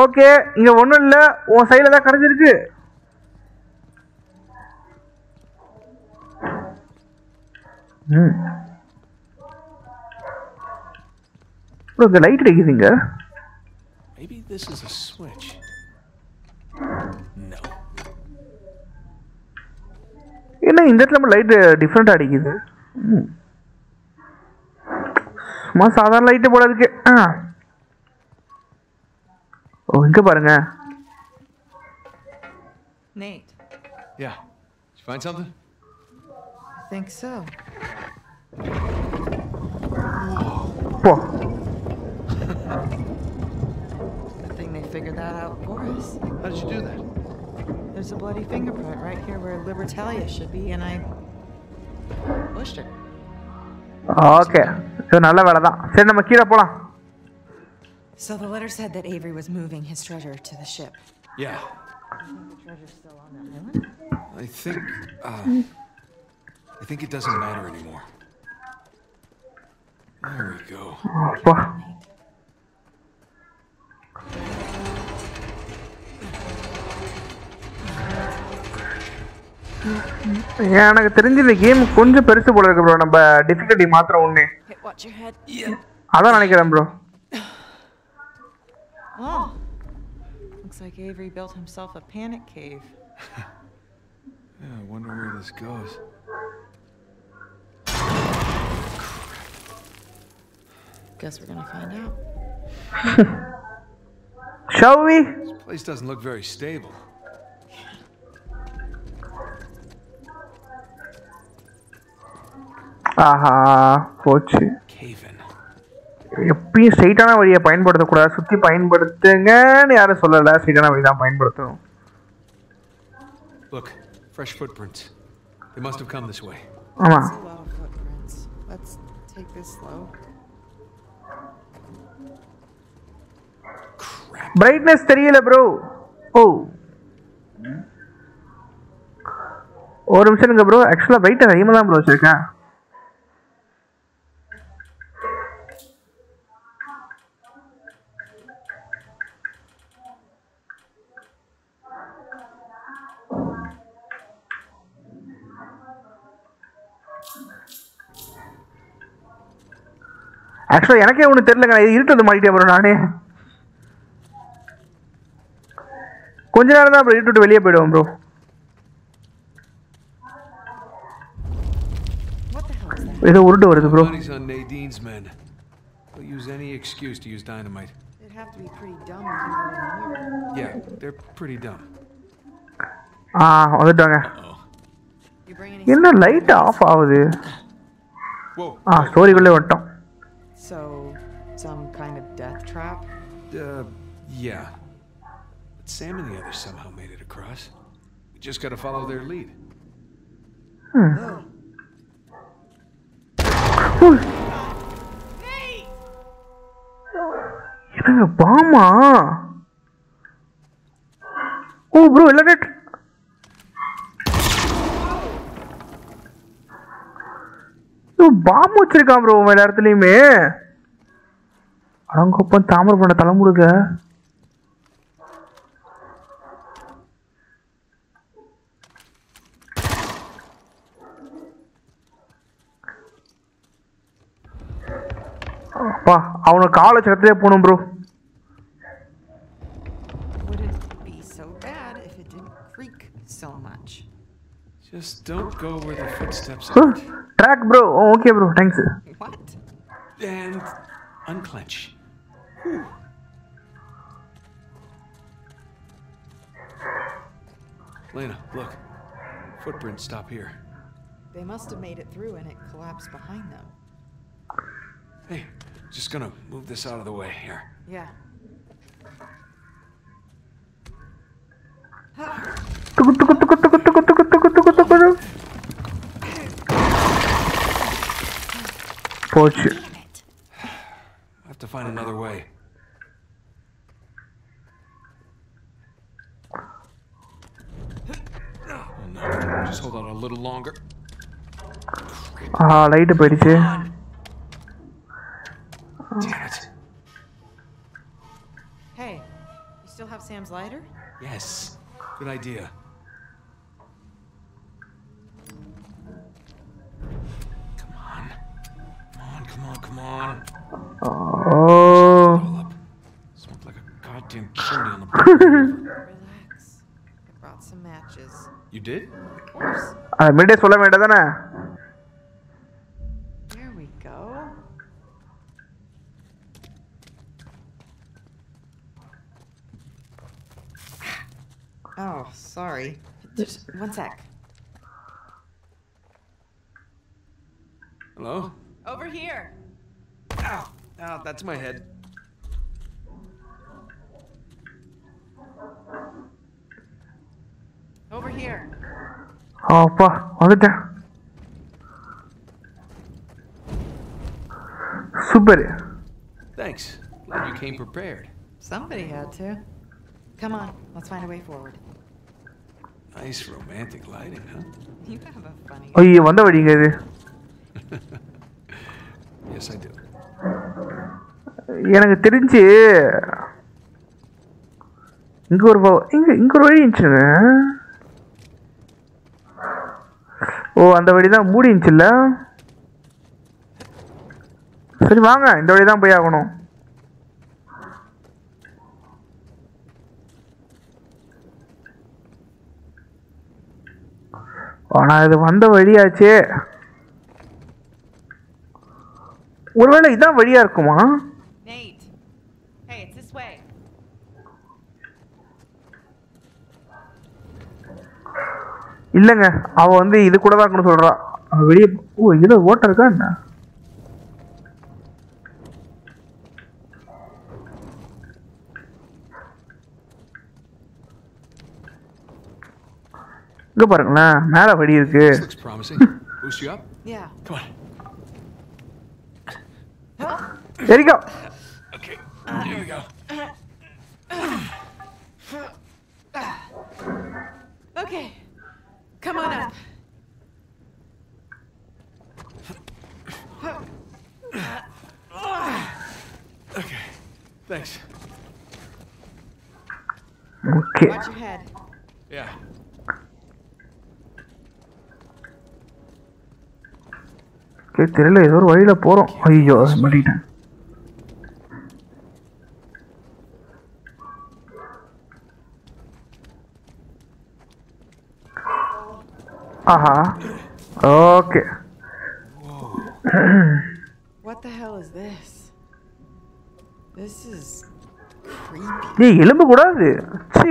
ஓகே இங்கே ஒன்றும் இல்லை. உன் சைடில் தான் கரைஞ்சிருக்கு. ம் bro, இந்த லைட் அடிக்குதுங்க Maybe this is a switch. No. என்ன இந்த இடத்துல லைட் டிஃப்ரெண்டா அடிக்குது ம். சும்மா சாதாரண லைட்டு போல இருக்கு ஆ ஓ இங்க பாருங்க Nate, Yeah. Did you find something? I think so. போ Good thing they figured that out for us. How did you do that? There's a bloody fingerprint right here where Libertalia should be, and I pushed her. Okay இது நல்ல வேலை தான் சரி நம்ம கீழே போலாம் So the letter said that Avery was moving his treasure to the ship. Yeah. The treasure's still on that island? I think. Uh, I think it doesn't matter anymore. There we go. போ எனக்கு தெரிஞ்சு இந்த game கொஞ்சம் பெருசு போல இருக்கு bro நம்ம difficulty மாத்திரம் ஒண்ணு Hey, watch your head. அதான் நினைக்கிறேன் bro Oh. Looks like Avery built himself a panic cave. Yeah, I wonder where this goes. Guess we're gonna find out. shall we This place doesn't look very stable. ஆஹா போச்சு Cave in. எப்பயும் ஸ்ட்ரைட்டான வழியை பயன்படுத்தக்கூடாது சுற்றி பயன்படுத்துங்கன்னு யாரும் சொல்லலை ஸ்ட்ரைட்டான வழி தான் பயன்படுத்தணும் Look, fresh footprints. They must have come this way. ஆமாம் That's a lot of footprints. Let's take this slow. Brightness தெரியல ப்ரோ ஓ. ஒரு நிமிஷம் இருங்க ப்ரோ ஆக்சுவலாக பிரைட்னஸ் அதிகமாக தான் ப்ரோ வச்சுருக்கேன். ஆக்சுவலாக எனக்கே ஒன்று தெரியலங்க. இது இருட்டு வந்து மாட்டிட்டேன் ப்ரோ நானே. கொஞ்ச நேரம் தான் ப்ரோ இருட்டு விட்டு வெளியே போயிடுவோம் bro What the hell is that? ஏதோ உருட்டு வருது bro Money's on Nadine's men. They'll use any excuse to use dynamite. They'd have to be pretty dumb to do it in here. Yeah, they're pretty dumb. ஆ வந்துட்டாங்க Oh. You bring any என்ன light off ஆகுது Whoa. ஆ ஸ்டோரிக்குள்ளே வந்துட்டோம் So, some kind of death trap? Uh, yeah. Sam and the others somehow made it across. We just gotta follow their lead. Hmm. என்னங்க பாமா ஓ bro இல்லை டேட் பாம்பு வச்சிருக்கான் ப்ரோ எல்லா இடத்துலையுமே அடங்கப்பன் தாமரை பண்ண if it didn't creak so much. Just don't go where the footsteps aren't. Track bro okay bro thanks What? And unclench. Lena, look. Footprints stop here. They must have made it through and it collapsed behind them. Hey, just gonna move this out of the way here. Yeah. Fortune. I have to find another way. Oh no, just hold on a little longer. Ah, light, buddy. Damn it. Hey, you still have Sam's lighter? Yes. Good idea. Come on. Come on, come on, come on. Oh. Smoked like a goddamn chimney on the Relax. I brought some matches. You did? Of course. I made a solar made, Oh, sorry. There's... One sec. Hello? Over here. Ow. Ow, that's my head. Over here. Oh, fuck. Over there. Super. Thanks. Glad you came prepared. Somebody had to. Come on, let's find a way forward. Nice romantic lighting, huh? You have a funny. ஐயோ வந்த வழிங்க இது Yes, I do. எனக்கு தெரிஞ்சு இங்க ஒரு இங்க இங்க ஒரு வழி இருந்துச்சுங்க ஓ அந்த வழி தான் மூடி இருந்துச்சுல்ல சரி வாங்க இந்த வழி தான் போய் ஆகணும் ஆனா இது வந்த வழியாச்சே. ஒருவேளை இதான் வழியா இருக்குமா. இல்லைங்க அவ வந்து இது கூட தான் இருக்கணும்னு சொல்றா. அவ வெளியே ஓ இதுல ஓட்ட இருக்கா என்ன? இங்க பாருங்களேன் மேல வழி இருக்கு This looks promising. Boost you up? Yeah. Come on. சரிக்கோ Okay. Here we go. Okay. Come on up. Okay. Thanks. Okay Watch your head. Yeah. தெரியல ஏதோ ஒரு வழியில போறோம். ஐயோ மாட்டிக்கிட்டேன். ஆஹா. ஓகே. ஏய் எலும்பு கூடாது ச்சீ.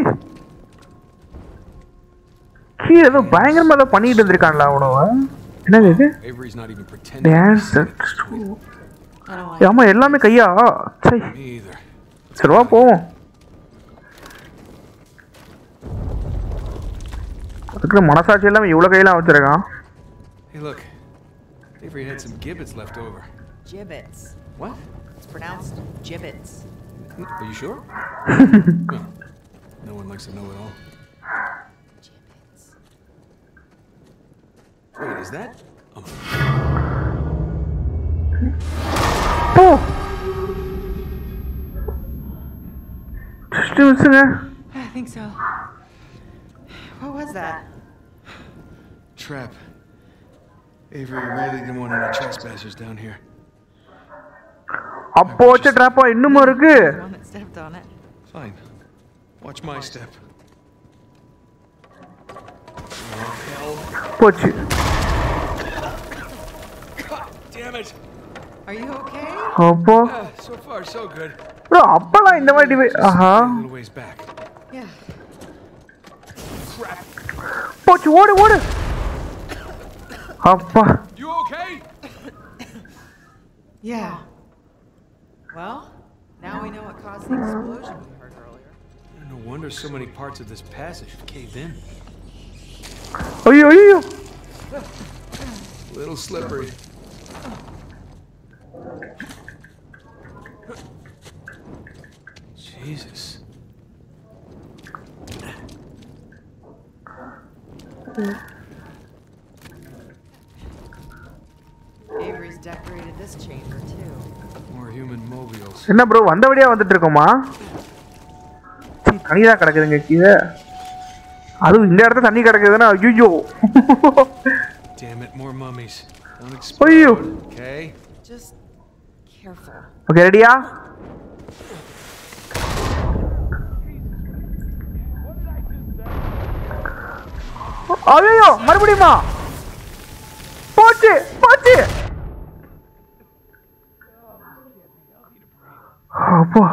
கீழே ஏதோ பயங்கரமா ஏதோ பண்ணிட்டு இருந்திருக்கான்ல அவனவ என்னது இது Avery's not even pretending. to be dance sick. It's sweet. I don't like ஆமா எல்லாமே கையா சரி Me either. சரி வா போவோம் அதுக்கு மனசாட்சி இல்லாம இவ்வளவு கையெல்லாம் வச்சிருக்கான் Hey, look. Avery had some gibbets left over. gibbets. What? It's pronounced gibbets. Are you sure? well, no one likes to know it all. Wait, is that? Um, போ just மிஸ்ஸுங்க I think so. What was that? trap. Avery really didn't want any trespassers down here. அப்போ வச்ச ட்ராப்பா இன்னுமா இருக்கு The one that stepped on it. Fine. Watch my step. போச்சு God damn it. Are you okay? அப்போ Ah, so far, so good. bro அப்பெல்லாம் இந்த மாதிரி வே- ஆஹா A little ways back. Yeah. Crap. போச்சு ஓடு ஓடு அப்பா You okay? Yeah. Well, now we know what caused the explosion we heard earlier. No wonder so many parts of this passage have caved in. ஐயோ ஐயோ A little slippery. Jesus. Avery's decorated this chamber too. More human mobiles. என்ன bro வந்த வழியா வந்துட்டு இருக்கோமா சீ தண்ணி தான் கிடக்குதுங்க கீழே அதுவும் இந்த இடத்துல தண்ணி கிடக்குதுன்னா ஐயோ Damn it, more mummies. Don't ஐயோ explode, okay? Just careful. Okay ரெடியா ஐயோ மறுபடியுமா போச்சு போச்சு அப்பா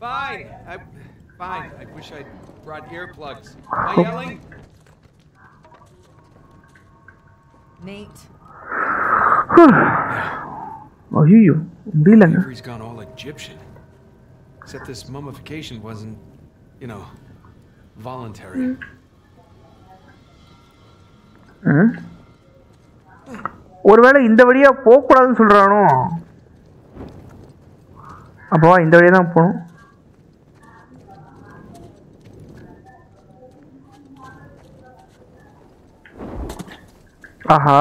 Fine. I, fine. I wish I'd brought earplugs. Am I yelling? Nate, ஐயோ முடியலங்க Avery's gone all Egyptian. Except this mummification wasn't, you know, voluntary. ம்? ஒருவேளை இந்த வழியா போகக்கூடாதுன்னு சொல்றானோ அப்போ இந்த வழியா தான் போகணும் ஆஹா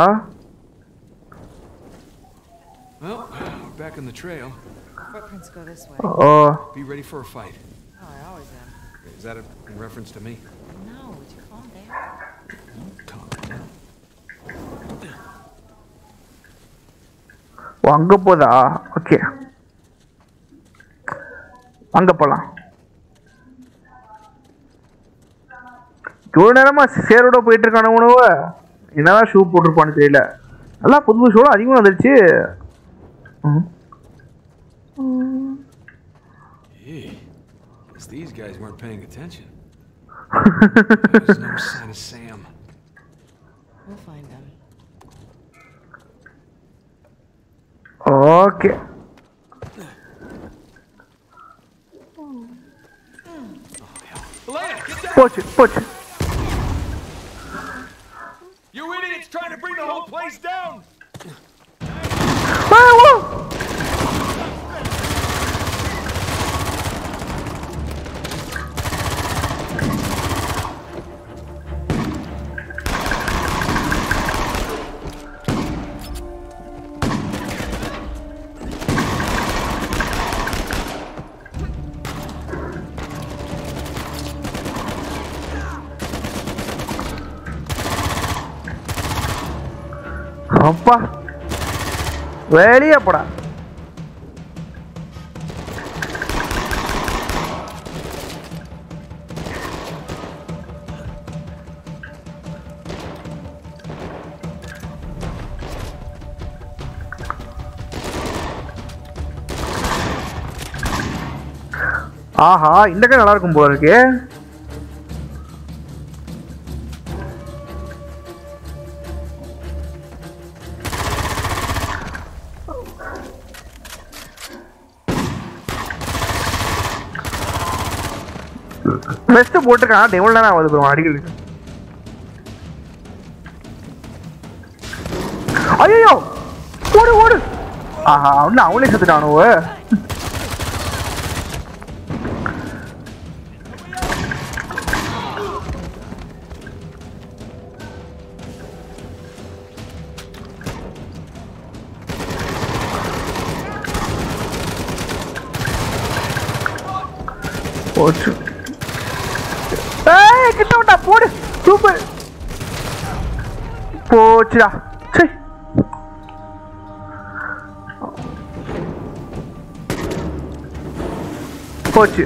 Well, we're back on the trail. footprints go this way. O Be ready for a fight. Oh, I always am. Is that a, in reference to me? No, would you calm down? Calm down. ஓ அங்க போதா okay அங்க போலாம் இவ்வளோ நேரமா சேரோட போயிட்டு இருக்கான உணவு என்னதான் ஷூ போட்டிருப்பான்னு தெரியல நல்லா புது புது ஷூலாம் அதிகமாக வந்துருச்சு ம். Gee, guess these guys weren't paying attention. There's no sign of Sam. We'll find them. Okay Elena, get down! போச்சு போச்சு You idiots trying to bring the whole place down! ஓ! அப்பா. வெளியே போடா. ஆஹா இந்த கடை நல்லா இருக்கும் போல இருக்கு. போட்டுக்கான போட்டிருக்கான். எவ்வளோ நேரம் ஆகுது அடிக்கடி அடிக்கிறதுக்கு ஐயோ ஓடு ஓடு! ஆஹா இன்னும் அவனே செத்துட்டானுவ போச்சு ஏய் கிட்ட விட்டா போடு சூப்பர் போச்சுடா சரி போச்சு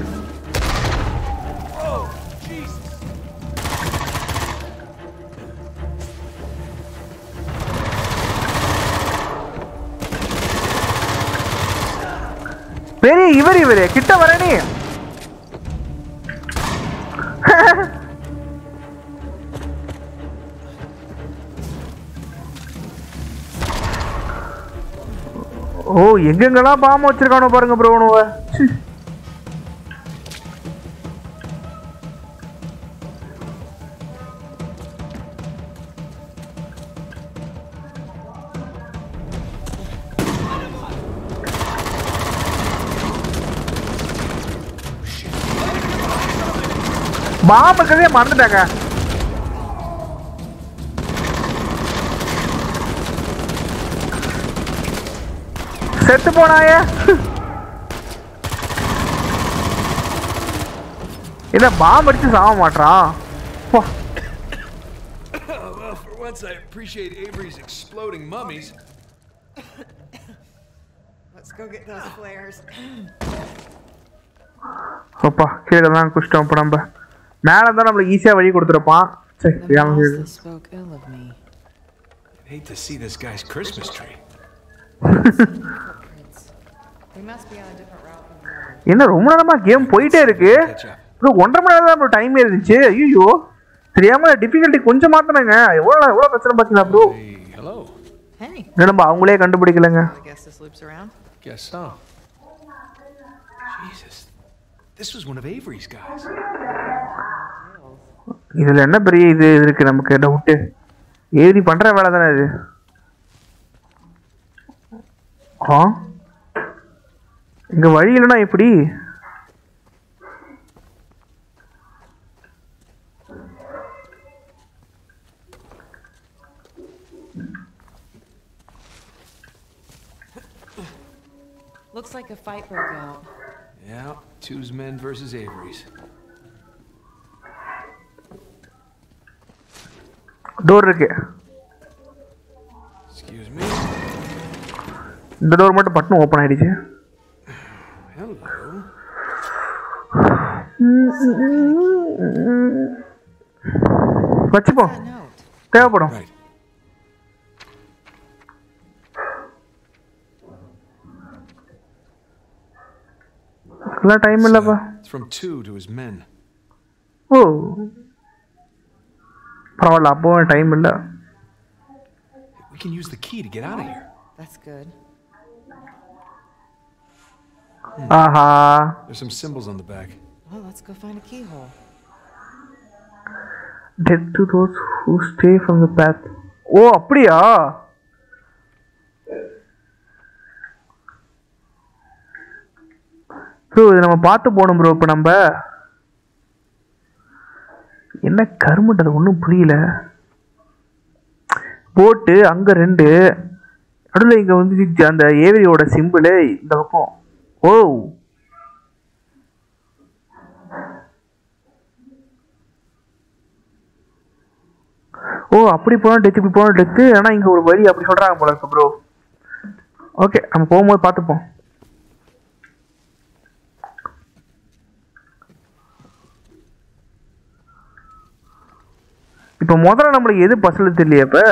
எங்கெங்கெல்லாம் பாம்பு வச்சிருக்கானோ பாருங்க ப்ரோ உணவ. பாம்பு இருக்கிறதே மறந்துட்டாங்க. செத்து போனாயே இல்ல பாம் அடிச்சு சாக மாட்டான் போ well, for once, I appreciate Avery's exploding mummies. Let's go get those flares. அப்பா கீழே தான் குஷ்டம் இப்போ நம்ம மேலே தான் நம்மளுக்கு ஈஸியாக வழி கொடுத்துருப்பான் சரி இது? hate to see this guy's Christmas tree. என்ன ரொம்ப நேரமா கேம் போயிட்டே இருக்கு. ப்ரோ ஒன்றரை மணி நேரம் தான் ப்ரோ டைம் இருந்துச்சு ஐயோ தெரியாம டிஃபிகல்ட்டி கொஞ்சம் மாத்தினங்க எவ்வளோ எவ்வளோ பிரச்சனை பார்த்தீங்களா ப்ரோ Hey, hello. Hey, நம்ம அவங்களே கண்டுபிடிக்கலங்க I guess this loops around. Guess so. Jesus. This was one of Avery's guys. இதுல என்ன பெரிய இது இருக்கு நமக்கு டவுட்டு ஏறி பண்ற வேலை தானே இது ஆ இங்க வழி இல்லைன்னா எப்படி Looks like a fight broke out. Yeah, two's men versus Avery's. Door இருக்கு Excuse me. இந்த டோர் மட்டும் பட்டன் ஓப்பன் ஆயிடுச்சு What What's up? Tell time so, From two to his men. Oh. Time. We can use the key to get out of here. That's good. ஆஹா There's some symbols on the back. Well, let's go find a keyhole. death to those who stay from the path. ஓ அப்படியா? Bro இது நம்ம பார்த்து போகணும் bro இப்போ நம்ம. என்ன கருமண்டது ஒன்றும் புரியல. போட்டு அங்கே ரெண்டு. நடுவில் இங்கே வந்து அந்த ஏவரியோட சிம்பிளு இந்த பக்கம். ஓ ஓ அப்படி போனால் டெத்து இப்படி போனால் டெத்து ஆனால் இங்கே ஒரு வழி அப்படி சொல்கிறாங்க போல இருக்கு ப்ரோ ஓகே நம்ம போகும்போது பார்த்துப்போம். இப்போ முதல்ல நம்மளுக்கு எது பசல் தெரியல இப்போ?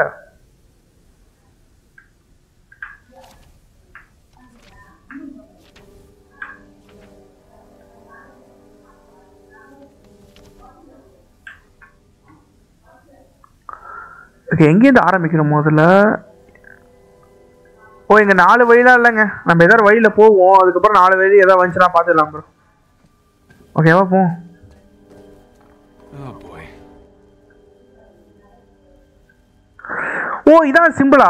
ஓகே எங்கேருந்து ஆரம்பிக்கணும் முதல்ல? ஓ இங்கே நாலு வழிலாம் இல்லைங்க. நம்ம ஏதாவது வழியில் போவோம். அதுக்கப்புறம் நாலு வழி ஏதாவது வந்துச்சுன்னா பார்த்துக்கலாம் ப்ரோ ஓகேவா போவோம். ஓ இதான் சிம்பிளா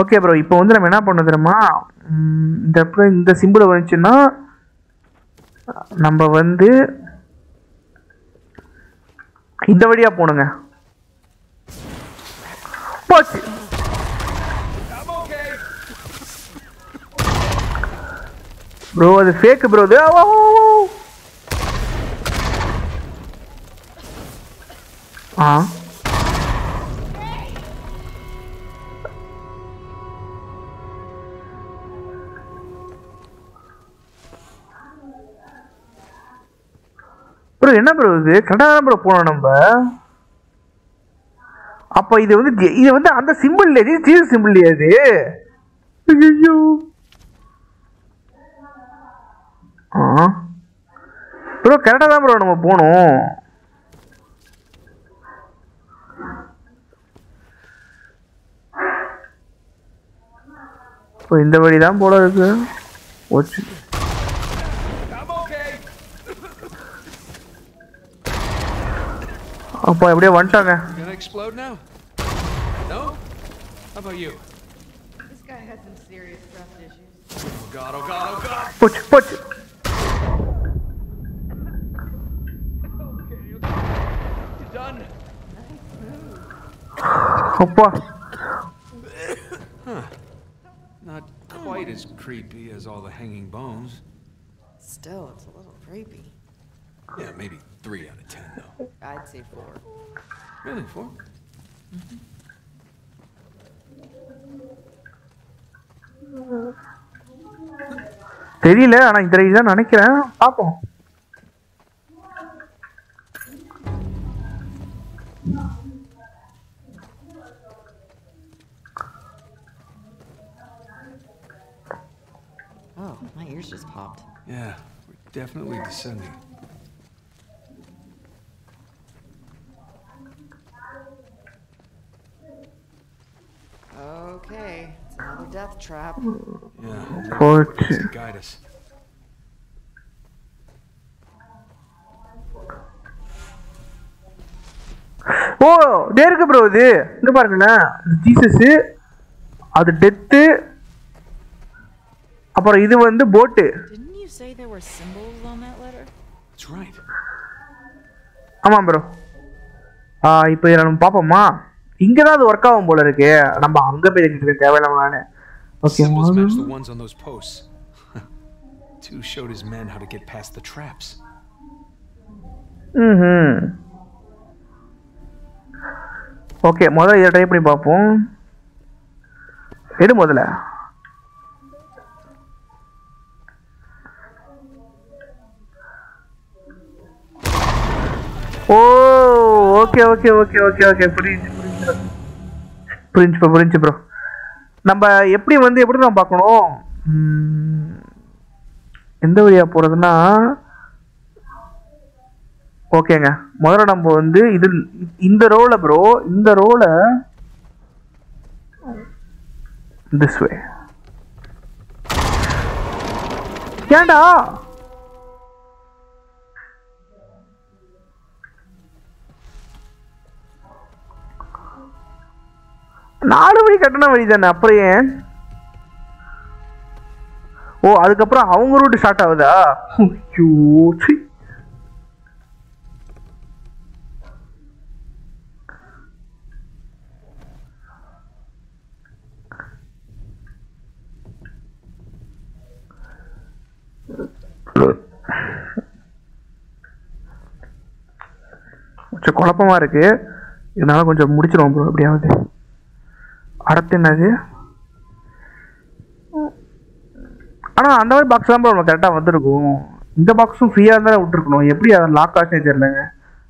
ஓகே ப்ரோ இப்போ வந்து நம்ம என்ன பண்ண தெரியுமா? இந்த இந்த சிம்பிள் வந்துச்சுன்னா நம்ம வந்து இந்த வழியா போகணுங்க போச்சு. ப்ரோ அது ஃபேக்கு ப்ரோ அது ஆ, ப்ரோ என்ன ப்ரோ இது? கரெக்டாக ப்ரோ போனோம் நம்ம. அப்போ இது வந்து இது வந்து அந்த சிம்பிள் இல்லையா இது ஜீரோ சிம்பிள் இல்லையா இது? ஐயோ ஆ. ப்ரோ கரெக்டாக தான் ப்ரோ நம்ம போகணும் இப்போ இந்த வழி தான் போல இருக்கு. ஓச்சு அப்பா எப்படியோ வந்துட்டாங்க Gonna explode now? No? How about you? This guy had some serious trust issues. Oh god, oh god, oh god! போச்சு போச்சு You done? அப்பா Not quite as creepy as all the hanging bones. Still, it's a little creepy. Yeah, maybe three out of ten, though. I'd say four. Really, four? தெரியல ஆனா இந்த range தான் நினைக்கிறேன் பார்ப்போம் Oh, my ears just popped. Yeah, we're definitely descending. Okay, it's another death trap. Yeah, to guide us. ஓ டே இருக்கு bro இது இங்க பாருங்களேன் ஜீசஸ் அது டெத்து அப்புறம் இது வந்து போட்டு. ஆமாம் ப்ரோ இப்போ இதை நம்ம பார்ப்போமா இங்கே தான் அது ஒர்க் ஆகும் போல இருக்கு. நம்ம அங்கே போய் கேட்குறது தேவையில்லாம நான்? Okay the ones on those posts. Two showed his men how to get past the traps. ம் ஓகே முதல்ல இதை ட்ரை பண்ணி பார்ப்போம். எடு முதல்ல. ஓ okay okay okay okay okay புரியுது. புரிஞ்சு ப்ரோ புரிஞ்சு ப்ரோ நம்ம எப்படி வந்து எப்படி நம்ம பார்க்கணும்? எந்த வழியாக போகிறதுனா ஓகேங்க முதல்ல நம்ம வந்து இது இந்த ரோலை ப்ரோ இந்த ரோலை திஸ் வே ஏண்டா நாலு வழி கட்டண வழி தானே அப்புறம் ஏன்? ஓ அதுக்கப்புறம் அவங்க ரூட் ஸ்டார்ட் ஆகுதா? கொஞ்சம் குழப்பமா இருக்கு. இதனால கொஞ்சம் முடிச்சிருவோம் ப்ரோ எப்படியாவது. அடுத்து என்னது ஆனால் அந்த மாதிரி பாக்ஸ் தான் ப்ரோ கரெக்டாக வந்திருக்கும். இந்த பாக்ஸும் ஃப்ரீயாக இருந்தால் விட்டுருக்கணும். எப்படி அதை லாக் ஆச்சுன்னு தெரியலங்க.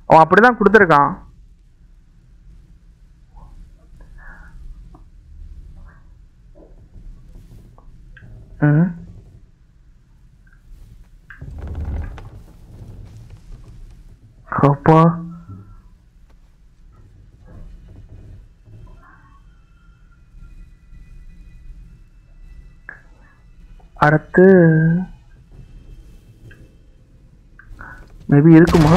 அவன் அப்படி தான் கொடுத்துருக்கான். ம். அப்பா. அடுத்து மேபி இருக்குமா?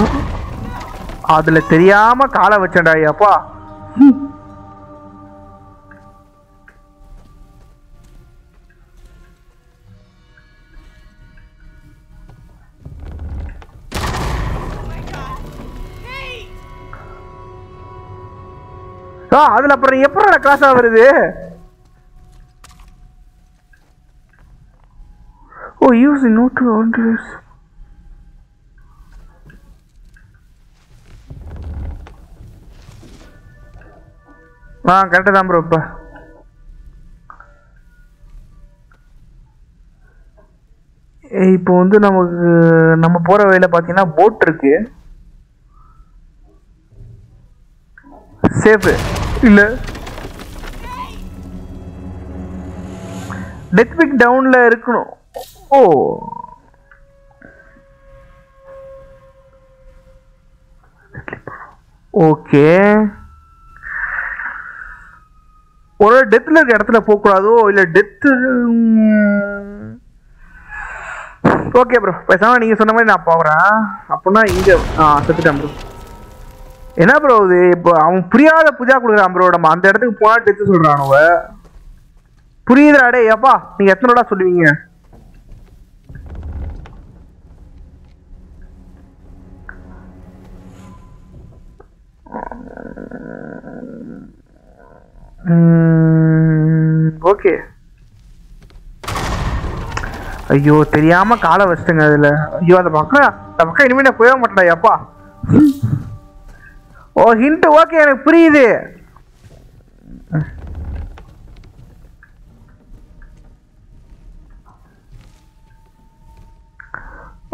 அதுல தெரியாம காலை வச்சேன்டா ஐயாப்பா ஆ அதுல அப்புறம் எப்படி கிராஸ் ஆகுறது ஓ யூஸ் நோட் பவுண்டரிஸ் ஆ கரெக்டாக தான் ப்ரோ இப்போ. இப்போ வந்து நமக்கு நம்ம போகிற வழியில் பார்த்தீங்கன்னா போட் இருக்கு. சேஃபு இல்லை. டெத் பிக் டவுனில் இருக்கணும். ஓ. ஓகே. ஒரு டெத்தில் இருக்க இடத்துல போகக்கூடாதோ இல்லை டெத்து ஓகே ப்ரோ பேசாமல் நீங்கள் சொன்ன மாதிரி நான் போகிறேன் அப்படின்னா இங்கே ஆ செத்துட்டேன் ப்ரோ என்ன ப்ரோ இது? இப்போ அவன் புரியாத புஜா கொடுக்குறான் ப்ரோ நம்ம அந்த இடத்துக்கு போனால் டெத்து சொல்கிறானுவ புரியுதுடா டேய் அப்பா நீங்கள் எத்தனை சொல்லுவீங்க? ஓகே. ஐயோ தெரியாம காலை வச்சிட்டேங்க அதுல. ஐயோ அந்த பக்கம் அந்த பக்கம் இனிமே நான் போய மாட்டேன் அப்பா. ஓ ஹிண்ட் ஓகே எனக்கு புரியுது.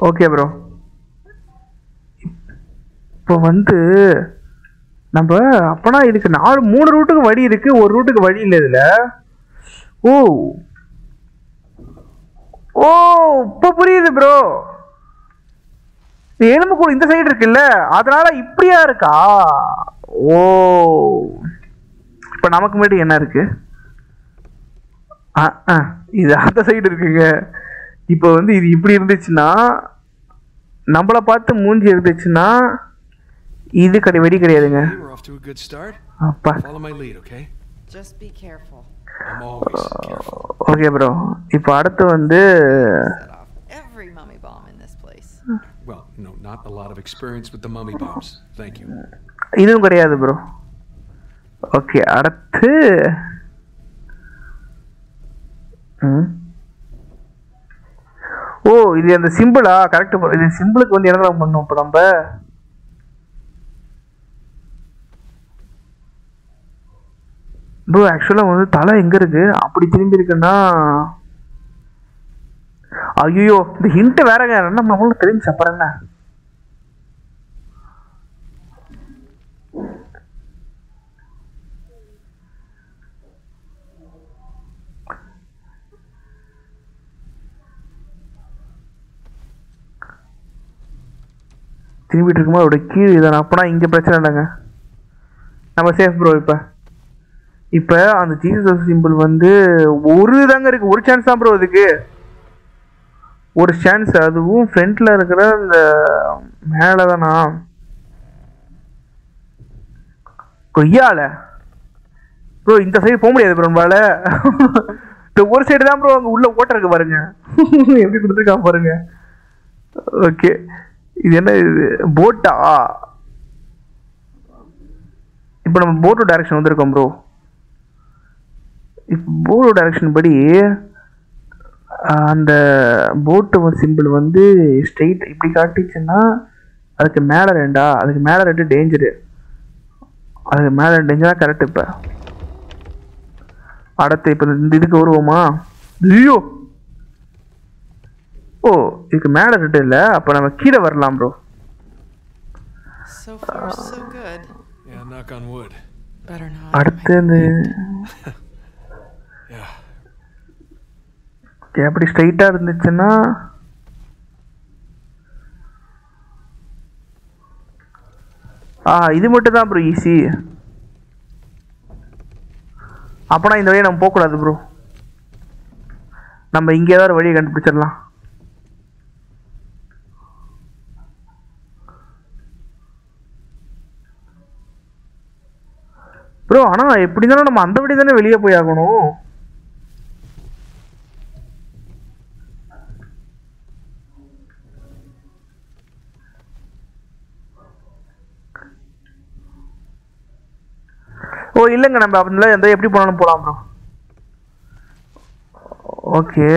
ஓகே ப்ரோ இப்போ வந்து நம்ம அப்பனா இதுக்கு நாலு மூணு ரூட்டுக்கு வழி இருக்கு ஒரு ரூட்டுக்கு வழி இல்லை இதுல. ஓ. ஓ இப்போ புரியுது ப்ரோ எலும்பு கூட இந்த சைடு இருக்குல்ல அதனால இப்படியா இருக்கா? ஓ. இப்போ நமக்கு முன்னாடி என்ன இருக்கு? ஆ ஆ இது அந்த சைடு இருக்குங்க. இப்போ வந்து இது இப்படி இருந்துச்சுன்னா நம்மளை பார்த்து மூஞ்சி இருந்துச்சுன்னா இது கிடை வெடி கிடையாதுங்க. அப்பா. ஓகே ப்ரோ இப்போ அடுத்து வந்து. Well, no, not a lot of experience with the mummy bombs. Thank you. இதுவும் கிடையாது ப்ரோ ஓகே அடுத்து ம். ஓ இது அந்த சிம்பிளா கரெக்ட் இது சிம்பிளுக்கு வந்து என்ன பண்ணும் இப்போ நம்ம ப்ரோ ஆக்சுவலாக வந்து தலை எங்கே இருக்குது அப்படி திரும்பி இருக்குன்னா ஐயோ இந்த ஹிண்ட்டு வேறங்க என்ன நம்மளும் தெரிஞ்சு அப்புறம் என்ன? திரும்பிட்டு இருக்கும்போது அவரோட கீழே இதான? அப்போனா இங்கே பிரச்சனை இல்லைங்க. நம்ம சேஃப் ப்ரோ இப்போ. இப்போ அந்த ஜீசஸ் சிம்பிள் வந்து ஒரு தாங்க இருக்கு. ஒரு சான்ஸ் தான் ப்ரோ இதுக்கு ஒரு சான்ஸ் அதுவும் ஃப்ரண்ட்ல இருக்கிற அந்த மேலே தானா கொய்யால? ப்ரோ இந்த சைடு போக முடியாது ப்ரோ நம்மளால இந்த ஒரு சைடு தான் ப்ரோ அங்கே உள்ள ஓட்ட இருக்கு பாருங்க. எப்படி கொடுத்துருக்கான் பாருங்க. ஓகே இது என்ன இது? போட்டா இப்போ நம்ம போட்டு டைரக்ஷன் வந்திருக்கோம் ப்ரோ போர்டு டைரக்ஷன் படி அந்த போட்டு சிம்பிள் வந்து ஸ்ட்ரெயிட் இப்படி காட்டிச்சுன்னா அதுக்கு மேலே ரெண்டா? அதுக்கு மேலே ரெண்டு டேஞ்சரு அதுக்கு மேலே ரெண்டு டேஞ்சரா கரெக்ட் இப்போ. அடுத்து இப்போ இந்த இதுக்கு வருவோமா? ஐயோ! ஓ இதுக்கு மேலே ரெண்டு இல்லை. அப்போ நம்ம கீழே வரலாம் bro So far, so good. Yeah, knock on wood. Better not. அடுத்து இந்த Yeah. ஓகே அப்படி ஸ்ட்ரைட்டாக இருந்துச்சுன்னா ஆ இது மட்டும் தான் ப்ரோ ஈஸி அப்போனா இந்த வழியை நம்ம போகக்கூடாது ப்ரோ நம்ம இங்கே ஏதாவது வழியை கண்டுபிடிச்சிடலாம். ப்ரோ ஆனால் எப்படி இருந்தாலும் நம்ம அந்த வழி தானே வெளியே போய் ஆகணும்? ஓ இல்லைங்க நம்ம அப்படின்னா எந்த எப்படி போனாலும் போகலாம் ப்ரோ ஓகே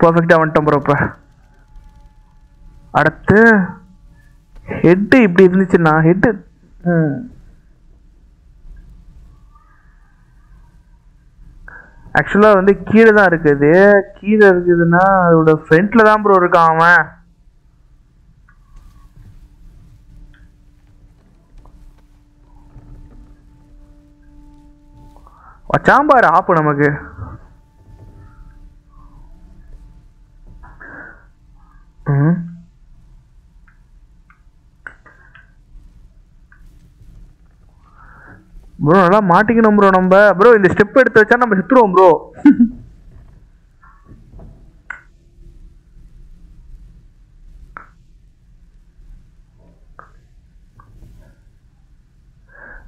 பர்ஃபெக்டாக வந்துட்டோம் ப்ரோ இப்போ. அடுத்து ஹெட்டு இப்படி இருந்துச்சுன்னா ஹெட்டு ம். ஆக்சுவலாக வந்து கீழே தான் இருக்குது. கீழே இருக்குதுன்னா அதோட ஃப்ரண்ட்டில் தான் ப்ரோ இருக்கான் அவன். வச்சாம்பார் ஆப்பு நமக்கு. ம். ப்ரோ நல்லா மாட்டிக்கணும் ப்ரோ நம்ம. ப்ரோ இந்த ஸ்டெப் எடுத்து வச்சா நம்ம செத்துருவோம் ப்ரோ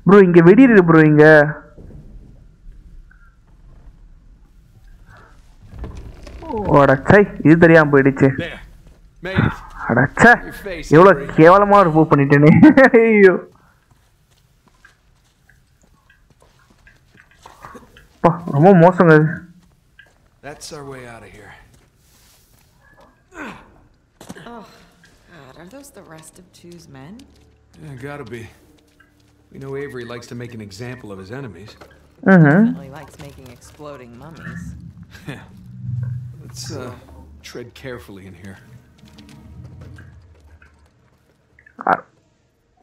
ப்ரோ இங்கே வெடி இருக்கு ப்ரோ இங்கே. அடச்சை இது தெரியாம போயிடுச்சு There. Made it. அடச்சே Your face. எவ்வளோ Avery. கேவலமா ஒரு மூவ் பண்ணிட்டேனே ஐயோ ரொம்ப மோசங்க இது That's our way out of here. God, are those the rest of Chu's men? Yeah, gotta be. We know Avery likes to make an example of his enemies. ம் Well, he likes making exploding mummies. Yeah. Let's uh, tread carefully in here.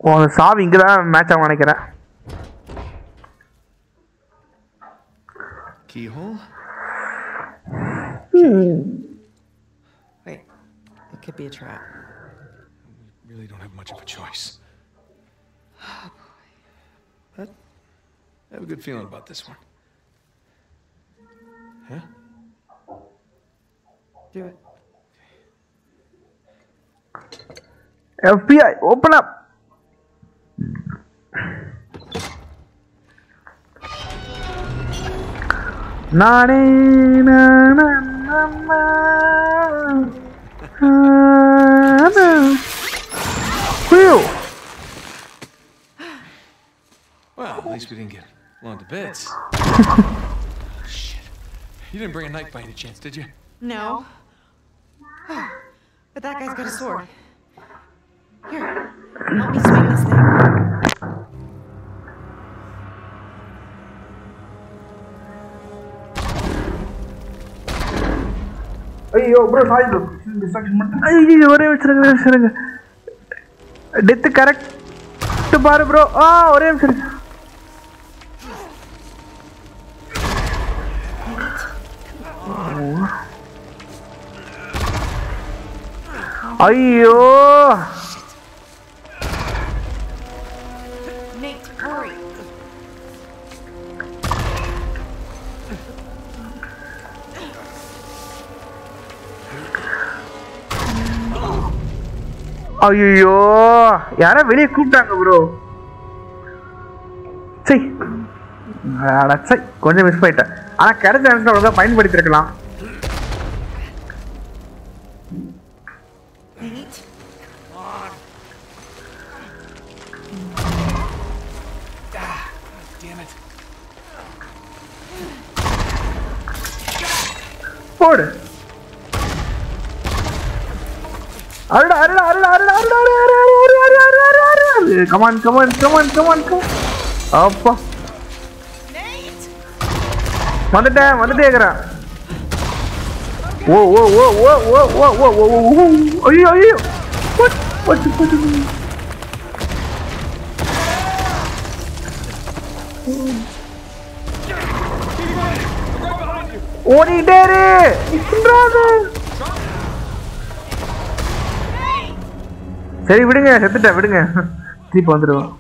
ஓ அந்த சாவி இங்கே தான் match ஆகும் நினைக்கிறேன் Keyhole? Wait, it could be a trap. Really don't have much of a choice. But I have a good feeling about this one. Huh? Do it. FBI, open up! Na na na na ah, na na Whew! Well, at least we didn't get blown to bits. Shit. You didn't bring a knife by any chance, did you? No. Oh, but that guy's got a sword. Here, help me swing this thing. అయ్యో bro sorry bro distraction மட்டும் అయ్యో ఒరే విచరంగా death correct బారు bro ఆ ఒరే విచరంగా ஐயோ. ஐயோ. யாரோ வெளியே கூப்பிட்டாங்க ப்ரோ சை கொஞ்சம் மிஸ் பண்ணிட்டேன். ஆனால் கிடைச்ச நேரத்தில் அவ்வளோதான் பயன்படுத்தியிருக்கலாம் போடு அருடா அருடா அருடா அருடா அருடா அருடா அருடா அருடா அருடா அருடா அருடா come on come on come on come on come on அப்பா வந்துட்டேன் வந்துட்டே இருக்கிறேன் ஓ ஓ ஓ ஓ ஓ ஓ ஓ ஓ ஓ ஓ ஐயோ ஐயோ What? What? What? ஓடிட்டே இரு சரி விடுங்க செத்துட்டேன் விடுங்க. திருப்பி வந்துடுவோம்.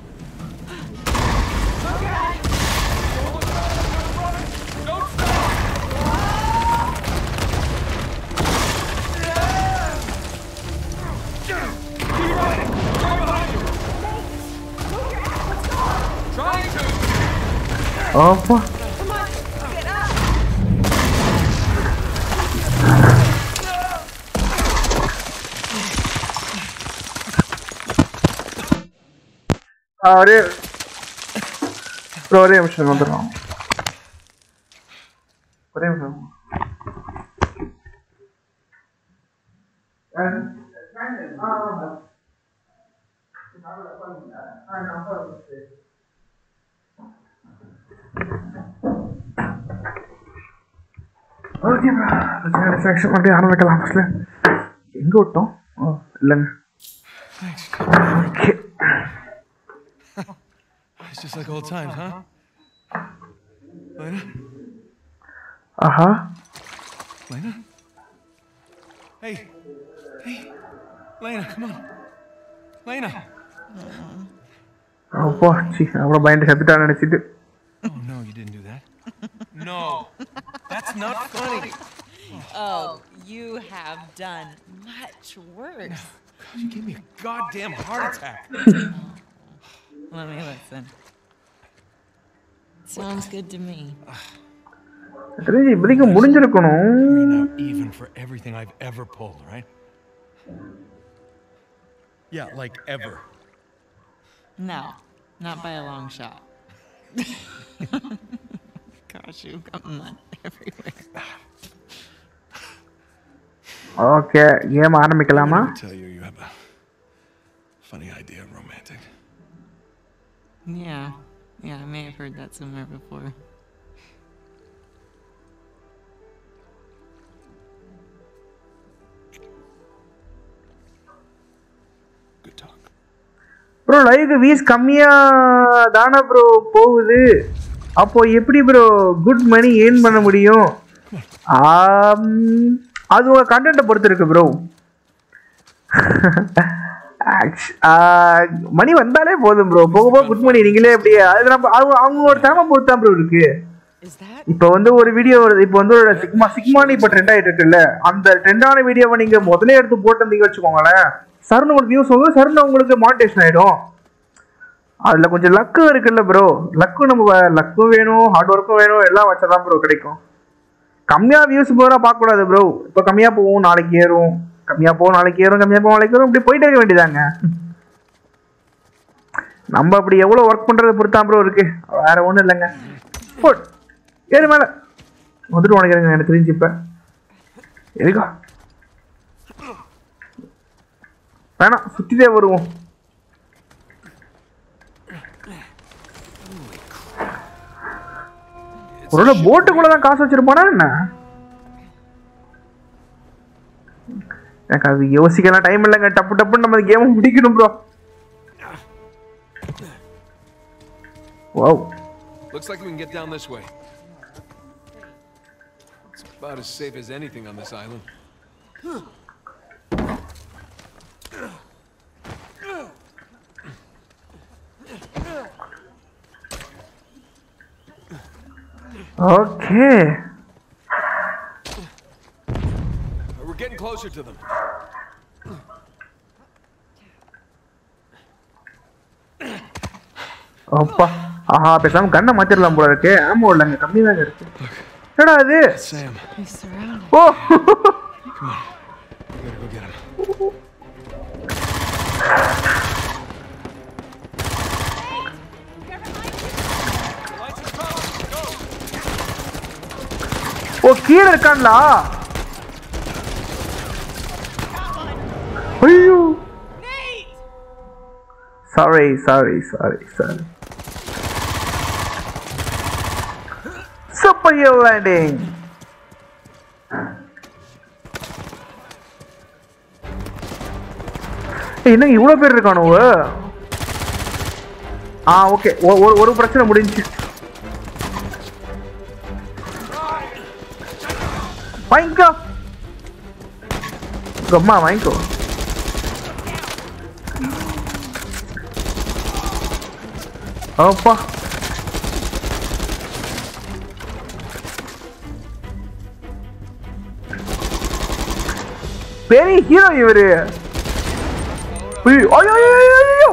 Oh, fuck. ആ ഒരു ഒരു നിമിഷം മാത്രം ഒരു നിമിഷം ஓகே டிஸ்ட்ராக்ஷன் பண்ணி ஆரம்பிக்கலாம் ஃபஸ்ட்டில் எங்கே விட்டோம் ஓ இல்லைங்க It's just like old times, huh? Lena? Aha Lena? Hey. Hey. Lena, come on. Lena. அப்பா சி அப்புறம் பயந்து செத்துட்டான்னு நினச்சிட்டு Oh, no, you didn't do that. No. That's not funny. Oh, you have done much worse. You gave me a goddamn heart attack. Let me listen. Sounds good to me. தெரிஞ்சு இப்போதைக்கு முடிஞ்சிருக்கணும் You're now even for everything I've ever pulled, right? Yeah, like ever. No, not by a long shot. gosh, you've got mud everywhere. Okay game ஆரம்பிக்கலாமா I tell you, you have a funny idea of romantic. Yeah, Yeah, I may have heard that somewhere before. Good talk. Bro live views கம்மியா தானே bro போகுது அப்போ எப்படி bro good money earn பண்ண முடியும் ஆம், அது உங்க கண்டென்ட்டை பொறுத்து இருக்கு ப்ரோ மணி வந்தாலே போதும் ப்ரோ போக போக குட் மணி நீங்களே எப்படி அது நம்ம அவங்க அவங்களோட திறமை பொறுத்து தான் ப்ரோ இருக்கு? இப்போ வந்து ஒரு வீடியோ வருது. இப்போ வந்து ஒரு சிக்மா சிக்மானி இப்போ ட்ரெண்ட் ஆயிட்டு இருக்குல்ல. அந்த ட்ரெண்டான வீடியோவை நீங்க முதல்ல எடுத்து போட்டிருந்தீங்க வச்சுக்கோங்களேன் சரண் உங்களுக்கு வியூஸ் வரும் சரண் உங்களுக்கு மானிட்டேஷன் ஆயிடும். அதுல கொஞ்சம் லக்கு இருக்குல்ல ப்ரோ லக்கும் நம்ம லக்கும் வேணும் ஹார்ட் ஒர்க்கும் வேணும் எல்லாம் வச்சாதான் ப்ரோ கிடைக்கும். கம்மியா வியூஸ் போகிறா பார்க்கக்கூடாது ப்ரோ இப்போ கம்மியா போகும் நாளைக்கு ஏறும். கம்மியாக போகும் நாளைக்கு ஏறும் கம்மியாக போகும் நாளைக்கு ஏறும் இப்படி போயிட்டே இருக்க வேண்டியதாங்க நம்ம அப்படி எவ்வளோ ஒர்க் பண்ணுறது பொறுத்தான் ப்ரோ இருக்கு. வேற ஒன்றும் இல்லைங்க. போட் ஏறு மேலே. வந்துட்டு உனக்கு எனக்கு தெரிஞ்சு இப்போ. எதுக்கா? வேணாம் சுற்றிட்டே வருவோம். ஒருவேளை போட்டுக்குள்ளே தான் காசு வச்சிருப்பானா என்ன? எனக்கு அது யோசிக்கலாம் டைம் இல்லைங்க டப்பு டப்புன்னு நம்ம கேமை முடிக்கணும் bro wow Looks like we can get down this way. It's about as safe as anything on this island. Okay We're getting closer to them. அப்பா ஆஹா பேசாம கண்ணை மாத்திரலாம் போல இருக்கு. ஆமா இல்லைங்க கம்மி தாங்க இருக்கு. என்னடா surrounded. O. We gotta go get him. ஓ கீழே இருக்கான்லா? ஐயோ! Sorry sorry sorry sorry super here landing என்ன இவ்வளோ பேர் இருக்கானுவ ஆ ஓகே ஒரு ஒரு பிரச்சனை முடிஞ்சு வாங்கிக்கோ அம்மா வாங்கிக்கோ அப்பா பெரிய ஹீரோ இவரு ஐயோ, ஐயோ, ஐயோ,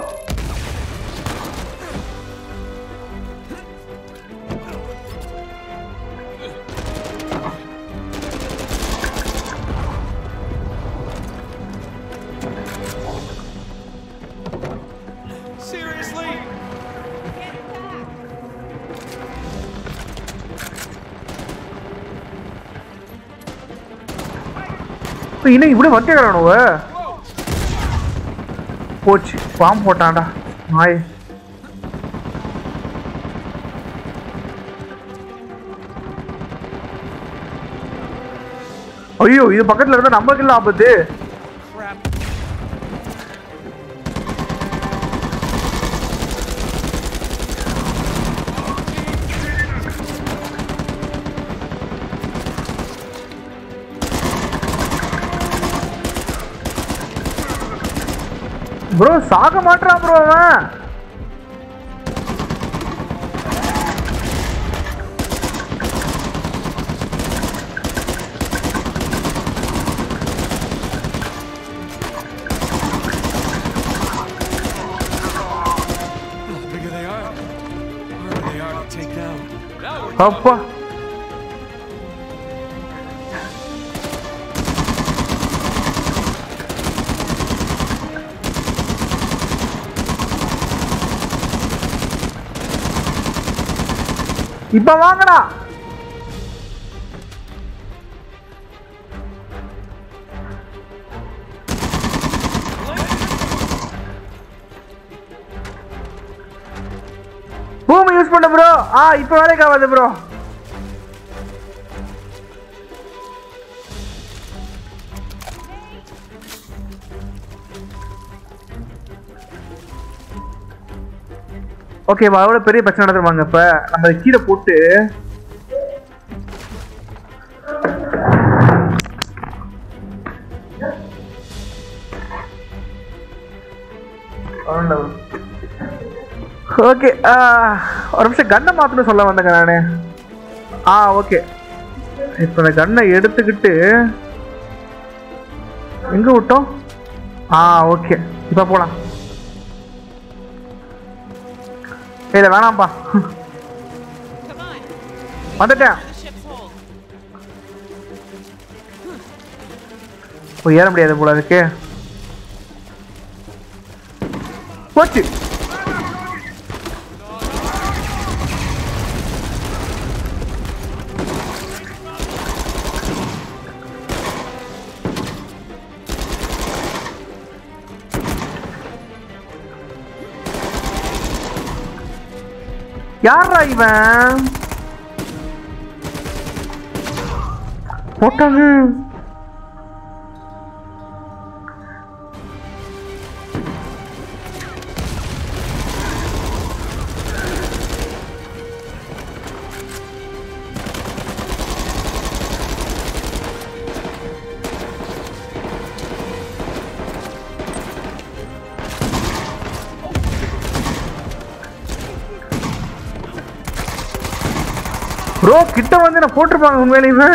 இன்னும் இப்படி வச்சுக்கிறானுவ போச்சு பாம்பு போட்டான்டா. நாய். ஐயோ இது பக்கத்துல இருந்தா நமக்கு இல்ல ஆபத்து. சாக மாட்டான் ப்ரோ அவன். The இப்ப வாங்கடா. பூமி யூஸ் பண்ண ப்ரோ ஆ இப்போ வேலைக்கு ஆகாது ப்ரோ ஓகே அவ்வளோ பெரிய பிரச்சனை நடத்துவாங்க இப்போ. நம்ம கீழே போட்டு ஓகே ஒரு நிமிஷம் கன்னை மாற்றணும் சொல்ல வந்தேங்க நான். ஆ ஓகே இப்போ இந்த கன்னை எடுத்துக்கிட்டு எங்கே விட்டோம்? ஆ ஓகே இப்போ போகலாம் இல்ல வேணாம்ப்பா வந்துட்டேன். போய் ஏற முடியாது போல இருக்கு. போச்சு. யாரா இவன்? போட்டாங்க. கிட்ட வந்து நான் போட்டிருப்பாங்க உண்மையிலுமே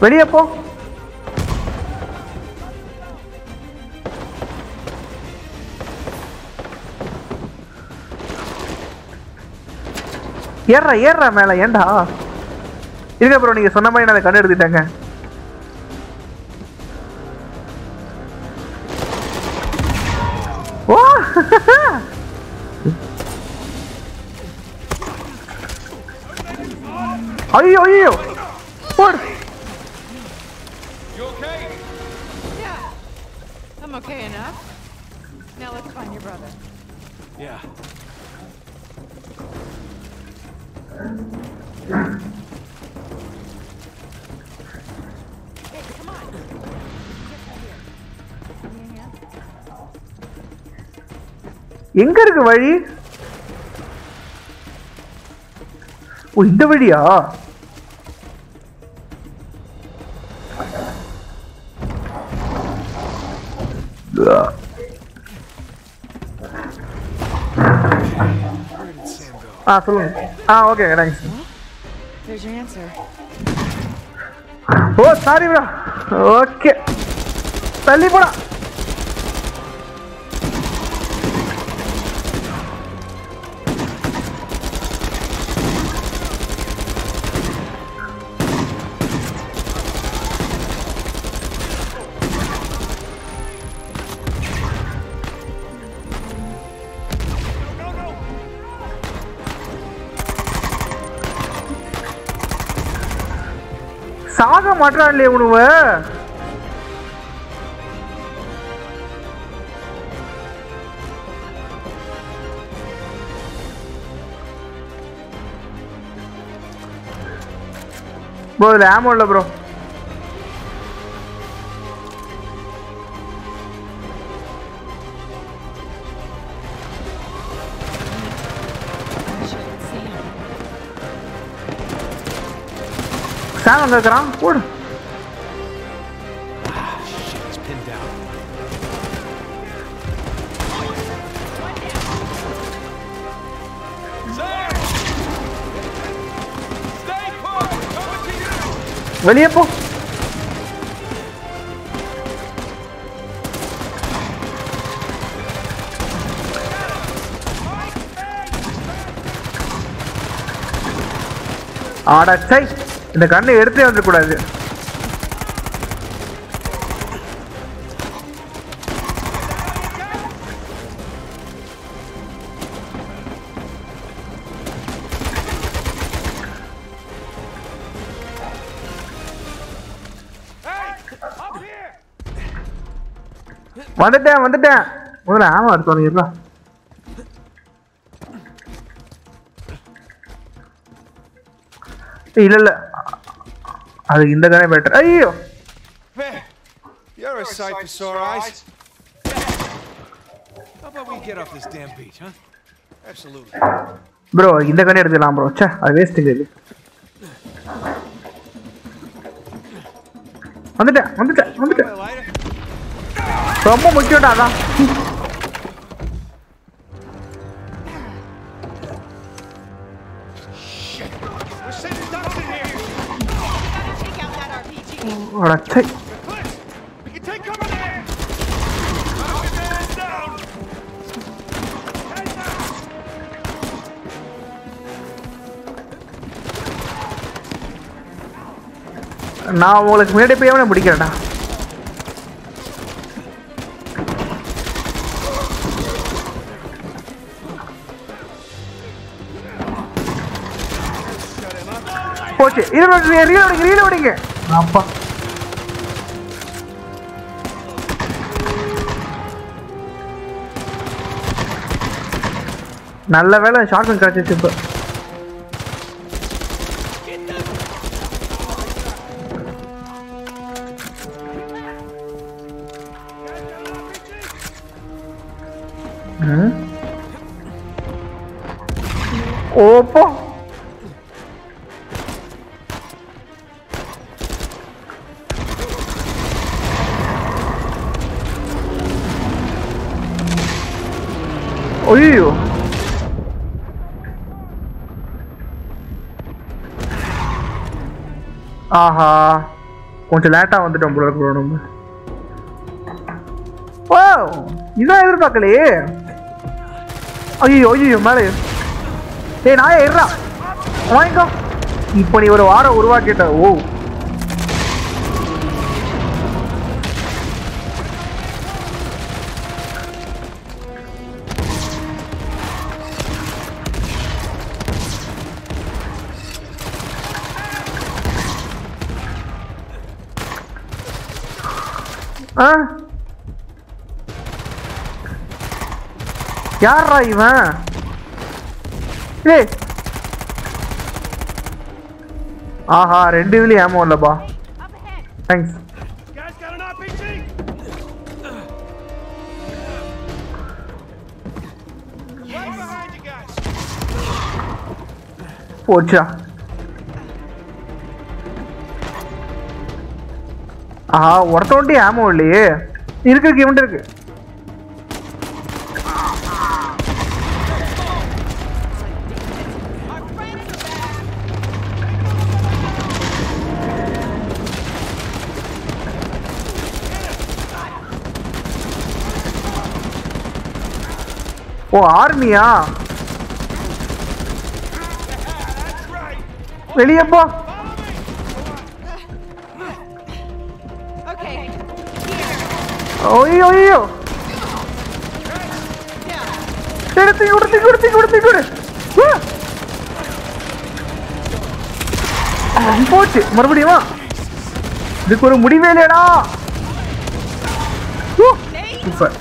வெளியே போ. ஏறா ஏறா மேல ஏன்டா? இருக்க ப்ரோ நீங்க சொன்ன மாதிரி நான் அதை கண்டு எடுத்துட்டேங்க எங்க இருக்கு வழி? ஓ இந்த வழியா? ஆ சொல்லுங்க. ஆ okay thanks There's your answer. ஓ சாரி ப்ரோ ஓகே தள்ளி போடா. சாக மாட்டான் உணவு. ப்ரோ இதில் ஆமோ இல்லை ப்ரோ Shit, அங்கே இருக்கிறான் போடு. வெளியே போ. ஆடச்சை இந்த கண்ணை எடுத்தே வந்துடக்கூடாது. வந்துட்டேன் வந்துட்டேன் முதல்ல ஆமா எடுத்து இருடா இல்ல இல்ல அது இந்த கனே பெட்டர் ஐயோ you're a sight for sore eyes. How about we get off this damn beach, huh? Absolutely. Bro இந்த கனே எடுத்துக்கலாம் ப்ரோ ச்சே அது வேஸ்ட்டுங்க இது வந்துட்டேன் வந்துட்டேன் வந்துட்டேன்? ரொம்ப முக்கியம்டா அதான் நான் உங்களுக்கு முன்னாடி போய் அவனை பிடிக்கிறேன்டா போச்சு ரீல் ரீல் ஓடிங்க ரீல் ஓடிங்க அப்பா. நல்ல வேலை ஷார்ட் கன் கிடைச்சிச்சு இப்போ. கொஞ்சம் லேட்டா வந்துட்டோம் போல இருக்கு bro நம்ம. ஓ இதான் எதிர்பார்க்கலையே. ஐயோ ஐயோ மேலே ஏய் நாயா இருடா வாங்கிக்கோ. இப்போ நீ ஒரு வாரம் உருவாக்கிட்ட. ஓ. யாரா இவன்? ஏய். ஆஹா ரெண்டு இதுலயும் ஏமோ இல்லப்பா. தேங்க்ஸ் போச்சா ஆஹா ஒருத்தவன்ட்டு ஏமோ இல்லையே. இருக்கு இருக்கு இவன்ட்டு இருக்கு. ஓ ஆர்மியா வெளியே போ. Okay. ஐயோ. எடுத்து கொடுத்து கொடுத்து கொடுத்து கொடு போச்சு. மறுபடியும். இதுக்கு ஒரு முடிவே இல்லையடா சூப்பர்.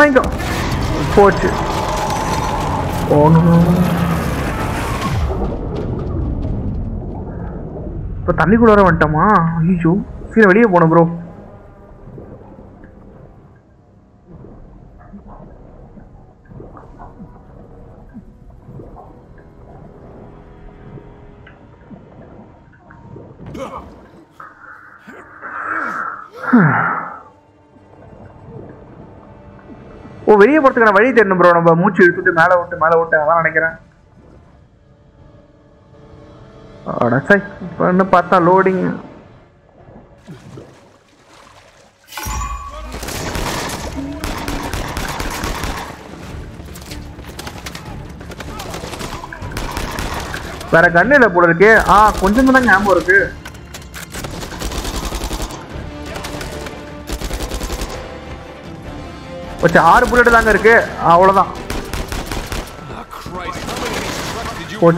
வாங்கிக்கோ. போச்சு. போகணும். இப்போ தண்ணி வர வந்துட்டோமா? ஐயோ சீக்கிரம் வெளியே போகணும் ப்ரோ வெளியே போறதுக்கான வழி தெரியணும் ப்ரோ நம்ம மூச்சு இழுத்துட்டு மேலே விட்டு மேலே விட்டு அதான் நினைக்கிறேன். அட இப்போ என்ன பார்த்தா லோடிங் வேற கண்ணு இல்லை போல இருக்கு. ஆ கொஞ்சம் தான் ஞாபகம் இருக்கு. வச்சு ஆறு புல்லட் தாங்க இருக்கு. அவ்வளோதான் Oh,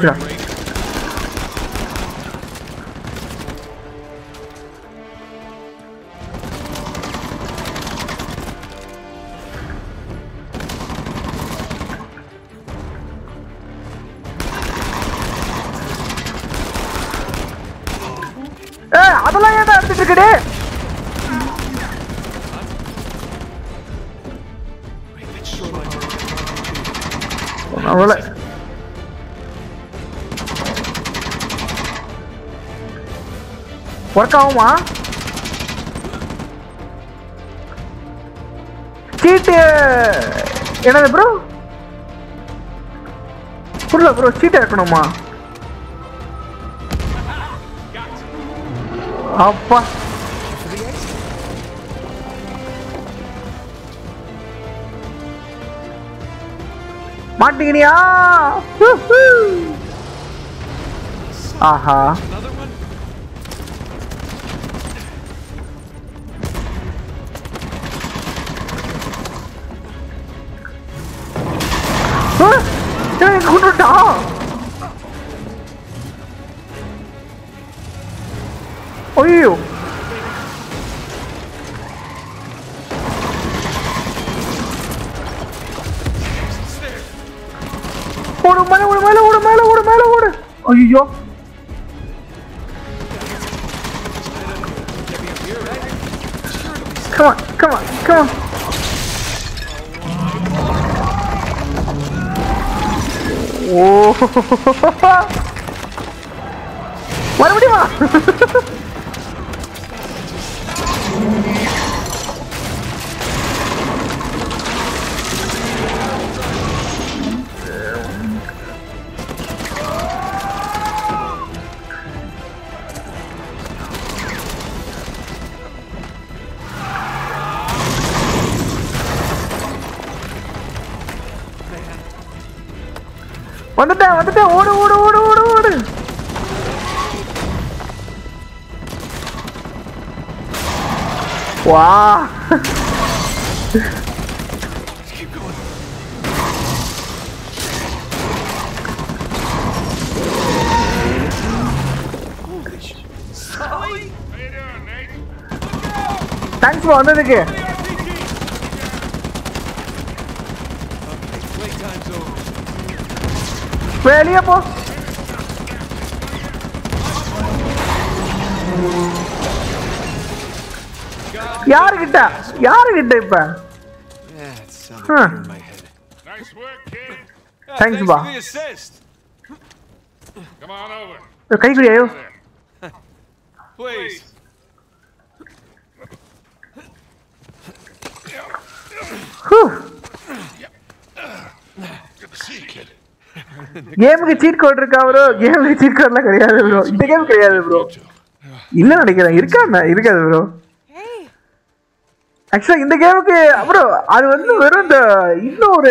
ஒர்க் ஆகுமா சீட்டு. என்னது ப்ரோ புரியல ப்ரோ சீட்டை இருக்கணுமா அப்பா. மாட்டிக்கினியா? ஆஹா. ஓ மறுபடியும் வா வந்துட்டேன் வந்துட்டேன். ஓடு ஓடு ஓடு ஓடு ஓடு. வா. How you doing, Nate? Thanks வந்ததுக்கு Playtime's over. வெளியே போ யாருகிட்ட யாருகிட்ட இப்ப That sounded Huh. good in my head. Nice work, kid. Yeah, Thanks, thanks Ba. for the assist. Come on over. கை குடி ஐயோ There. Please. Good to see you, kid. கேமுக்கு cheat code இருக்கா bro கேமுக்கு சீட் கோட்லாம் கிடையாது bro இந்த game கிடையாது bro இல்ல நினைக்கிறேன் இருக்காங்க இருக்காது ப்ரோ ஆக்சுவலா இந்த கேமுக்கு ப்ரோ அது வந்து வெறும் இந்த இன்னும் ஒரு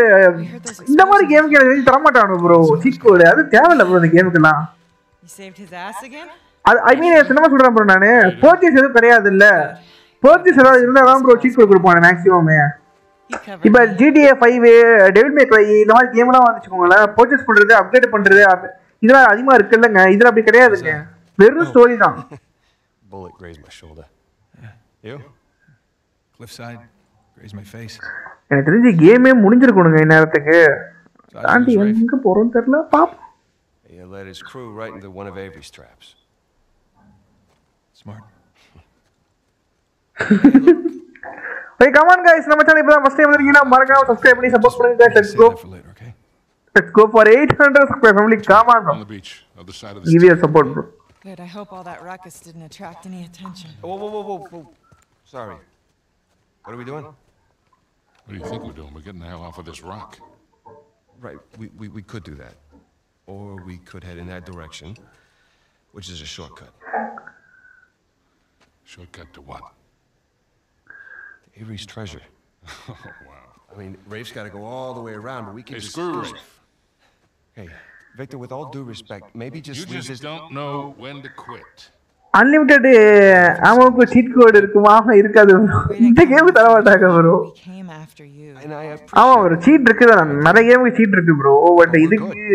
இந்த மாதிரி கேமுக்கு எனக்கு தரமாட்டானு ப்ரோ சீட் கோடு அது தேவையில்ல ப்ரோ இந்த கேமுக்குலாம்? அது ஐ மீன் சினிமா சொல்றேன் ப்ரோ நானு. பர்ச்சேஸ் எதுவும் கிடையாது இல்ல பர்ச்சேஸ் ஏதாவது இருந்தா தான் ப்ரோ சீட் கோட் கொடுப்பாங்க மேக்ஸிமம் இப்ப. GTA five devil may cry இந்த மாதிரி கேம்லாம் வந்துச்சுக்கோங்களேன் பர்ச்சேஸ் பண்றது அப்டேட் பண்றது அது- இதெல்லாம் அதிகமா இருக்குல்லங்க இதுல அப்படி கிடையாதுங்க வெறும் ஸ்டோரி தான் Bullet grazed my shoulder. You? Cliffside, grazed my face. எனக்கு தெரிஞ்சு கேமே முடிஞ்சிருக்கணுங்க இந்நேரத்துக்கு தாண்டி. எங்க போறோம்னு தெரியல பாப்போம் He led his crew right into one of Avery's traps. Smart. Hey, come on, guys. நம்ம சேனல் இப்போ ஃபர்ஸ்ட் டைம் வந்திருக்கீங்க மறக்காம சப்ஸ்கிரைப் பண்ணி சப்போர்ட் பண்ணுங்க support. Let's go. Let's go for 800 square family. Come on, bro. On the beach, other side of the Give your support, bro. Good. I hope all that ruckus didn't attract any attention. Whoa, whoa, whoa, whoa. Sorry. What are we doing? What do you think we're doing? We're getting the hell off of this rock. Right. We, we, we could do that. Or we could head in that direction, which is a shortcut. Shortcut to what? Avery's treasure. Oh, wow. I mean, Rafe's got to go all the way around, but we can Hey, just... screw Rafe. Hey, Victor, with all due respect, maybe just You just this... don't know when to quit. Unlimited amount cheat code இருக்குமா இருக்காது bro இந்த game தர மாட்டாங்க bro We came after you. And I ஆமா ஒரு seat இருக்குதான் நிறைய கேமுக்கு சீட் இருக்கு ப்ரோ பட் இதுக்கு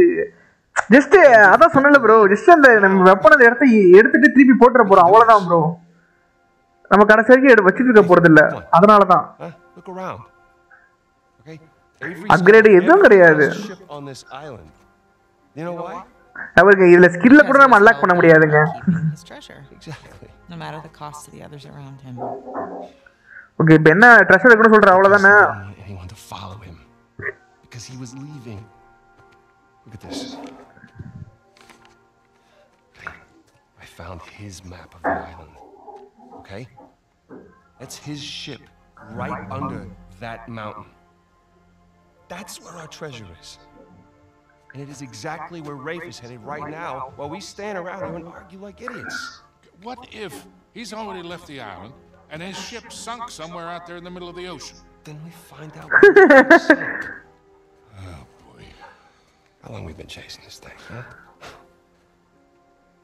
ஜஸ்ட் அதான் சொன்னல ப்ரோ ஜஸ்ட் அந்த நம்ம வெப்பன் அந்த இடத்த எடுத்துட்டு திருப்பி போட்டுற போறோம் அவ்வளவுதான் ப்ரோ நம்ம கடைசி வரைக்கும் எடு- வச்சிட்டு இருக்க போறது இல்ல அதனாலதான் Huh? Look around. Okay? Avery's Upgrade got எதுவும் every கிடையாது. last ship on this island. You know why? அவருக்கு இதுல ஸ்கில்ல கூட நம்ம அன்லாக் பண்ண முடியாதுங்க Keeping his treasure, Exactly. no matter the cost to the others around him. Okay இப்போ என்ன ட்ரெஷர் எடுக்கணும்னு சொல்ற அவ்வளவுதானே Didn't want anyone to follow him because he was leaving. Look at this. I found his map of the island. Okay? That's his ship right under that mountain. That's where our treasure is. And it is exactly where Rafe is headed right now while we stand around and argue like idiots. What if he's already left the island and his ship sunk somewhere out there in the middle of the ocean? Then we find out. Oh, boy. How long we've been chasing this thing, huh?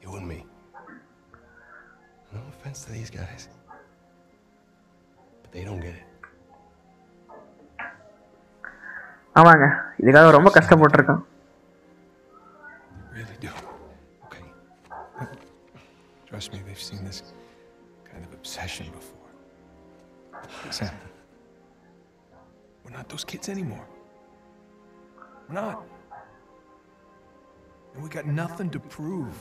You and me. No offense to these guys. But they don't get it. ஆமாங்க இதுக்காக ரொம்ப கஷ்டப்பட்டிருக்கான் Really do. Okay. Trust me, they've seen this kind of obsession before. Sam, we're not those kids anymore. We're not. And we got nothing to prove.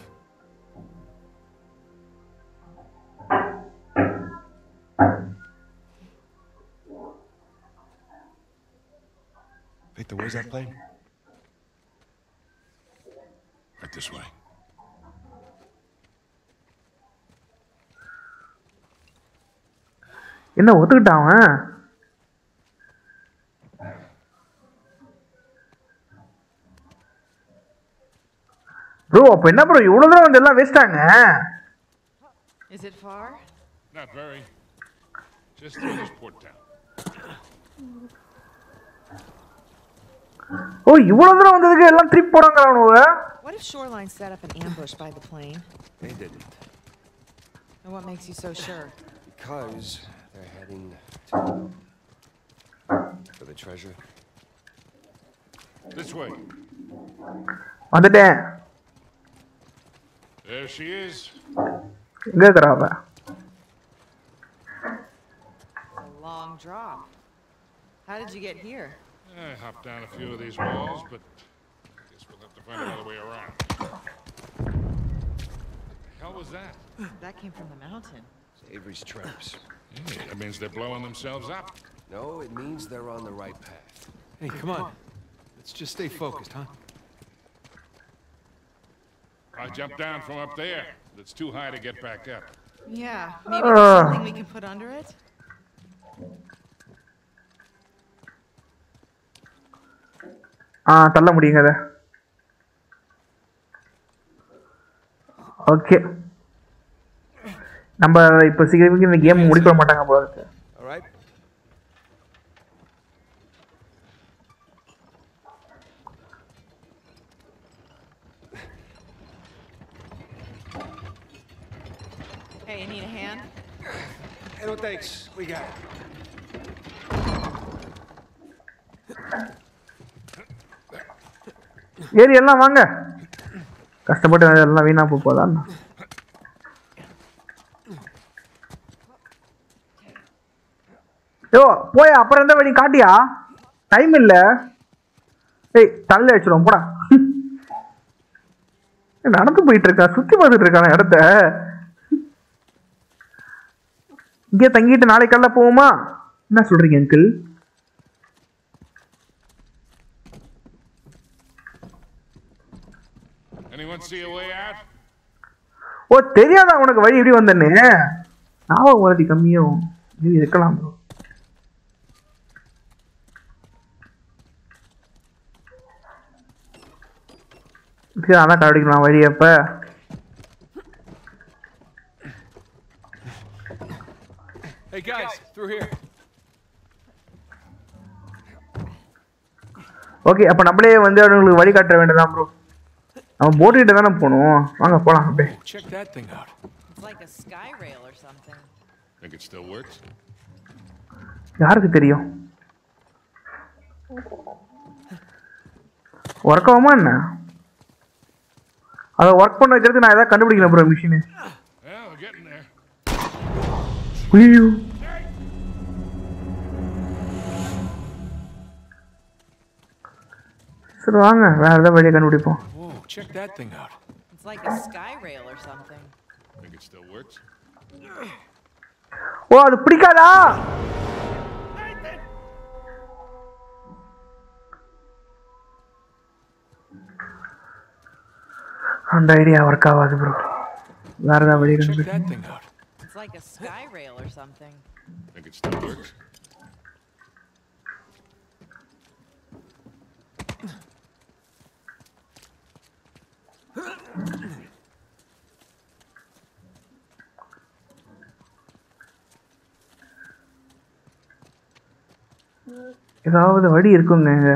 Victor, where's that plane? Right this way. என்ன ஒத்துக்கிட்டான் அவன் bro அப்ப என்ன bro இவ்வளவு தூரம் வந்து எல்லாம் வேஸ்டாங்க Is it far? Not very. Just through this port town. ஓ இவ்வளவு தூரம் வந்ததுக்கு எல்லாம் ட்ரிப் போறாங்க அவனுவ What if Shoreline set up an ambush by the plane? They didn't. And what makes you so sure? Because they're heading to. for the treasure. This way. வந்துட்டேன் There she is. எங்க இருக்கிறா அவ A long drop. How did you get here? I hopped down a few of these walls, but I guess we'll have to find another way around. What the hell was that? That came from the mountain. It's Avery's traps. That means they're blowing themselves up. No, it means they're on the right path. Hey, come on. Let's just stay focused, huh? I jumped down from up there, but it's too high to get back up. Yeah, maybe there's something we can put under it? ஆ தள்ள முடியுங்க அதை okay நம்ம இப்போ சீக்கிரம் இந்த game முடிக்க மாட்டாங்க போல இருக்கு All right? Hey, you need a hand? Hey, no thanks. We got it. ஏறி எல்லாம் வாங்க. கஷ்டப்பட்டு எல்லாம் வீணா போதான் யோ போய் அப்புறம் எந்த வழி காட்டியா? டைம் இல்லை. ஏய் தள்ள வச்சிரும் போடா. நடந்து போயிட்டு இருக்கா? சுத்தி பார்த்துட்டு இருக்கான இடத்த. இங்கே தங்கிட்டு நாளைக்கு காலைல போவோமா? என்ன சொல்றீங்க uncle Anyone see a way out? ஓ தெரியாதா உனக்கு வழி எப்படி வந்தேன்னு? ஞாபகம் வரதி கம்மியும் இது இருக்கலாம் bro. சரி அதான் கண்டுபிடிக்கலாம் வழி அப்ப. Hey, guys, through here. Okay அப்ப நம்மளே வந்து அவங்களுக்கு வழி காட்ட வேண்டியதான் ப்ரோ அவன் போட்டு கிட்ட தானே போகணும் வாங்க போலாம் அப்படியே check that thing out. It's like a sky rail or something. Think it still works? யாருக்கு தெரியும் ஒர்க் ஆகுமா என்ன அதை ஒர்க் பண்ண வைக்கிறதுக்கு நான் ஏதாவது கண்டுபிடிக்கல ப்ரோ மிஷினு. ஐயோ சரி வாங்க வேற ஏதாவது வழியை கண்டுபிடிப்போம் Whoa. check that thing out. It's like a sky rail or something. Think it still works? ஓ அது பிடிக்காதா அந்த ஐடியா ஒர்க் ஆகாது ப்ரோ வேற ஏதாவது வழி Check இருக்கு that thing out. It's like a sky rail or something. Think it still works? ஏதாவது வழி இருக்குங்க இங்க.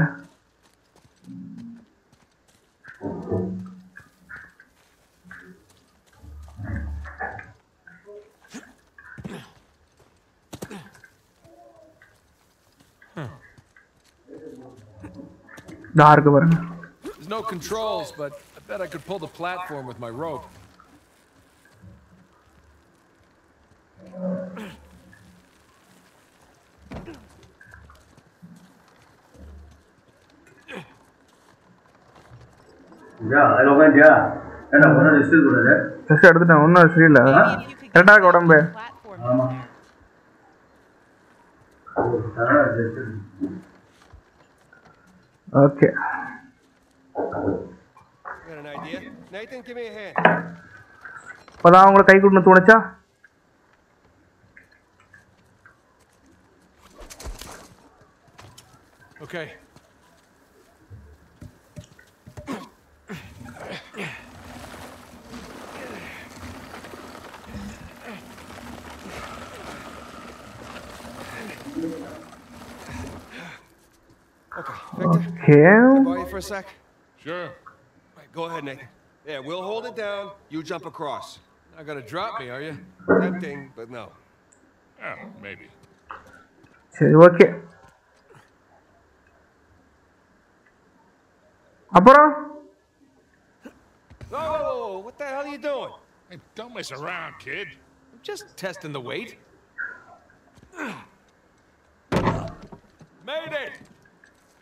இதா இருக்கு பாருங்க There's no controls, but I bet I could pull the platform with my rope. அதில் உட்காந்துயா ஏன்னா ஒன்றும் ரெஸ்ட் கூடாது ஃபஸ்ட் எடுத்துட்டேன் ஒன்றும் you could கரெக்டாக உடம்பு. ஓகே இப்போதான் அவங்கள கை கொடுன்னு தோணுச்சா Okay. Okay, Victor, okay borrow you for a sec? Sure. Right, go ahead, Nathan. Yeah, we'll hold it down. You jump across. Not gonna drop me, are you? Tempting, but no. Oh, maybe. சரி okay அப்புறம் Whoa, whoa, whoa, whoa, what the hell are you doing? Hey, don't mess around, kid. I'm just testing the weight. Made it!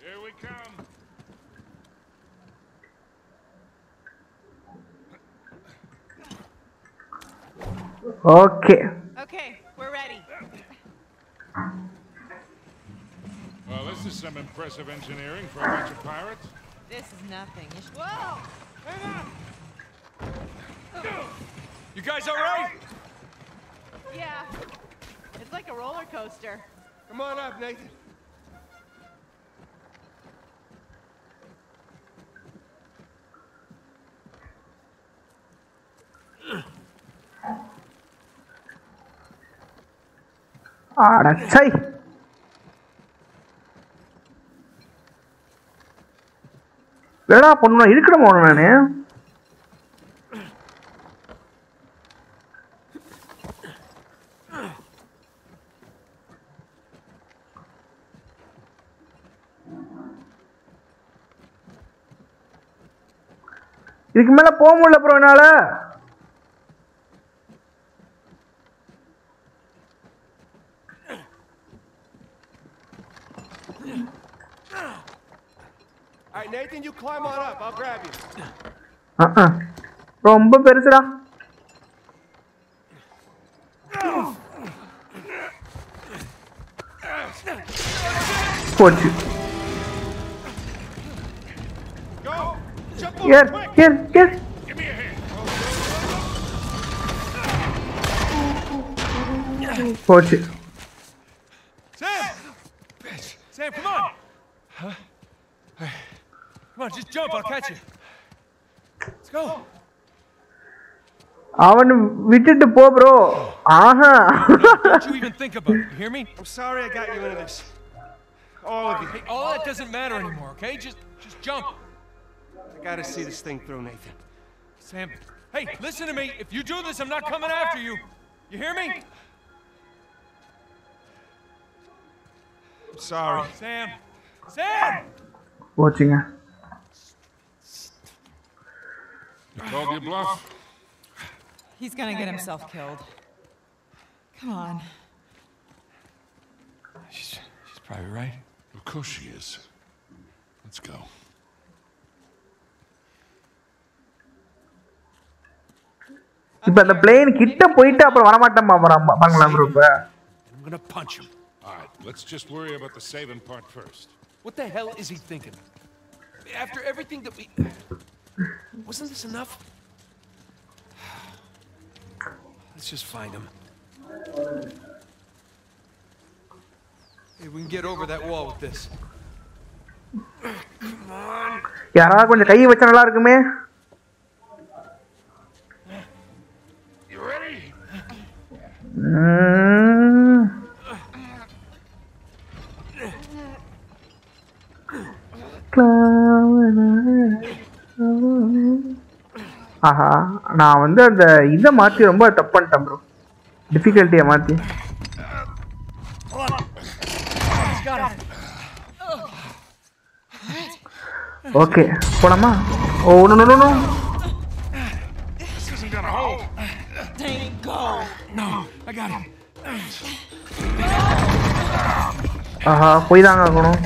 Here we come. Okay Okay, we're ready. Well, this is some impressive engineering for a bunch of pirates. This is nothing. You should... Whoa! You guys all right? Yeah. It's like a roller coaster. Come on up, Nathan. அடச்சை என்னடா பண்ணணும் இருக்கணும் போன நானு? இதுக்கு மேல போக முடியல அப்புறம் என்னால All right, Nathan, you climb on up. I'll grab you. அஹ். ரொம்ப பெருசுடா போச்சு Go! Jump air over quick! Air air Give me a hand. போச்சு Sam! Sam, come on! Huh? Come on, just jump, I'll catch you. Let's go. அவன் விட்டுட்டு போ bro Aha Don't you even think about it, you hear me? I'm sorry I got you into this. All of you. Hey, all that doesn't matter anymore, okay? Just just jump. I gotta see this thing through, Nathan. Sam, hey, listen to me. If you do this, I'm not coming after you. You hear me? I'm sorry. Sam! Sam! போச்சுங்க You called your bluff? He's gonna get himself killed. Come on. She's, she's probably right. Of course she is. Let's go. இப்போ அந்த plane கிட்ட போயிட்டு அப்புறம் வரமாட்டேன் பாக்கலாம் bro இப்போ I'm gonna punch him. All right, let's just worry about the saving part first. What the hell is he thinking? After everything that we. Wasn't this enough? Let's just find him. Hey, we can get over that wall with this. யாராவது கொஞ்சம் கை வச்சா நல்லா இருக்குமே You ready? ம். ஆஹா நான் வந்து அந்த இதை மாற்றி ரொம்ப தப்பு பண்ணிட்டேன் ப்ரோ டிஃபிகல்ட்டியை மாற்றி ஓகே போலாமா? ஓ ஒன்று ஒன்று ஆஹா போய் தாங்க ஆகணும்.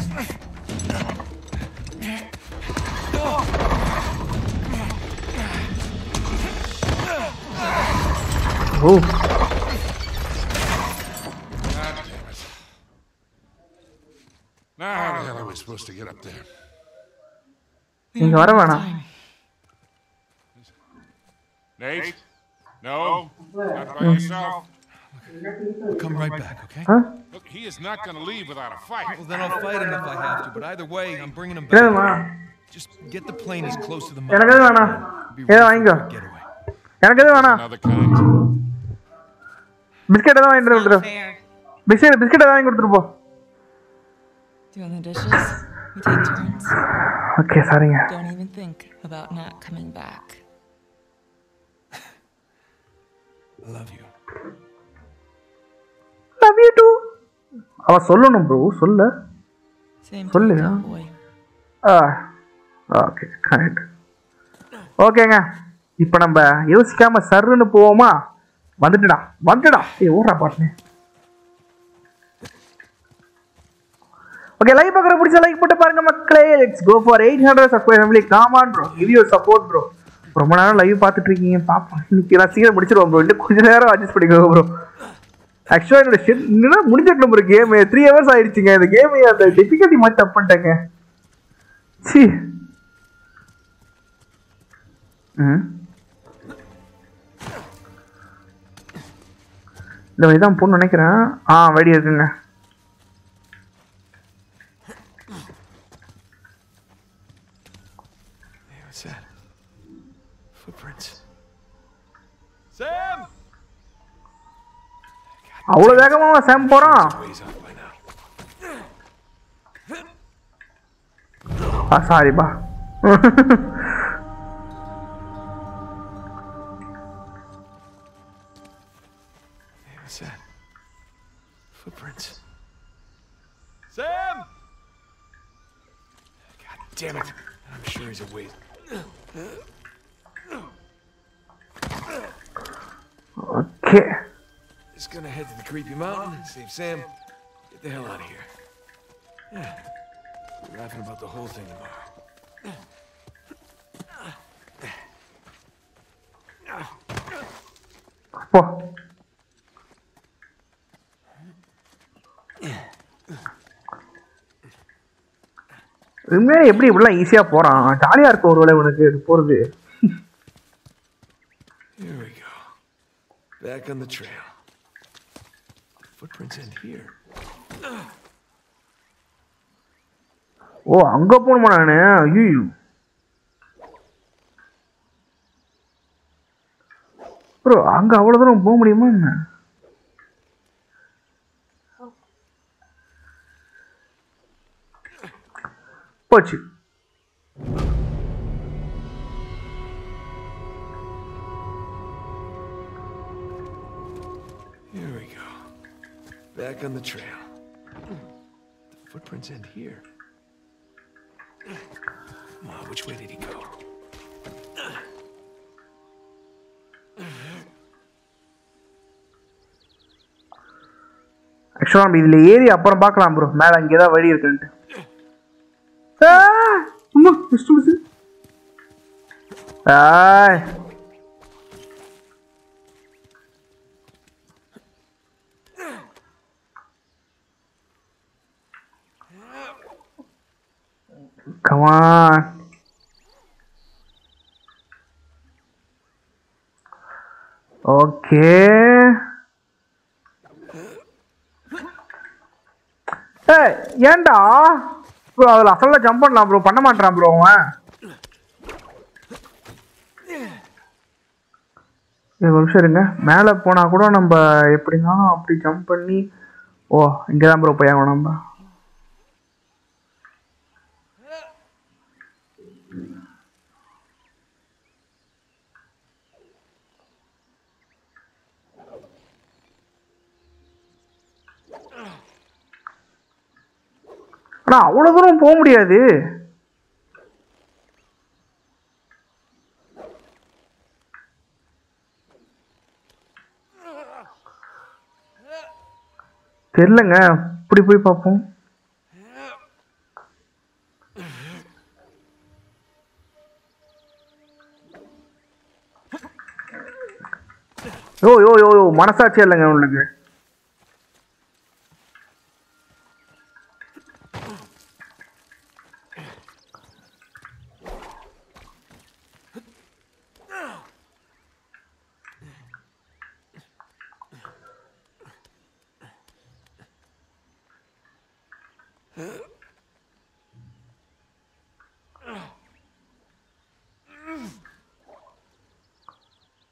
ஓ Now, how the hell are we supposed to get up there? நீங்க வர வேணாம் Nate? No? Not by yourself? I'll come right back, okay? Ah Look, he is not gonna leave without a fight. Well, then I'll fight him if I have to, but either way, I'm bringing him என்னதுமா back. Just get the plane as close to the எனக்கு எது வேணாம் Be ஏதோ Biscuit தான் வாங்கிட்டு Fair. Biscuit biscuit வாங்கி கொடுத்துட்டு போ Doing the dishes? We take turns. Okay சரிங்க Don't even think about not coming back. I love you. Love you too அவ சொல்லணும் ப்ரோ சொல்ல சொல்லு. ஆ ஓகே கரெக்ட் ஓகேங்க இப்போ நம்ம யோசிக்காம சர்ன்னு போவோமா வந்துட்டுடா வந்துடா ஏ ஓடுறா பாட்டு ஓகே லைக் பார்க்குற பிடிச்ச லைக் போட்டு பாருங்க மக்களே. Let's go for eight hundred subscribe family come on bro give your support bro ரொம்ப நேரம் லைவ் பார்த்துட்டு இருக்கீங்க. பாப்பா இன்னைக்கு நான் சீக்கிரம் முடிச்சிருவோம் ப்ரோ இன்னும் கொஞ்ச நேரம் அட்ஜஸ்ட் பண்ணிக்கோங்க ப்ரோ ஆக்சுவலாக என்னோட ஷெட் இன்னும் முடிஞ்சிடணும் ப்ரோ கேம் த்ரீ ஹவர்ஸ் ஆயிடுச்சுங்க. இந்த கேம் அந்த டிஃபிகல்ட்டி மாதிரி தப்பு பண்ணிட்டேங்க. சி ம்? இந்த வழி தான் போகணும்னு நினைக்கிறேன். ஆ வழி இருக்குங்க அவ்வளோ வேகமாக சாம் போகிறான் ஆ சாரிப்பா damn it. I'm sure he's awake. Okay. Just gonna head to the creepy mountain and save Sam. Get the hell out of here. Yeah. We're laughing about the whole thing tomorrow. Fuck. உண்மையாக எப்படி இப்படிலாம் ஈஸியாக போகிறான் ஜாலியாக இருக்கும் ஒரு வேளை உனக்கு போகிறது Here we go. Back on the trail. Footprints end here. ஓ அங்கே போகணுமா நான் ஐயோ ப்ரோ அங்கே அவ்வளோ தூரம் போக முடியுமா என்ன போச்சு Here we go. Back on the trail. The footprints end here. Come on, which way did he go? ஆக்சுவலாக நம்ம இதில் ஏறி அப்புறம் பார்க்கலாம் ப்ரோ மேலே அங்கே தான் வழி இருக்குன்ட்டு 아! 엄마, 무슨 아. Come on. Okay. Hey, Yanda. Bro அதில் அசலில் ஜம்ப் பண்ணலாம் ப்ரோ பண்ண மாட்டான் ப்ரோ அவன். ஒரு நிமிஷம் இருங்க. மேலே போனால் கூட நம்ம எப்படினாலும் அப்படி ஜம்ப் பண்ணி ஓ இங்கே தான் ப்ரோ போய் ஆகணும் நம்ம. ஆனால் அவ்வளோ தூரம் போக முடியாது. தெரிலங்க இப்படி போய் பார்ப்போம். யோ யோ யோ யோ மனசாட்சி இல்லைங்க உங்களுக்கு.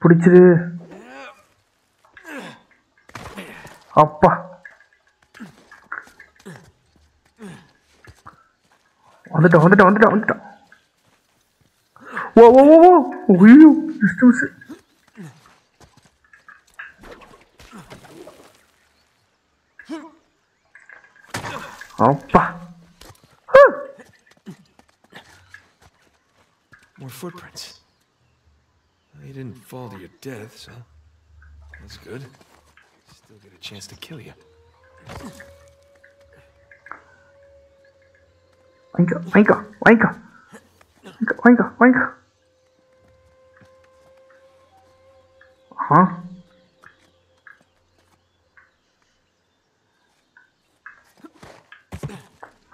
பிடிச்சிரு அப்பா. வந்துட்டோம் வந்துட்டோம் வந்துட்டோம் வந்துட்டோம். ஓ ஓ ஓ ஓ. ஐயோ just death, so that's good. Still get a chance to kill you. Wake up, wake up, wake up. Wake up, wake up, wake up. Huh?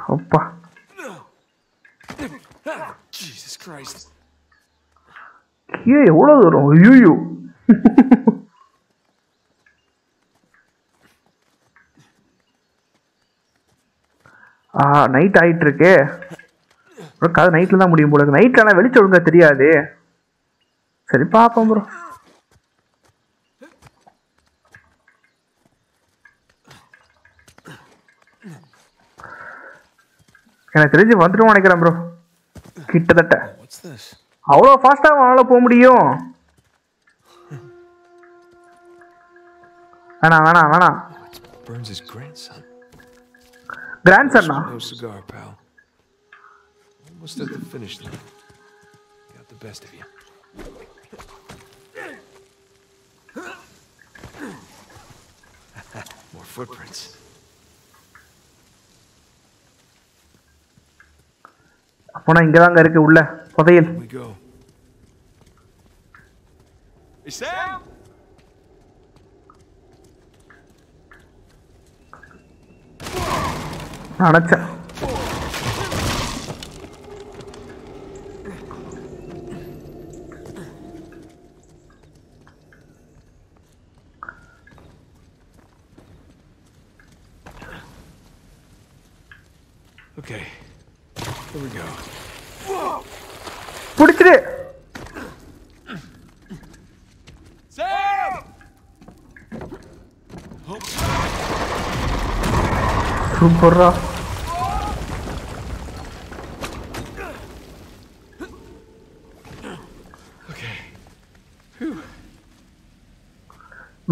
Opa. Jesus Christ. Que? Hola, don. Night ஆகிட்டு இருக்கு bro கதை நைட்டில் தான் முடியும் போல இருக்கு. நைட்டில் ஆனால் வெளிச்சம் ஒழுங்காக தெரியாது. சரி பார்ப்போம் ப்ரோ எனக்கு தெரிஞ்சு வந்துடும் நினைக்கிறேன் ப்ரோ கிட்டத்தட்ட. அவ்வளோ ஃபாஸ்ட்டாக அவனால் போக முடியும். வேணாம் வேணாம் வேணாம். Burns' grandson. Grand chana No cigar, pal. Almost at the finish line. Got the best of you. More footprints. அப்போனா இங்கே தாங்க இருக்கு உள்ள புதையல் Here we Go. Hey, Sam! நினச்சேன் Okay. Here we go. பிடிச்சிரு Sam! சூப்பர்ரா Okay.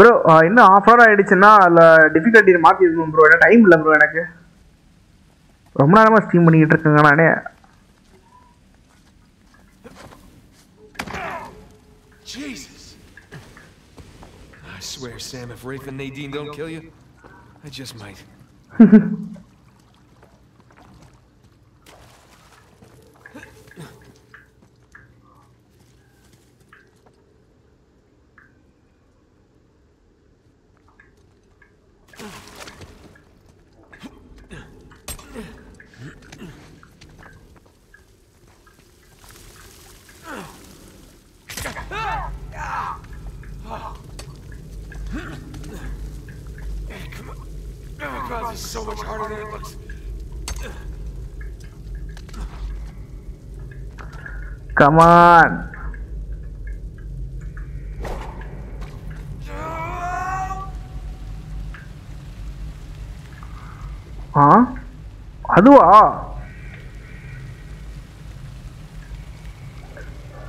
ப்ரோ இன்னும் ஆஃப் ஹவர் ஆயிடுச்சுன்னா அதில் டிஃபிகல்ட்டி மாற்றி இருக்கணும் ப்ரோ ஏன்னா டைம் இல்லை ப்ரோ எனக்கு ரொம்ப நேரமாக ஸ்ட்ரீம் பண்ணிக்கிட்டு இருக்கேங்க நானே Jesus! I swear, Sam, if Rafe and Nadine don't kill you, I just might. God, this is so much harder than it looks. Come on ஆ அதுவா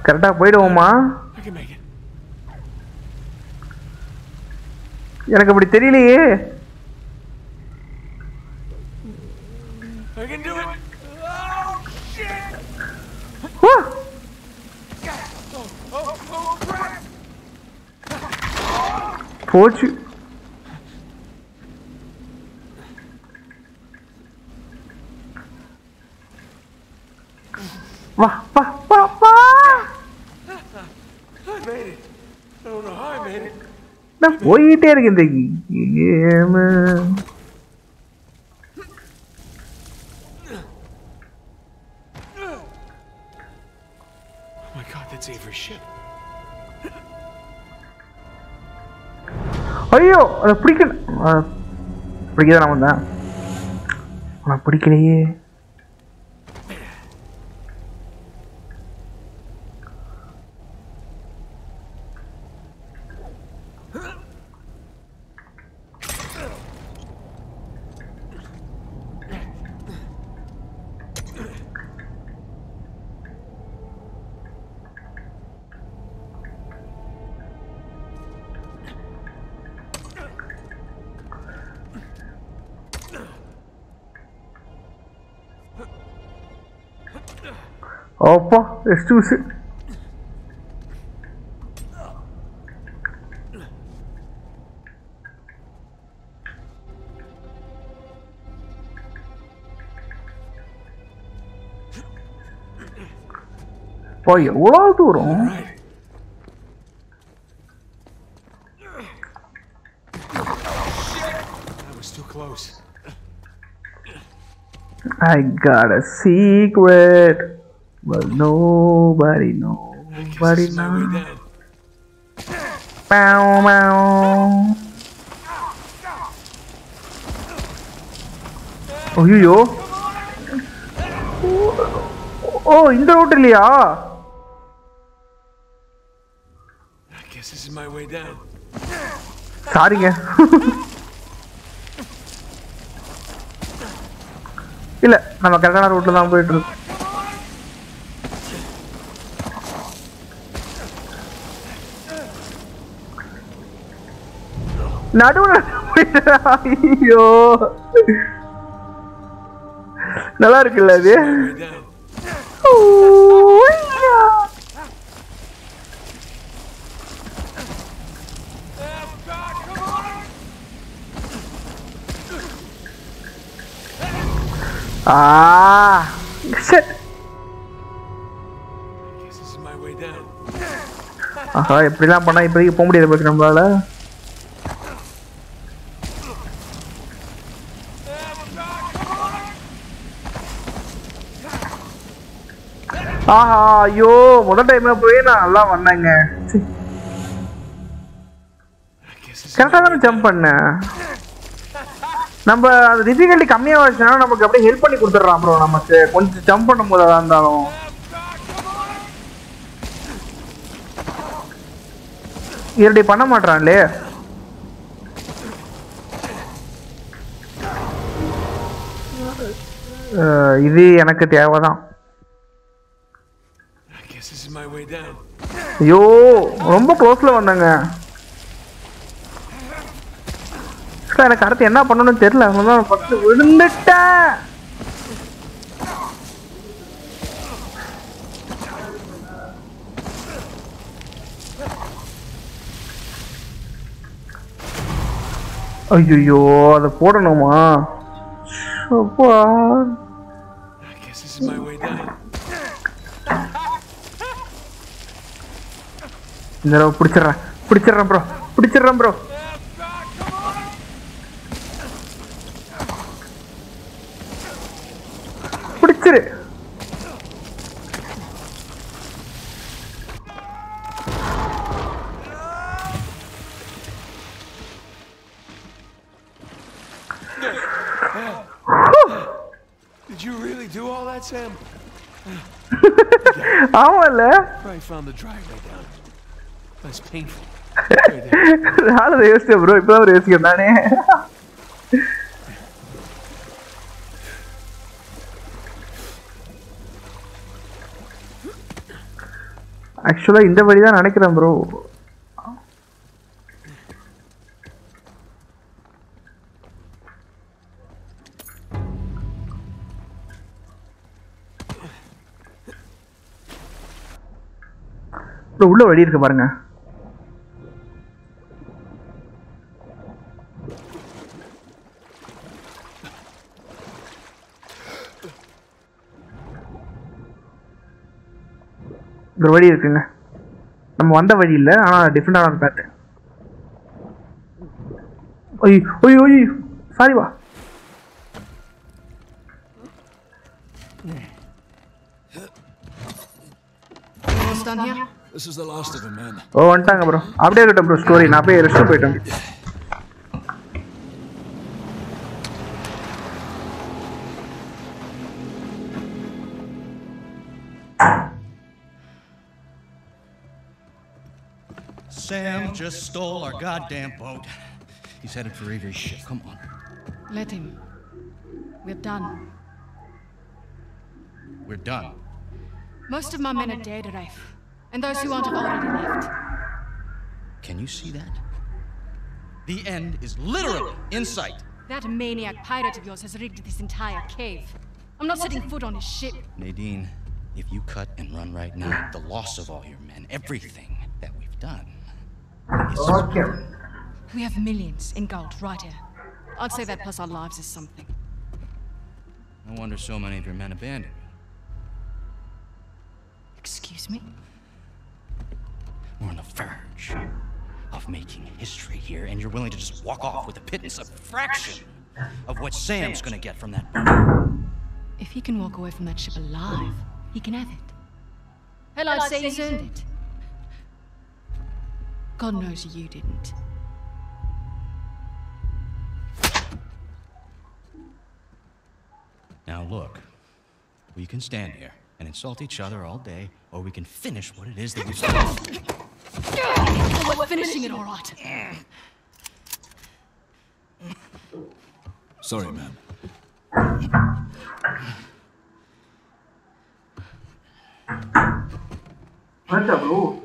கரெக்டா போயிடுவோமா. எனக்கு அப்படி தெரியலையே I can do it. வா. போச்சு வா வா வா வா I made it. I don't know how I made it. நான் போயிட்டே இருக்கு இந்த கேமு ஐயோ அதை பிடிக்க பிடிக்கதான் நான் வந்தேன். ஆனால் பிடிக்கலையே. அப்பா எக்ஸ்கியூஸ் அப்பா எவ்வளோ தூரம் Right. That was too close. I got a secret, but nobody, nobody knows. Bow, bow. ஐயோ ஓ இந்த ரூட் இல்லையா I guess this is my way down. சாரிங்க இல்ல நம்ம கரெக்டான ரூட்ல தான் போயிட்டு இருக்கோம் நடுவுல போயிட்டு- ஐயோ. நல்லா இருக்குல்ல அது? Way shit. ஆஹா எப்படிலாம் பண்ணா இப்போதைக்கு போக முடியாது போச்சு நம்மளால. ஆஹா ஐயோ முதல் டைம்ல போய் நான் நல்லா வந்தேங்க. கரெக்டாக தானே ஜம்ப் பண்ணேன். நம்ம அது டிஃபிகல்ட்டி கம்மியாக வச்சுனா நமக்கு அப்படியே ஹெல்ப் பண்ணி கொடுத்துட்றான் ப்ரோ நமக்கு. கொஞ்சம் ஜம்ப் பண்ணும்போது அதாக இருந்தாலும். இரடி பண்ண மாட்டான்லே இது எனக்கு தேவைதான் I guess this is my way down. ஐயோ ரொம்ப க்ளோஸ்ல வந்தாங்க. Actually, எனக்கு அடுத்து என்ன பண்ணணும்னு தெரியல. அதனால ஃபர்ஸ்ட் விழுந்துட்டேன். ஐயோ அதை போடணுமா? அப்பா I guess this is my way down. இந்த தடவை பிடிச்சிடுறேன் பிடிச்சிடுறேன் ப்ரோ பிடிச்சிடுறேன் ப்ரோ பிடிச்சிரு Did you really do all that, Sam? Probably found the driveway down. That's painful. நானும் யோசிச்சேன் ப்ரோ இப்போ தான் யோசிக்கிறேன் நானே. ஆக்சுவலாக இந்த வழி தான் நினைக்கிறேன் ப்ரோ ப்ரோ உள்ள வழி இருக்கு பாருங்க. ஒரு வழி இருக்குங்க. நம்ம வந்த வழி இல்லை ஆனால் டிஃப்ரெண்டான பேத்து ஒய் ஒய் ஒய் சாரி வா. ஓ வந்துட்டாங்க ப்ரோ அப்படியே இருக்கட்டும் ப்ரோ ஸ்டோரி நான் போய் ரெஸ்ட் போயிட்டேன் Sam just stole our goddamn boat. He's headed for Avery's ship. Come on. Let him. We're done. We're done. Most of my men are dead, Rafe. And those who aren't have already left. Can you see that? The end is literally in sight. That maniac pirate of yours has rigged this entire cave. I'm not setting foot on his ship. Nadine, if you cut and run right now, the loss of all your men, everything that we've done. Okay We have millions in gold right here. I'd say that plus our lives is something. No wonder so many of your men abandoned you. Excuse me? We're on the verge of making history here, and you're willing to just walk off with a pittance, a fraction of what Sam's gonna get from that boat. If he can walk away from that ship alive, he can have it. Hell, I'd say he's earned it. God knows you didn't. Now look, we can stand here and insult each other all day, or we can finish what it is that we started. oh, we're finishing it all right. Sorry, ma'am. What the bro?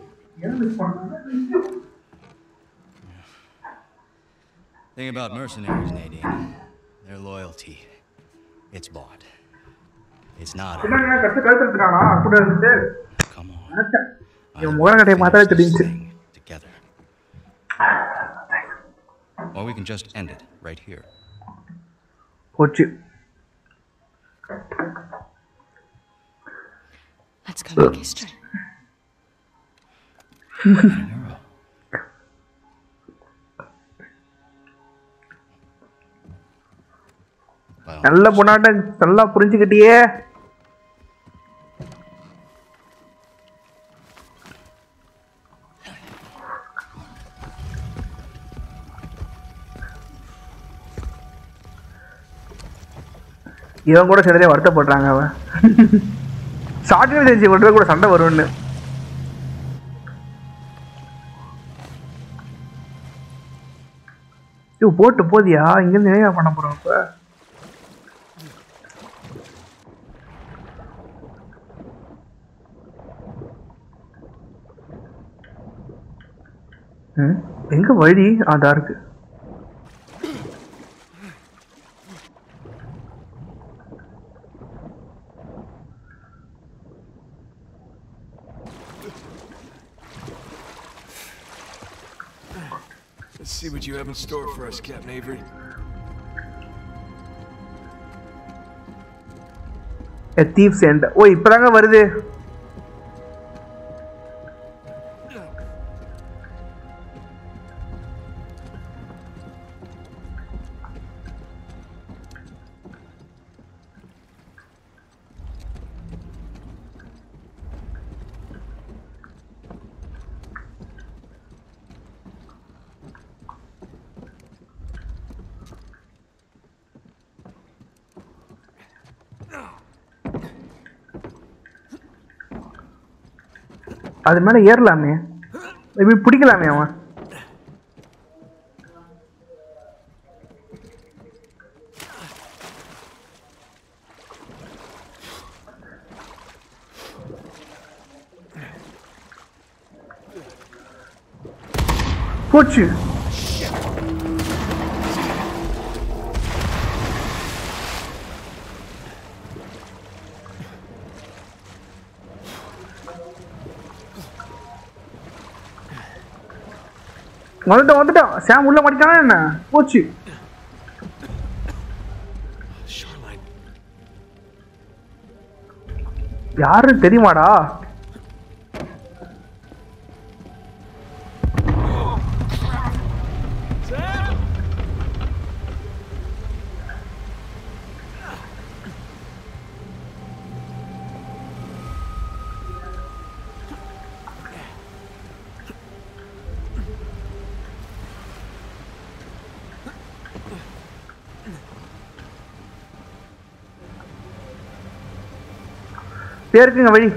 Thing about mercenaries, Nadine, their loyalty, it's bought. It's not. Come on. Together. Or we can just end it right here. What you? Let's go, Orchestra. நல்ல பொண்ணாட்ட நல்லா புரிஞ்சுக்கிட்டியே. இவன் கூட சேர்ந்தே வருத்தப்படுறாங்க அவன். ஷார்ட்வேர் செஞ்சு கொண்டு கூட சண்டை வரும்னு. போட்டு போதியா? இங்கிருந்து என்ன பண்ண போறோம் இப்ப? எங்க வழி அதா இருக்கு Let's see what you have in store for us, Captain Avery. தீப்ஸ் end ஓ இப்பதாங்க வருது அது மேலே ஏறலாமே. இப்படி பிடிக்கலாமே அவன். போச்சு. வந்துட்டோம் வந்துட்டோம். சாம் உள்ள மாட்டிட்டானா என்ன? போச்சு. யாருன்னு தெரியுமாடா? பேருக்குங்க வழி.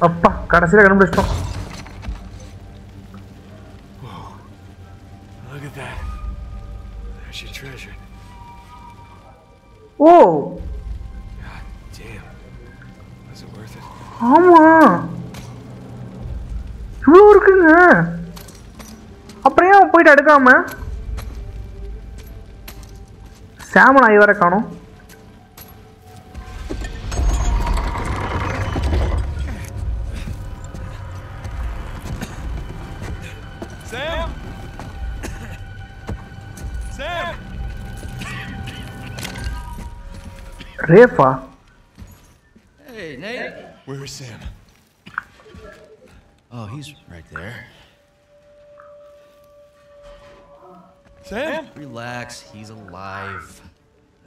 அப்பா கடைசியில் கண்டுபிடிச்சிட்டோம். ஓ? ஆமா. இவ்வளோ இருக்குங்க. அப்புறம் ஏன் போயிட்டு எடுக்காம சாமன் ஆகி வர காணும். Rafa? Hey, Nate. Where is Sam? Oh, he's right there. Sam? Relax, he's alive.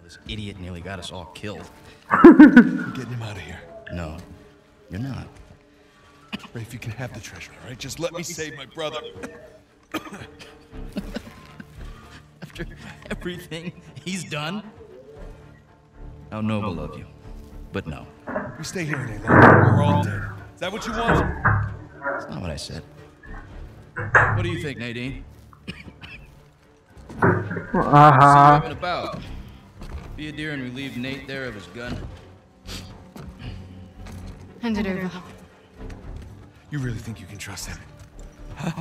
This idiot nearly got us all killed. We're getting him out of here. No, you're not. Rafe, you can have the treasure, all right? Just let, let me, me save, save my brother. After everything he's done? How noble of you. But no, We stay here any longer. We're all dead. Is that what you want? that's not what I said. What do you think, Nadine? Uh-huh. you up and about. Be a dear and relieve Nate there of his gun. Hand it over. You really think you can trust him?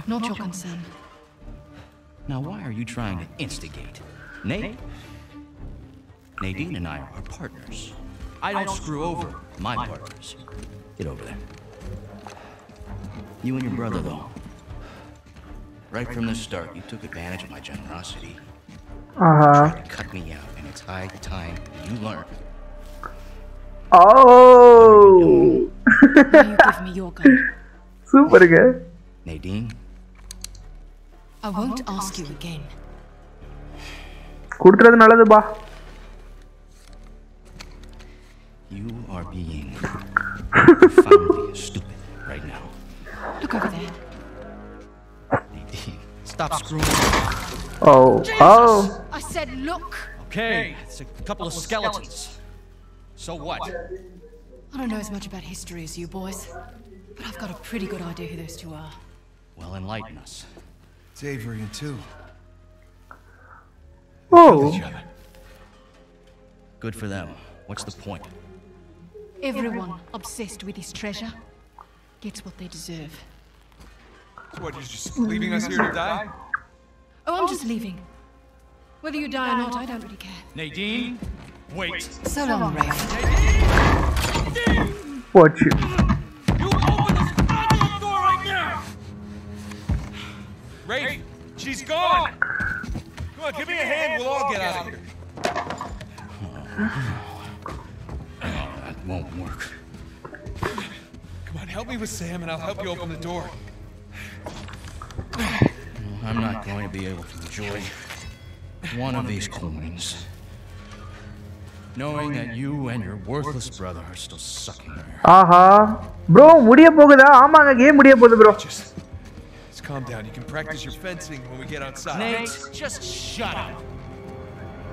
Not your concern. Now, why are you trying to instigate? Nate? Nadine and I are partners. I don't screw over my partners. Get over there. You and your brother, though. Right from the start, you took advantage of my generosity. Aha Tried to cut me out, and it's high time you learn. O Now you give me your gun. சூப்பருங்க Nadine, I won't ask you again. கொடுத்துறது நல்லதுப்பா You are being profoundly stupid right now. Look over there. Stop oh. screwing. Oh. Jesus. Oh. I said look. Okay, it's a couple of skeletons. So what? I don't know as much about history as you boys, but I've got a pretty good idea who those two are. Well, enlighten us. It's Avery and two. Oh. Good for them. What's the point? Everyone obsessed with this treasure gets what they deserve. So what, you're just leaving us here to die? Oh, I'm just leaving. Whether you die or not, I don't really care. Nadine, wait. So long, Ray. What you. You open this goddamn door right now! She's gone! Come on, give me a hand, we'll all get out of here That won't work. Come on, help me with Sam and I'll help you open the door. I'm not going to be able to enjoy one of these coins. Knowing that you and your worthless brother are still sucking there. Aha bro முடிய போகுதா ஆமாங்க game முடிய போகுது bro Just, just calm down. You can practice your fencing when we get outside. Nate, just shut up.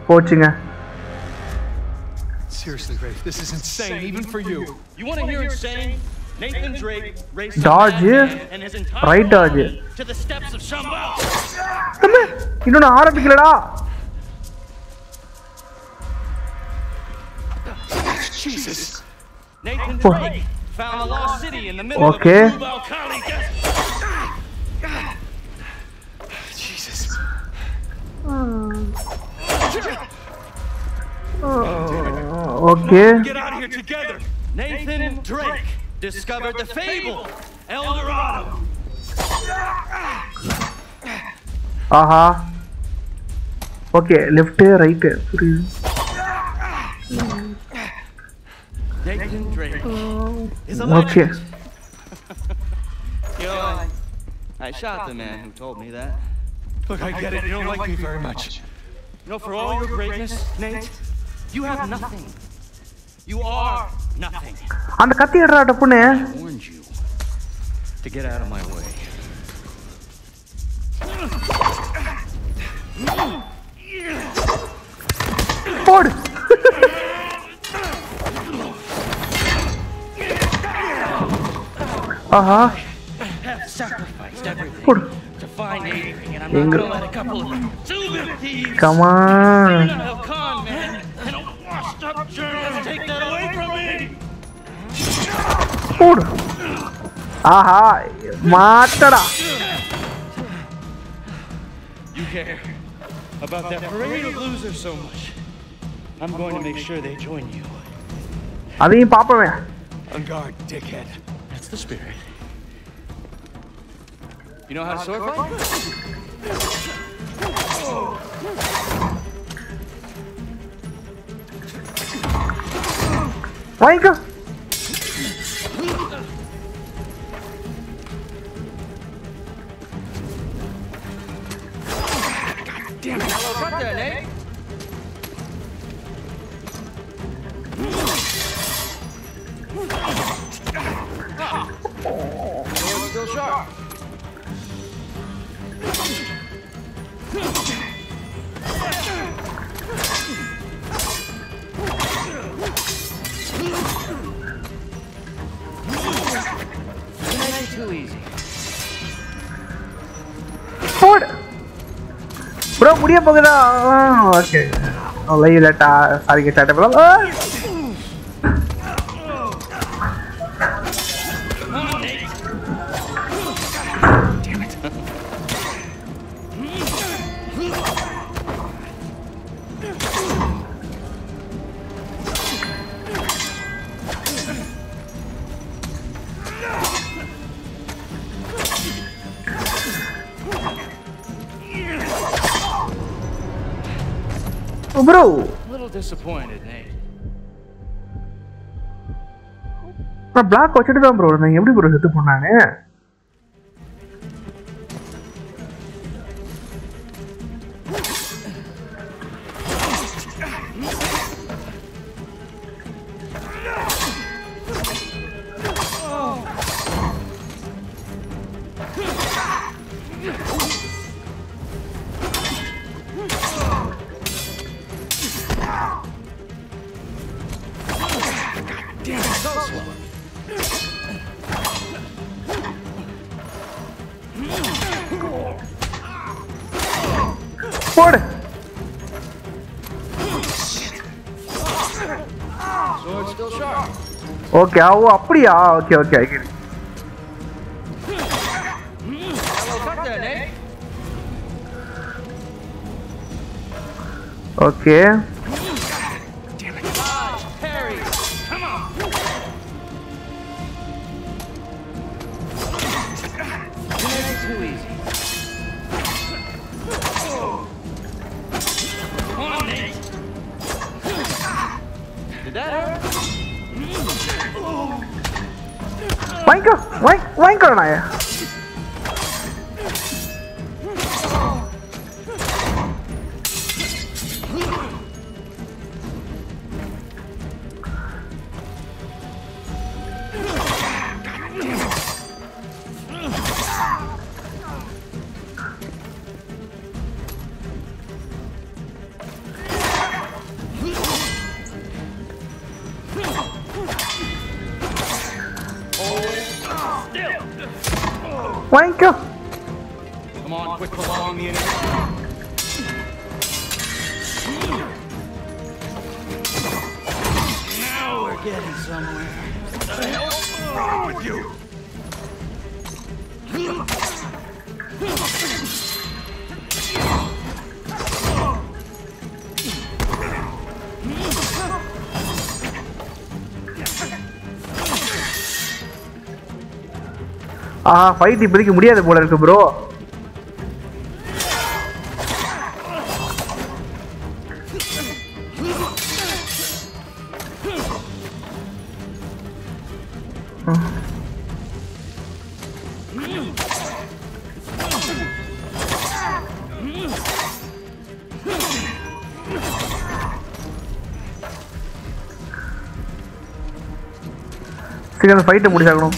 போச்சுங்க Seriously, Rafe, this is insane, even for you. You want to hear insane? Nathan Drake raced Dodge. a madman and his entire Right dodge. army to the steps of Shambhala. தம்பி இன்னும் நான் ஆரம்பிக்கலடா Jesus. Nathan Oh. Drake found the lost city in the middle Okay. of the Rub al-Khali desert. Uh, okay. Get out of here together. Nathan Drake discovered the fable, El Dorado. Aha. Okay, left, right. Sorry. Nathan Drake oh. is Okay. Yo, I shot the man who told me that. Look, I get it. You don't like me very much. You know, for all your greatness, Nate. You have nothing. You are nothing. அந்த கத்தி எடுறா டப்புன்னு I warned you to get out of my way. போடு ஆஹா போடு find anything, and I'm not gonna let a couple of thieves Come on. Con, man, and a washed up journalist take that away from me. Aha, Matara. You care about that parade of losers so much. I'm going to make sure they join you. Are you in Papa? On guard, dickhead. That's the spirit. You know how to sword fight? Why you go? God damn it! Cut that, eh? Oh. Still sharp. Too easy. போடு bro முடிய போகுதா okay live லேட்டா sorry start பண்ணலாம் bro A little disappointed, Nate. நான் block வச்சுட்டு தான் bro நான் எப்படி ப்ரோ செத்து போனானே? ஓகே ஓ அப்படியா okay okay okay Hello, cut there, Nate. Okay வாங்கிக்கோ ஆ ஃபைட் இப்போதைக்கு முடியாது போல இருக்கு ப்ரோ சரி அந்த ஃபைட்டை முடிச்சாக்கணும்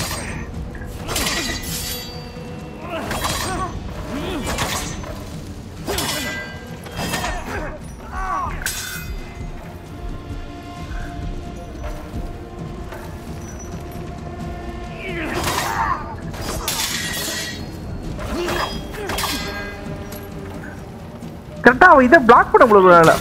சாப்பிட முடியல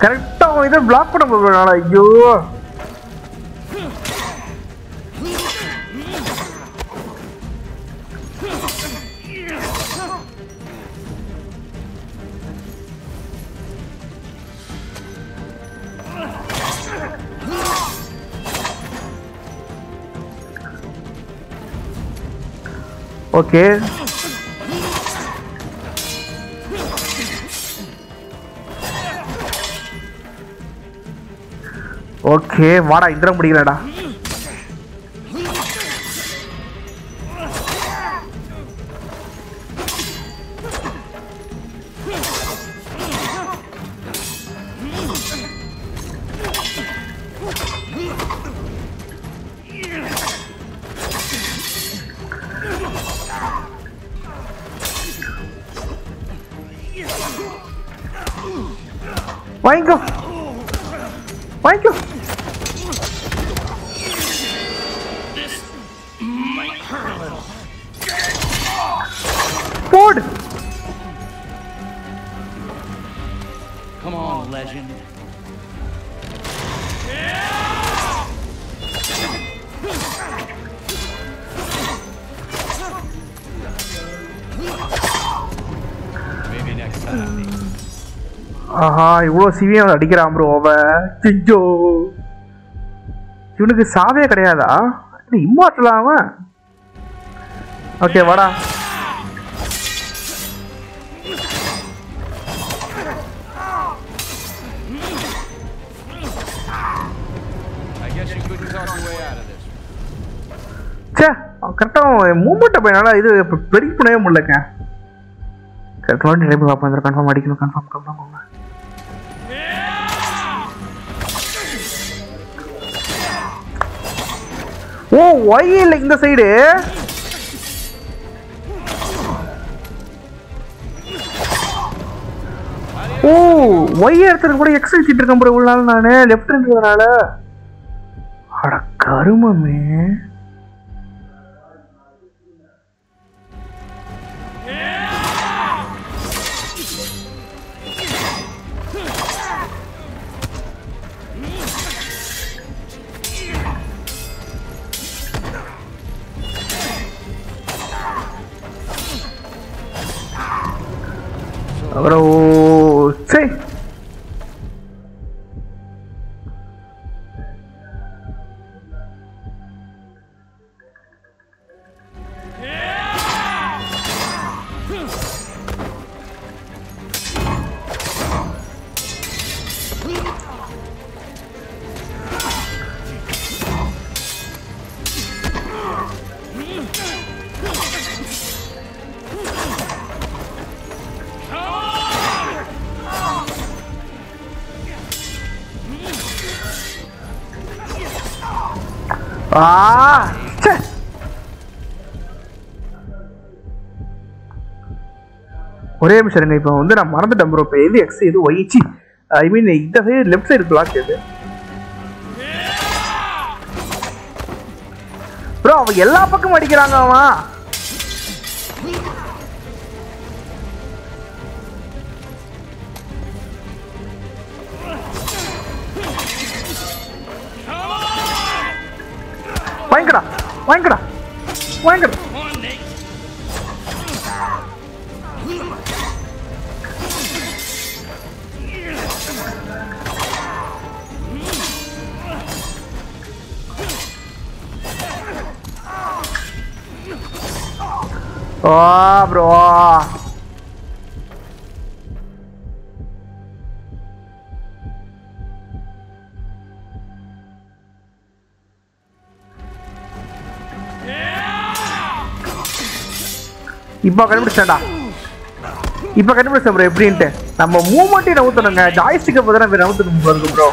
கரெக்டா அவன் இதை பிளாக் பண்ண முடியல ஐயோ. ஓகே. ஓகே வாடா இந்திரம் முடிக்கிறடா இவ்வளோ சிவியம் அடிக்கிறான் ப்ரோ அவன். சிஞ்சோ இவனுக்கு சாவே கிடையாதா? இம்மாட்டலா அவன்? ஓகே வாடா. சே கரெக்டாக மூமெண்ட்டை போயினால இது ப்ரெடிக்ட் பண்ணவே முடியலங்க கரெக்டாக ட்ரை பண்ணி பார்ப்போம் கன்ஃபார்ம் அடிக்கணும் கன்ஃபார்ம் கன்ஃபார்ம் ஓ ஒய் இல்லை இந்த சைடு ஓ ஒய் இடத்துல கூட எக்ஸ் வச்சுட்டு இருக்கேன் ப்ரோ இவ்வளோ நாள் நான். லெஃப்ட் இருந்ததுனால அட கருமமே. நிமிஷம் இருங்க. இப்போ வந்து நான் மறந்துட்டேன் ப்ரோ இப்போ எது எக்ஸ் எது ஒய்ச்சி ஐ மீன் இந்த சைடு லெஃப்ட் சைடு பிளாக் எது? ப்ரோ அவன் எல்லா பக்கமும் அடிக்கிறாங்க அவன். வாங்கிக்கடா வாங்கிக்கடா வாங்கிக்கடா இப்போ கண்டுபிடிச்சேன்டா. இப்போ கண்டுபிடிச்சேன் ப்ரோ எப்படின்ட்டு. நம்ம மூமெண்ட்டே நவுத்தணுங்க. ஜாய்ஸ்டிக்கை பார்த்து நம்ம நவுத்தணும் ப்ரோ ப்ரோ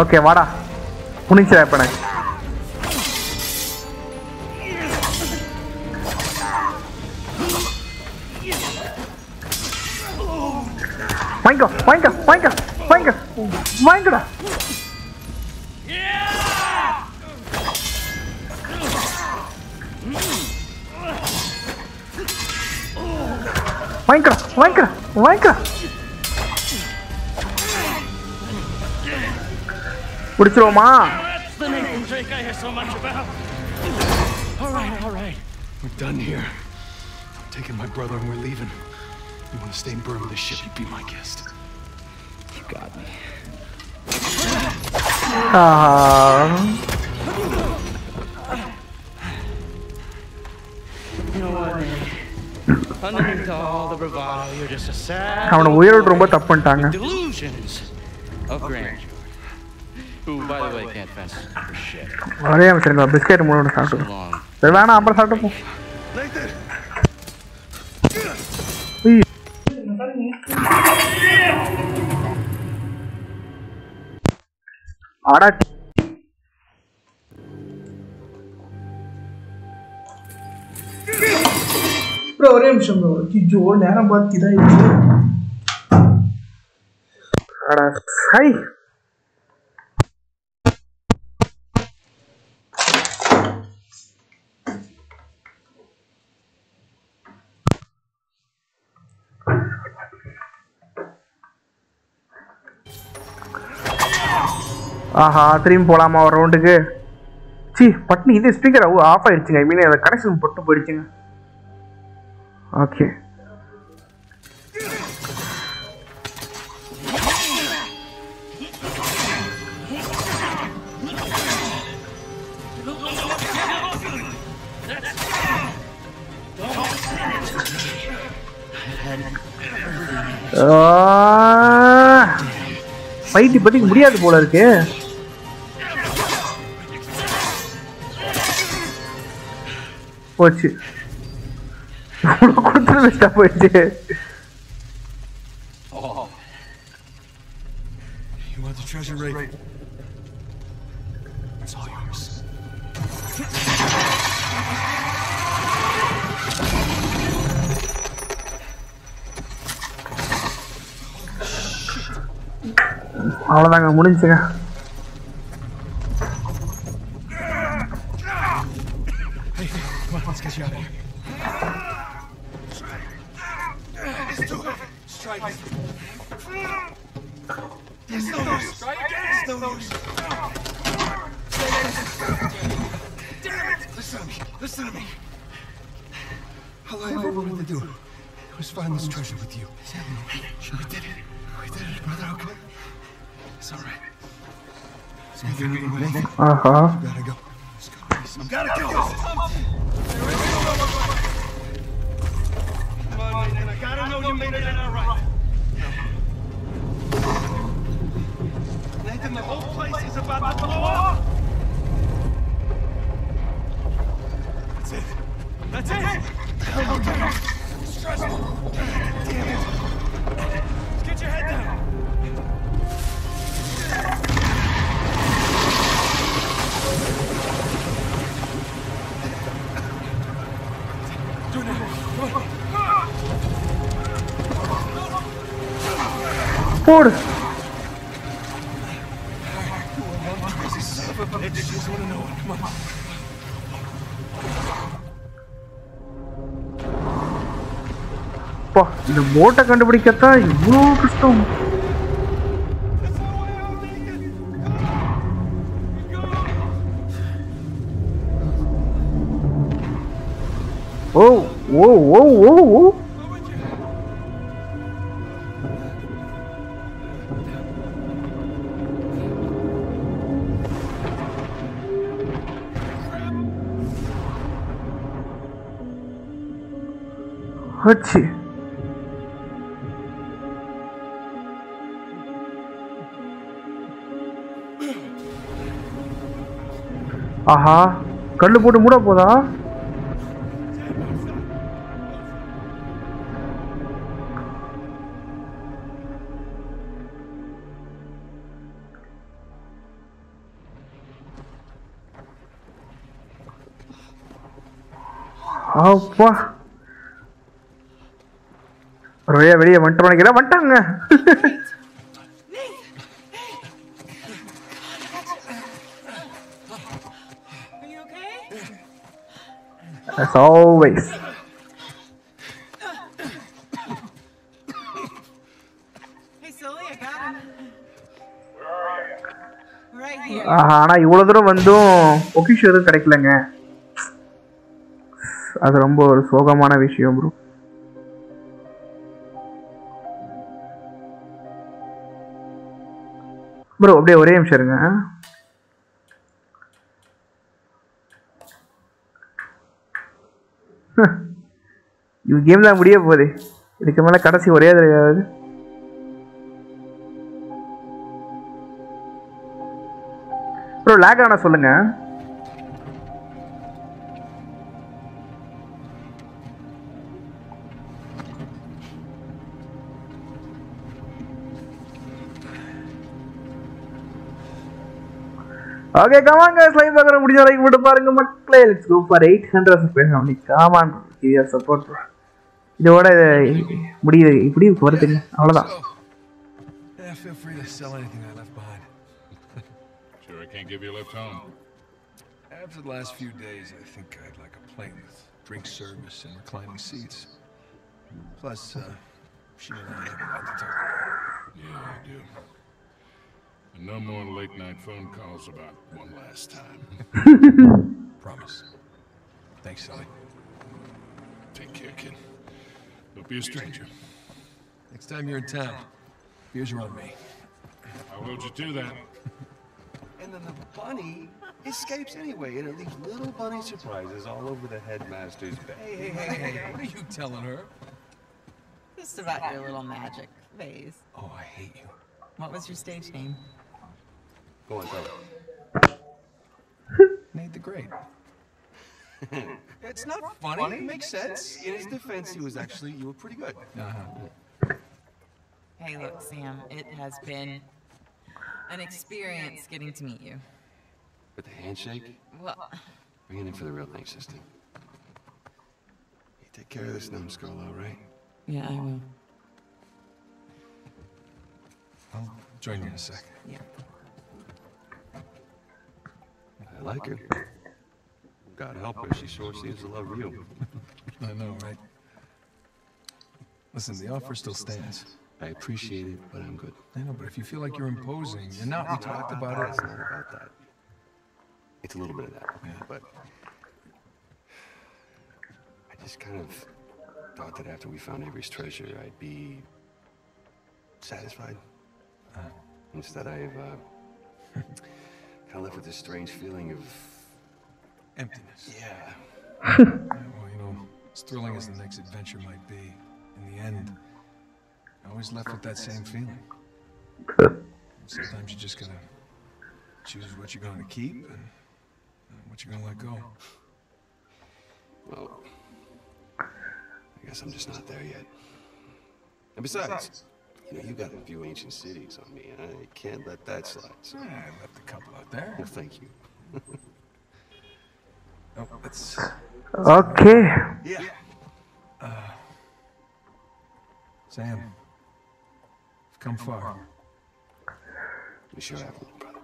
ஓகே வாடா. புனிச்சிடா இப்போ வாங்கிக்கோ வாங்கிக்கோ வாங்கிக்கோ வாங்கிக்கோ வாங்கிக்கோடா வாங்கிக்கோ வாங்கிக்கோ வாங்கிக்கோ பிடிச்சிருவோமா That's the Nathan Drake I hear so much about. All right, all right. We're done here. I'm taking my brother and we're leaving. You want to stay and burn with this ship? You be my guest. The way, can't fence for shit. ஒரே அமைச்சிருங்க biscuit மூணு சாப்பிட்டு வேணாம் அப்புறம் சாப்பிட்டு போ. அடா bro ஒரே நிமிஷம் ப்ரோ ஜோ நேரம் பார்த்து இதாயிடுச்சு அடா ஹை ஆஹா திரும்பி போகலாமா ஒரு ரவுண்டுக்கு சி பட்னி இது ஸ்பீக்கர் ஆஃப் ஆயிடுச்சுங்க. ஐ மீன் அதை கனெக்ஷன் பட்டு போயிடுச்சுங்க. ஓகே ஃபைட்டு இப்போதைக்கு முடியாது போல இருக்கு. போச்சு இவ்வளோ கொடுத்துட்டு வேஸ்டா போயிடுச்சு You want the treasure, Ray? It's all yours. அவ்வளோதாங்க முடிஞ்சுங்க இந்த போட்டை கண்டுபிடிக்கத்தான் இவ்வளோ கஷ்டம். ஓ ஓ ஓ ஓ ஓ. அச்சி. ஆஹா கல்லு போட்டு மூட போதா? அப்பா. ஒரு வழியா வெளியே வந்துட்டு நினைக்கிறேன். வந்துட்டாங்க. Here. ஆஹா, ஆனா இவ்வளவு தூரம் வந்தும் பொக்கிஷம் எதுவும் கிடைக்கலங்க. அது ரொம்ப ஒரு சோகமான விஷயம் ப்ரோ ப்ரோ அப்படியே ஒரே நிமிஷம் இருங்க இது கேம் தான் முடிய போகுது. இதுக்கு மேலே கடைசி ஒரே தடவையாவது ப்ரோ லேக் ஆனால் சொல்லுங்கள் ஓகே கமான் கைஸ் பார்க்குற முடிஞ்ச வரைக்கும் மட்டும் பாருங்க மக்களே. Let's go for eight hundred subscribe பண்ணி கமான் சப்போர்ட் இதோட இது முடியுது இப்படி வருதுங்க அவ்வளவுதான் Yeah, feel free to sell anything I left behind. Sure, I can't give you a lift home. After the last few days, I think I'd like a plane with drink service and reclining seats. Plus, uh, she and I have a lot to talk about. Yeah, I do. And no more late night phone calls about one last time. Promise. Thanks, Sully. Take care, kid. Don't be a stranger. Next time you're in town, beers are on me. How would you do that? And then the bunny escapes anyway, and it leaves little bunny surprises all over the headmaster's bed. Hey, hey, hey, hey, what are you telling her? Just about your little magic phase. Oh, I hate you. What was your stage name? Go on, tell her. Nate the Great. It's not funny. It makes sense. In his defense, he was actually, you were pretty good. Uh-huh. Hey, look, Sam, it has been an experience getting to meet you. With the handshake, Well, bring it in for the real thing, sister. You take care of this numbskull, all right? yeah, I will. I'll join you in a sec. Yeah. I like her. God help her, she sure seems to love you. I know, right? Listen, the offer still stands. I appreciate it, but I'm good. I know, but if you feel like you're imposing, and not, we talked about it. It's it. not about that. It's a little bit of that, but I just kind of thought that after we found Avery's treasure, I'd be satisfied. Instead, I've uh, kind of left with this strange feeling of Emptiness. yeah. Yeah, well, you know, as thrilling as the next adventure might be, in the end, I always left with that same feeling. Sometimes you just gotta choose what you're gonna keep and, and what you're gonna let go. Well, I guess I'm just not there yet. And besides, you know, you got a few ancient cities on me. And I can't let that slide. So. I left a couple out there. Well, thank you. Oh, let's. Okay Yeah. Sam. You've come far. We sure have, little brother.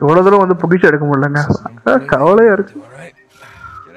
இவ்வளோ தூரம் வந்து பொக்கிஷம் எடுக்க முடியலங்க அஹ், கவலையா இருக்கு All right. Get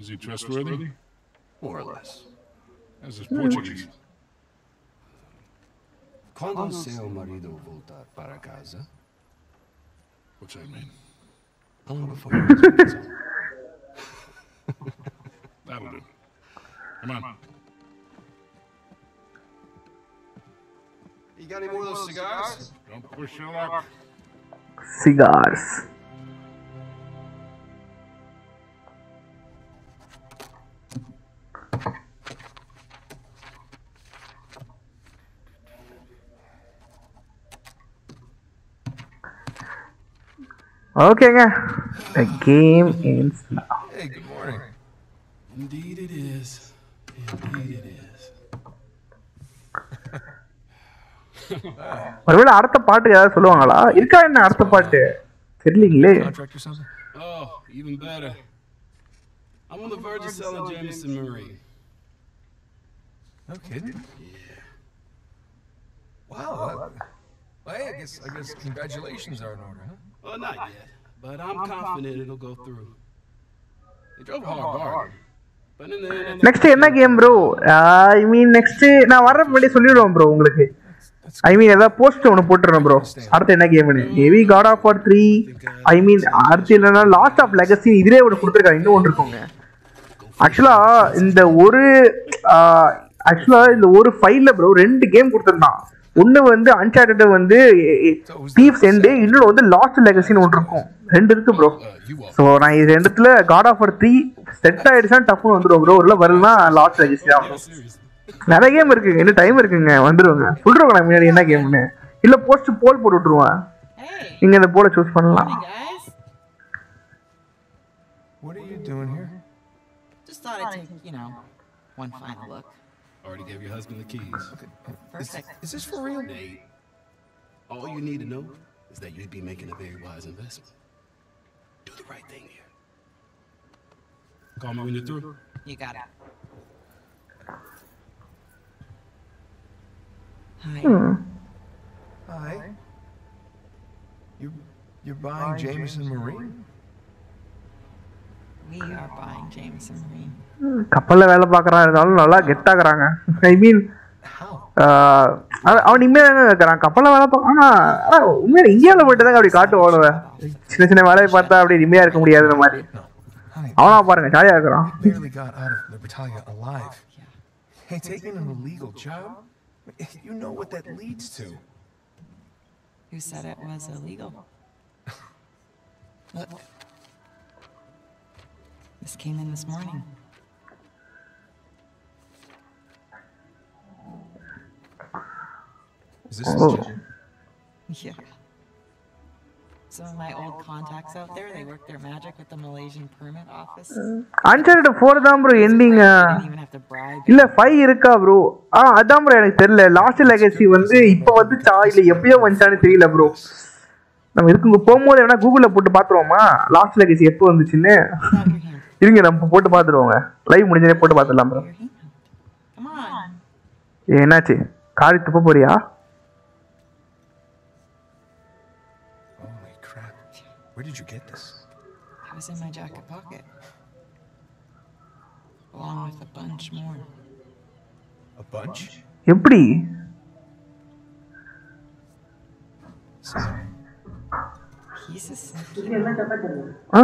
Is he trustworthy? More or less. As is Portuguese. Quando seu marido voltar para casa? What's that mean? How long before you That'll do. Come on. You got any more of those cigars? Don't push your luck. Cigars. ஓகேங்க the game ends now Hey, good morning. Indeed it is. Indeed it is. ஒருவேளை அடுத்த பாட்டு ஏதாவது சொல்லுவாங்களா இருக்கா என்ன அடுத்த பாட்டு தெரியலீங்களே? Oh, even better. I'm on the verge of selling Jameson Marine. No kidding. Wow. uh, well, hey, I guess I guess congratulations are in order, huh? Well, not yet, but I'm confident it'll go through. They drove hard end, next என்ன game bro I mean next நான் வர முன்னாடி சொல்லிடுவேன் bro உங்களுக்கு. ஐ மீன் ஏதாவது post ஒன்று போட்டுறேன் bro அடுத்து என்ன கேம்னு heavy god of war three I mean அடுத்து இல்லைன்னா லாஸ்ட் ஆஃப் லெகசி இதுலேயே ஒன்று கொடுத்துருக்காங்க இன்னும் ஒன்று இருக்குங்க. ஆக்சுவலா இந்த ஒரு ஆக்சுவலா இந்த ஒரு ஃபைல்ல ப்ரோ ரெண்டு கேம் கொடுத்துருந்தான். ஒன்று வந்து அன்சார்டட் வந்து தீப்ஸ் எண்டு இன்னொன்று வந்து லாஸ்ட் லெகசின்னு ஒன்று இருக்கும். ரெண்டு இருக்கு ப்ரோ ஸோ நான் இது ரெண்டுத்துல காட் ஆஃப் த்ரீ செட் ஆயிடுச்சுன்னா டஃப்னு வந்துடும் ப்ரோ உள்ள வரலன்னா லாஸ்ட் லெகசி தான் bro. நிறைய கேம் இருக்குங்க. இன்னும் டைம் இருக்குங்க. வந்துருவாங்க சொல்றவங்க நான் முன்னாடி என்ன கேம்னு இல்ல போஸ்ட் போல் போட்டு விட்டுருவேன். நீங்க இந்த போல சூஸ் பண்ணலாம். Morning, guys. What are you doing here? Just thought I'd take, you know, one final look. already gave your husband the keys. Perfect. Is this for real? Nate, all you need to know is that you'd be making a very wise investment. Do the right thing here. Call me when you're through. You got it. Hi. Hi. You you're buying Jameson Marine? We are buying Jameson Marine. கப்பல்ல வேலை பார்க்கறான் இருந்தாலும் நல்லா கெத்தாக்குறாங்க ஐ மீன் How? அவன் உண்மையாக இருக்கிறான் கப்பல்ல வேலை பார்க்க ஆனா ஆனா உண்மையில இந்தியாவில் மட்டும் தாங்க அப்படி காட்டுவானுவ சின்ன சின்ன வேலையை பார்த்தா அப்படி நிம்மதியா இருக்க முடியாதுன்ற மாதிரி No. Honey, அவனா பாருங்க ஜாலியா இருக்கிறான் you barely got out of Libertalia alive. Hey, taking an illegal job? You know what that leads to. Who said it was illegal? Look. This came in this morning. This Oh. Yeah. Some of my old contacts out there, they work their magic with the Malaysian permit office. Uncharted four தான் bro ending didn't even have to bribe. இல்ல five இருக்கா bro ஆ அதான் bro எனக்கு தெரியல last legacy வந்து இப்போ வந்துச்சா இல்ல எப்பயோ வந்துச்சான்னு தெரியல ப்ரோ நம்ம இருக்குங்க போகும்போது வேணா கூகுள்ல போட்டு பாத்துருவோமா லாஸ்ட் லெகசி எப்போ வந்துச்சுன்னு. இருங்க நம்ம போட்டு பாத்துருவோங்க லைவ் முடிஞ்சதே போட்டு பாத்துடலாம் ப்ரோ. என்னாச்சு காரி துப்ப போறியா Where did you get this? It was in my jacket pocket. Along with a bunch more. A bunch? எப்படி He's a sneaky ஆ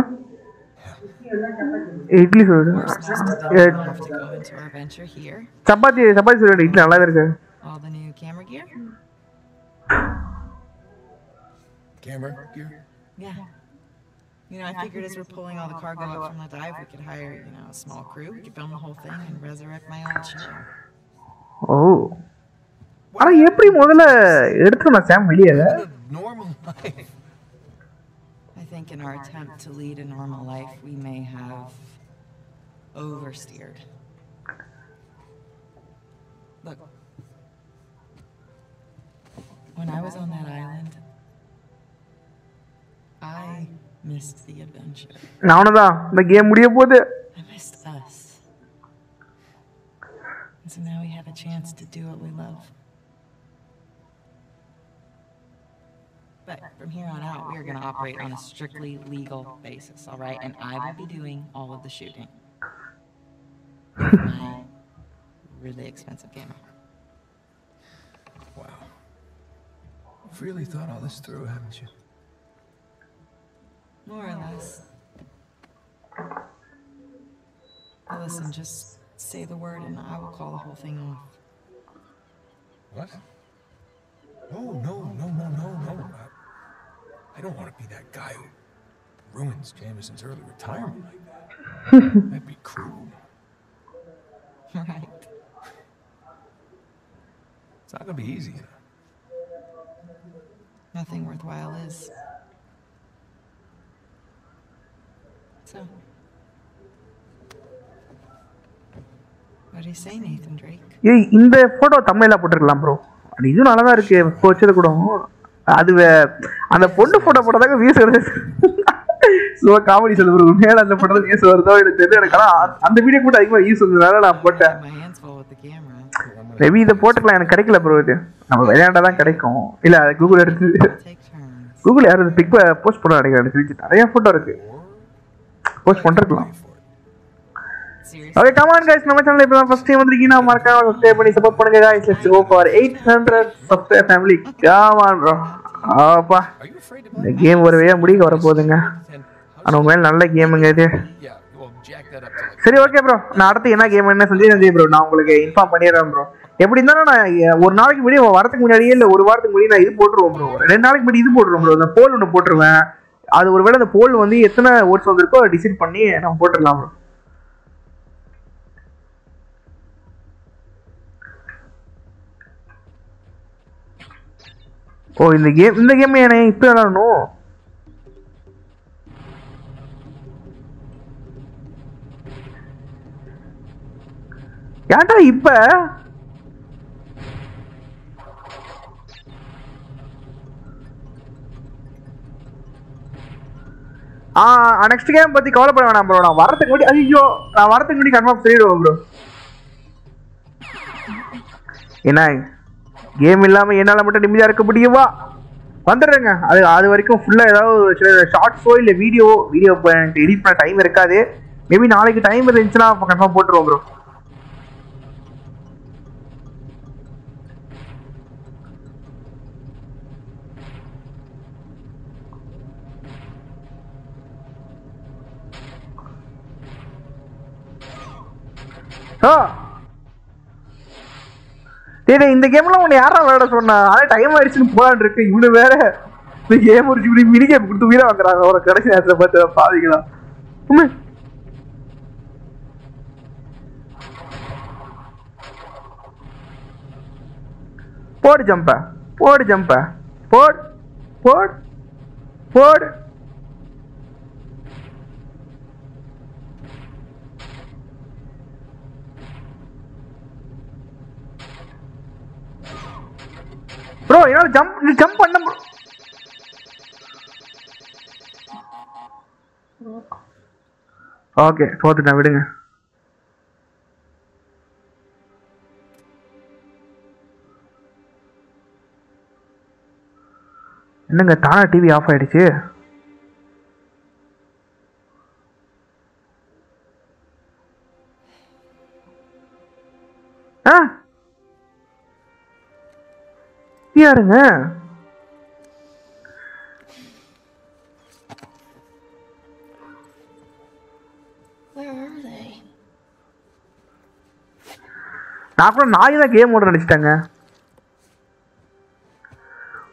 இட்லி சொல்லு We're supposed to be enough to go into our venture here. Chapati chapati சொல்லு இட்லி நல்லாவே இருக்கு All the new camera gear? Camera gear? Yeah. You know, I figured as we're pulling all the cargo up from the dive, we could hire, you know, a small crew. We could film the whole thing and resurrect my old show. ஓ ஆனா எப்படி முதல்ல எடுத்துக்கணும் சாம் வெளியே Normal life. I think in our attempt to lead a normal life, we may have oversteered. Look, when I was on that island, I missed the adventure. நானும் தான் இந்த game முடிய போகுது I missed us. And so now we have a chance to do what we love. But from here on out, we are going to operate on a strictly legal basis, all right? And I will be doing all of the shooting. With my really expensive camera. Wow. You've really thought all this through, haven't you? More or less. Now listen, just say the word and I will call the whole thing off. What? No, no, no, no, no, no. I, I don't want to be that guy who ruins Jameson's early retirement like that. That'd be cruel. Right. It's not gonna be easy. You know? Nothing worthwhile is. So? ஏய் இந்த photo தமிழில் போட்டிருக்கலாம் bro அது இதுவும் நல்லா தான் இருக்கு. இப்போ வச்சது கூட. அது அந்த பொண்ணு போட்டோ போட்டதாங்க வியூஸ் வருது. ஸோ காமெடி சொல்லு ப்ரோ மேலே அந்த போட்டோ வியூஸ் வருதோ எனக்கு தெரியல. எனக்கு ஆனால் அந்த- வீடியோ கூட அதிகமாக வியூஸ் வந்ததுனால நான் போட்டேன். மேபி இதை போட்டுக்கலாம். எனக்கு கிடைக்கல ப்ரோ இது. நம்ம விளையாண்டா தான் கிடைக்கும். இல்லை அது கூகுள் எடுத்து. கூகுள் யாரும் பிக் போஸ்ட் பண்ண நினைக்கிறேன். எனக்கு தெரிஞ்சு நிறைய ஃபோட்டோ இருக்கு. போஸ்ட் பண்ணிருக்கலாம்? ஓகே கமான் கைஸ் நம்ம சேனல் இப்போ ஃபர்ஸ்ட் டைம் வந்திருக்கீங்கன்னா மறக்காம சப்ஸ்கிரைப் பண்ணி சப்போர்ட் பண்ணுங்க guys let's go for 800 subscribe family come on bro ஆப்பா. இந்த கேம் ஒரு வழியா முடிக்க வர போகுதுங்க ஆனால் உண்மையில நல்ல கேமுங்க இது. சரி ஓகே ப்ரோ நான் அடுத்து என்ன கேம் என்ன சஞ்சய் சஞ்சய் ப்ரோ நான் உங்களுக்கு இன்ஃபார்ம் பண்ணிடுறேன் ப்ரோ எப்படி இருந்தாலும் நான் ஒரு நாளைக்கு முன்னாடி வரதுக்கு முன்னாடியே இல்லை ஒரு வாரத்துக்கு முன்னாடி நான் இது போட்டுருவோம் ப்ரோ ரெண்டு நாளைக்கு முன்னாடி இது போட்டுருவோம் ப்ரோ அந்த போல் ஒன்று போட்டுருவேன். அது ஒருவேளை அந்த போல் வந்து எத்தனை ஓட்ஸ் வந்திருக்கோ டிசைட் பண்ணி நம்ம போட்டுடலாம். ப்ரோ ஓ இந்த கேம் இந்த கேம் ஏனே இப்போ விளாடணும் ஏன்டா இப்ப? நெக்ஸ்ட் கேம் பத்தி கவலைப்பட வேணாம் ப்ரோ நான் வரதுக்கு முன்னாடி ஐயோ நான் வரதுக்கு முன்னாடி கன்ஃபார்ம் சொல்லிடுவோம் ப்ரோ என்ன? கேம் இல்லாம என்னால மட்டும் நிம்மதியா இருக்க முடியுமா? வந்துடுறேங்க. அது அது வரைக்கும் ஃபுல்லாக ஏதாவது சில ஷார்ட்ஸோ இல்லை வீடியோ வீடியோ எனக்கு எடிட் பண்ண டைம் இருக்காது. மேபி நாளைக்கு டைம் இருந்துச்சுன்னா கன்ஃபார்ம் போட்டுருவோம் ப்ரோ ஆ. டேய் இந்த கேம்லாம் உன்னை யாரா விளையாட சொன்னா? ஆனால் டைம் ஆயிடுச்சுன்னு போலான் இருக்கு. இவனு வேற இந்த கேம் ஒரு இப்படி மினி கேம் கொடுத்து உயிரை வாங்குறாங்க. அவரை கடைசி நேரத்தில் பார்த்து பாதிக்கலாம் உண்மை. போடு ஜம்ப. போடு ஜம்ப. போடு போடு போடு. ப்ரோ என்னால ஜம்ப் ஜம்ப் பண்ண ப்ரோ ஓகே தோத்துட்டேன் விடுங்க. என்னங்க தானா டிவி ஆஃப் ஆயிடுச்சு? ஆ? யாருங்க Where are they? நான் கூட நாய் தான் கேம் ஓட நினைச்சிட்டாங்க.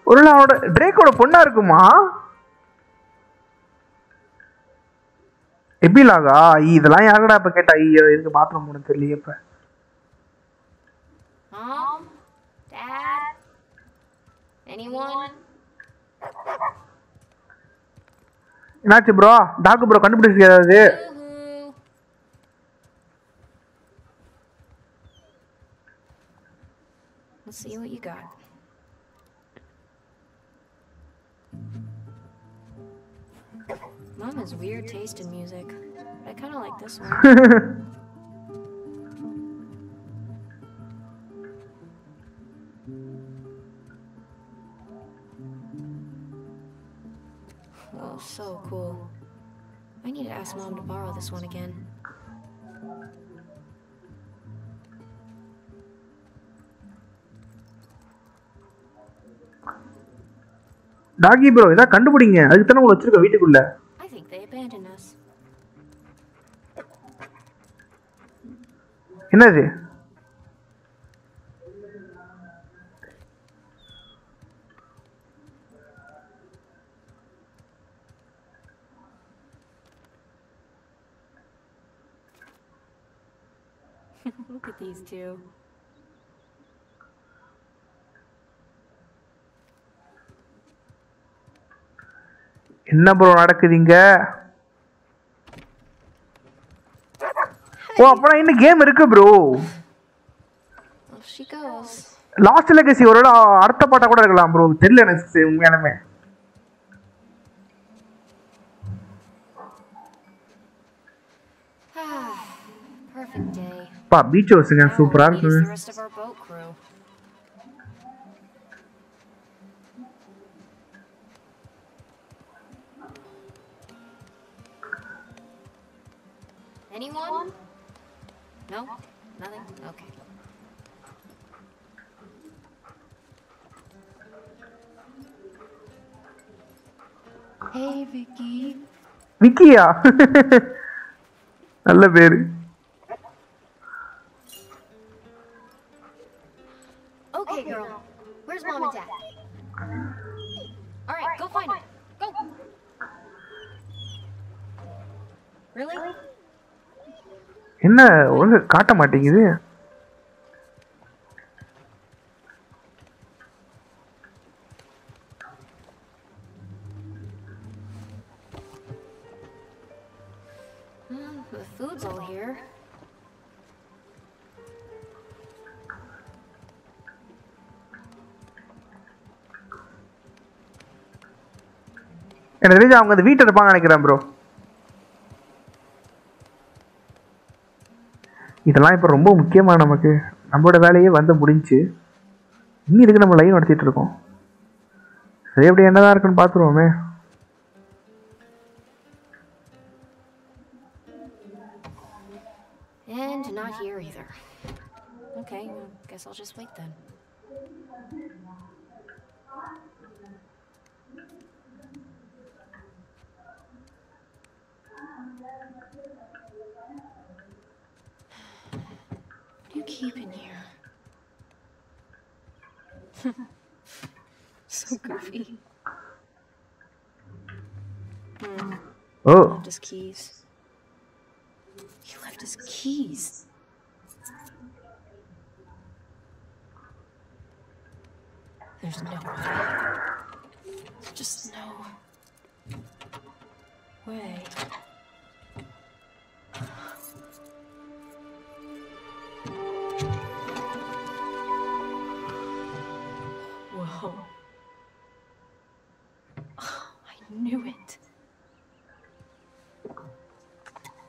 ஒரு அவனோட ட்ரேக்கோட பொண்ணா இருக்குமா? எபிலாகா இதெல்லாம் யாருடா இப்ப கேட்டா? ஐயோ எதுக்கு பாத்ரூம் போன தெரியல இப்ப? Anyone? என்னாச்சு ப்ரோ டாக்கு ப்ரோ கண்டுபிடிச்சு ஏதாவது Woohoo! Let's see what you got. Mom has weird taste in music. but I kind of like this one. Oh, so cool. I need to ask Mom to borrow this one again. Doggy bro இதான் கண்டுபிடிங்க அதுக்கு தானே உங்களை வச்சிருக்க வீட்டுக்குள்ள. என்னது Look at these two. என்ன bro நடக்குதுங்க ஓ அப்பனா இன்னும் கேம் இருக்கு bro Off she goes. Last legacy ஒரு அடுத்த பாட்டா கூட இருக்கலாம் ப்ரோ தெரியல எனக்கு உண்மையாலுமே day. பா பீச் ஹவுஸுங்க சூப்பரா இருக்கு. Anyone? No? Nothing? Okay. Hey, Vicky. விக்கியா நல்ல பேரு Okay, girl. Where's mom and dad? All right, go find them. Go. Really? என்ன ஒழுங்கு காட்ட மாட்டேங்குது எனக்கு தெரிஞ்சு அவங்க அந்த வீட்டில் இருப்பாங்க நினைக்கிறேன் ப்ரோ இதெல்லாம் இப்போ ரொம்ப முக்கியமாக நமக்கு நம்மளோட வேலையே வந்து முடிஞ்சுச்சு இன்னும் இதுக்கு நம்ம லைவ் நடத்திட்டு இருக்கோம் சரி எப்படி என்னதான் இருக்குன்னு பார்த்துருவோமே And not here either. Okay, well, guess I'll just wait then. You in here? so goofy. Hmm. Oh. Left his keys. He left his keys. There's no way. Just no way. Knew it.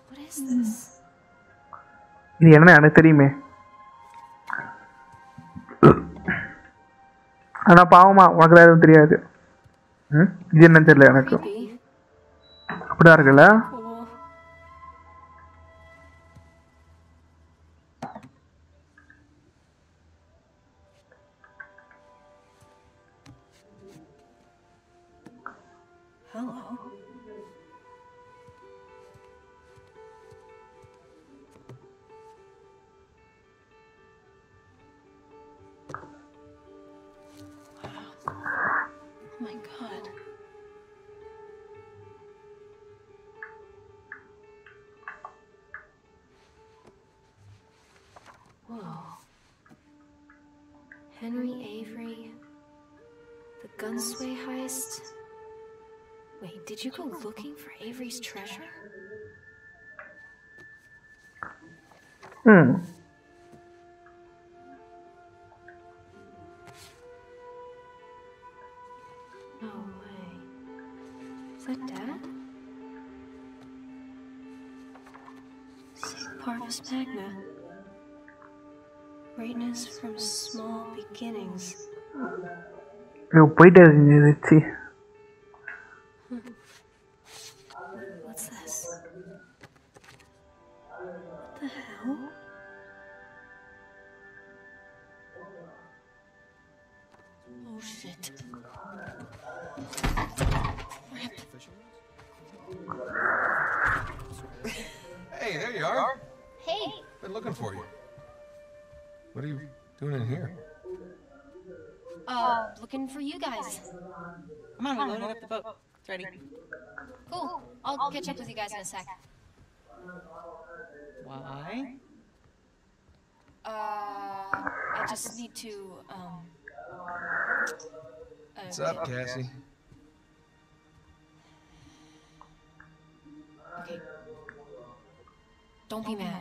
What is this? இது என்ன எனக்கு தெரியுமே ஆனா பாவமா உனக்கு எதுவும் தெரியாது? இது என்னன்னு தெரியல எனக்கு. அப்படிதான் இருக்குல்ல go looking for Avery's treasure? Hmm. No way. Is that Dad? St. Parvis Magna. Greatness from small beginnings. Eu pai it Nility. What are you doing in here? Uh, looking for you guys. Come on, we loaded up the boat. It's ready. Cool. I'll catch up with you guys in a sec. Why? Uh, I just need to, um. Uh, What's up, Cassie? Okay. Don't be mad.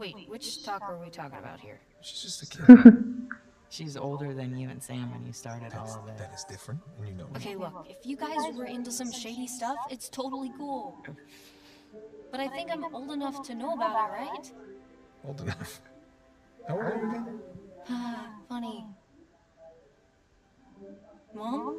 Wait, which talk are we talking about here? She's just a kid. She's older than you and Sam when you started all of it. that is different, and you know. Okay, look, if you guys were into some shady stuff, it's totally cool. But I think I'm old enough to know about it, right? Old enough. How old are you again? Ah, funny. Mom?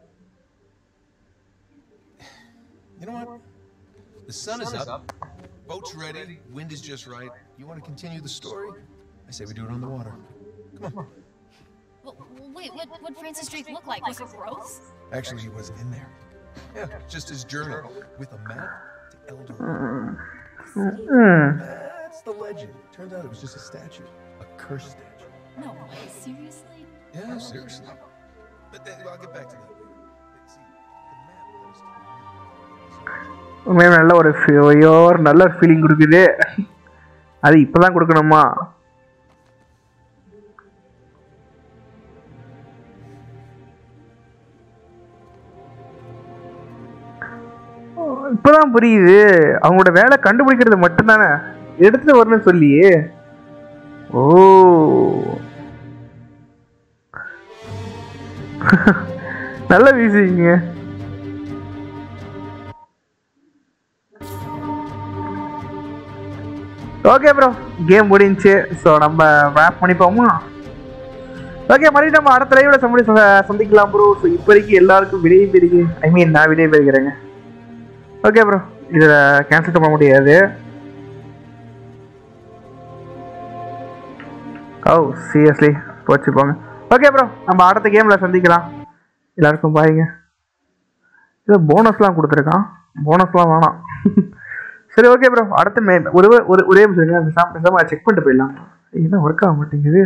You know what? The sun is up. Boat's ready. Wind is just right. You want to continue the story? I say we do it on the water. Come on. Well, wait, what would Francis Drake look like? Was it gross? Actually, he was in there. Yeah, just his journal with a map to Eldorado. That's the legend. Turns out it was just a statue, a cursed statue. No way, seriously? Yeah, seriously. But then, I'll get back to that. உண்மையாக நல்ல ஒரு ஒரு நல்ல ஒரு feeling கொடுக்குது. அது இப்போதான் கொடுக்கணுமா? இப்போதான் புரியுது. அவங்களோட வேலை கண்டுபிடிக்கிறது மட்டும்தானே? எடுத்துட்டு வரணும்னு சொல்லி ஓ. நல்ல வீசிங்க ஓகே ப்ரோ கேம் முடிஞ்சு. ஸோ நம்ம ரேப் பண்ணிப்போமா? ஓகே மறுபடியும் நம்ம அடுத்த லைவ்ல சம்படி சந்திக்கலாம் ப்ரோ ஸோ இப்போதைக்கு எல்லாருக்கும் விடை பெறுகிறேன். ஐ மீன் நான் விடைய பெறுகிறேங்க. ஓகே ப்ரோ இதில் கேன்சல் பண்ண முடியாது. Oh, ஓ சீரியஸ்லி போச்சு போங்க. ஓகே ப்ரோ நம்ம அடுத்த கேமில் சந்திக்கலாம். எல்லாருக்கும் பாருங்க இது போனஸ்லாம் கொடுத்துருக்கான். போனஸ்லாம் வேணாம். சரி ஓகே ப்ரோ அடுத்த மே ஒரு ஒரு ஒரே நிமிஷம் இருங்க. பேசாம பேசாம செக் பண்ணிட்டு போயிடலாம். என்ன ஒர்க் ஆக மாட்டேங்குது?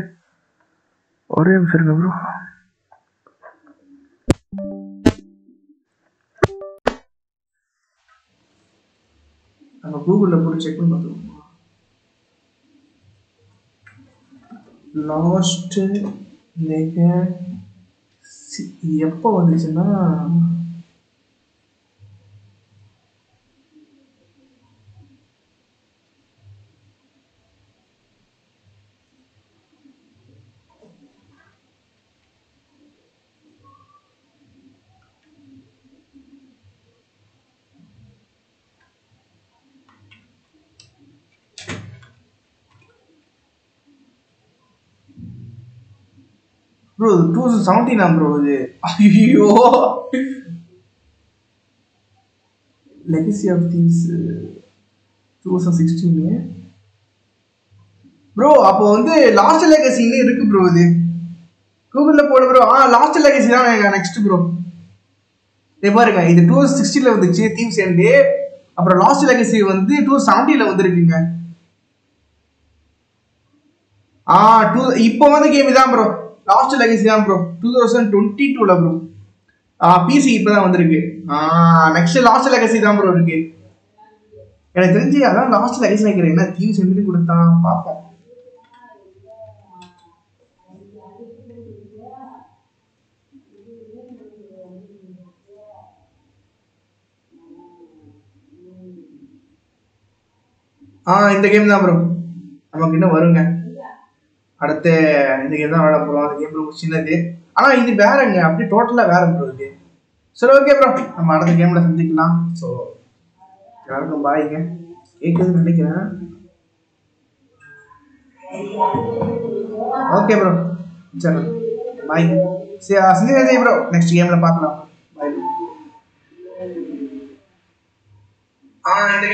ஒரே நிமிஷம் இருங்க ப்ரோ நம்ம கூகுளில் போட்டு செக் பண்ணி பார்த்துருவோம் லாஸ்ட்டு லெக எப்போ வந்துச்சுன்னா ப்ரோ டூ தௌசண்ட் செவன்டீனா ப்ரோ இது. ஐயோ. Legacy of thieves two thousand sixteen bro அப்போ வந்து லாஸ்ட் லெகசின்னு இருக்கு ப்ரோ இது. கூகுளில் போடு ப்ரோ ஆ லாஸ்ட் லெகசி தான் நெக்ஸ்ட் ப்ரோ இதே பாருங்க இது டூ தௌசண்ட் சிக்ஸ்டீனில் வந்துச்சு தீம் எண்டு அப்புறம் லாஸ்ட் லெகசி வந்து டூ செவன்டீனில் வந்துருக்குங்க. ஆ டூ இப்போ வந்து கேம் இதான் ப்ரோ லாஸ்ட் லெகசி தான் ப்ரோ டூ தௌசண்ட் டுவெண்ட்டி டூவில் ப்ரோ ஆ பிசி இப்போ தான் வந்திருக்கு. ஆ நெக்ஸ்ட் லாஸ்ட் லெகசி தான் ப்ரோ இருக்கு. எனக்கு தெரிஞ்சு அதான் லாஸ்ட் லெகசி நினைக்கிறேன். என்ன தீவு செஞ்சு கொடுத்தான் பார்ப்போம். ஆ இந்த கேம் தான் ப்ரோ நமக்கு இன்னும் வருங்க. அடுத்து இந்த கேம் தான் விளையாட போகிறோம் அந்த கேம் ரொம்ப சின்னது. ஆனால் இது வேறங்க அப்படி டோட்டலாக வேற ப்ரோ இது சரி ஓகே ப்ரோ நம்ம அடுத்த கேமில் சந்திக்கலாம். ஸோ எல்லாருக்கும் பாய்ங்க கேட்குதுன்னு நினைக்கிறேன். ஓகே ப்ரோ சரி பாய் சரி சந்தி ப்ரோ நெக்ஸ்ட் கேமில் பார்க்கலாம். பாய் ஆ இந்த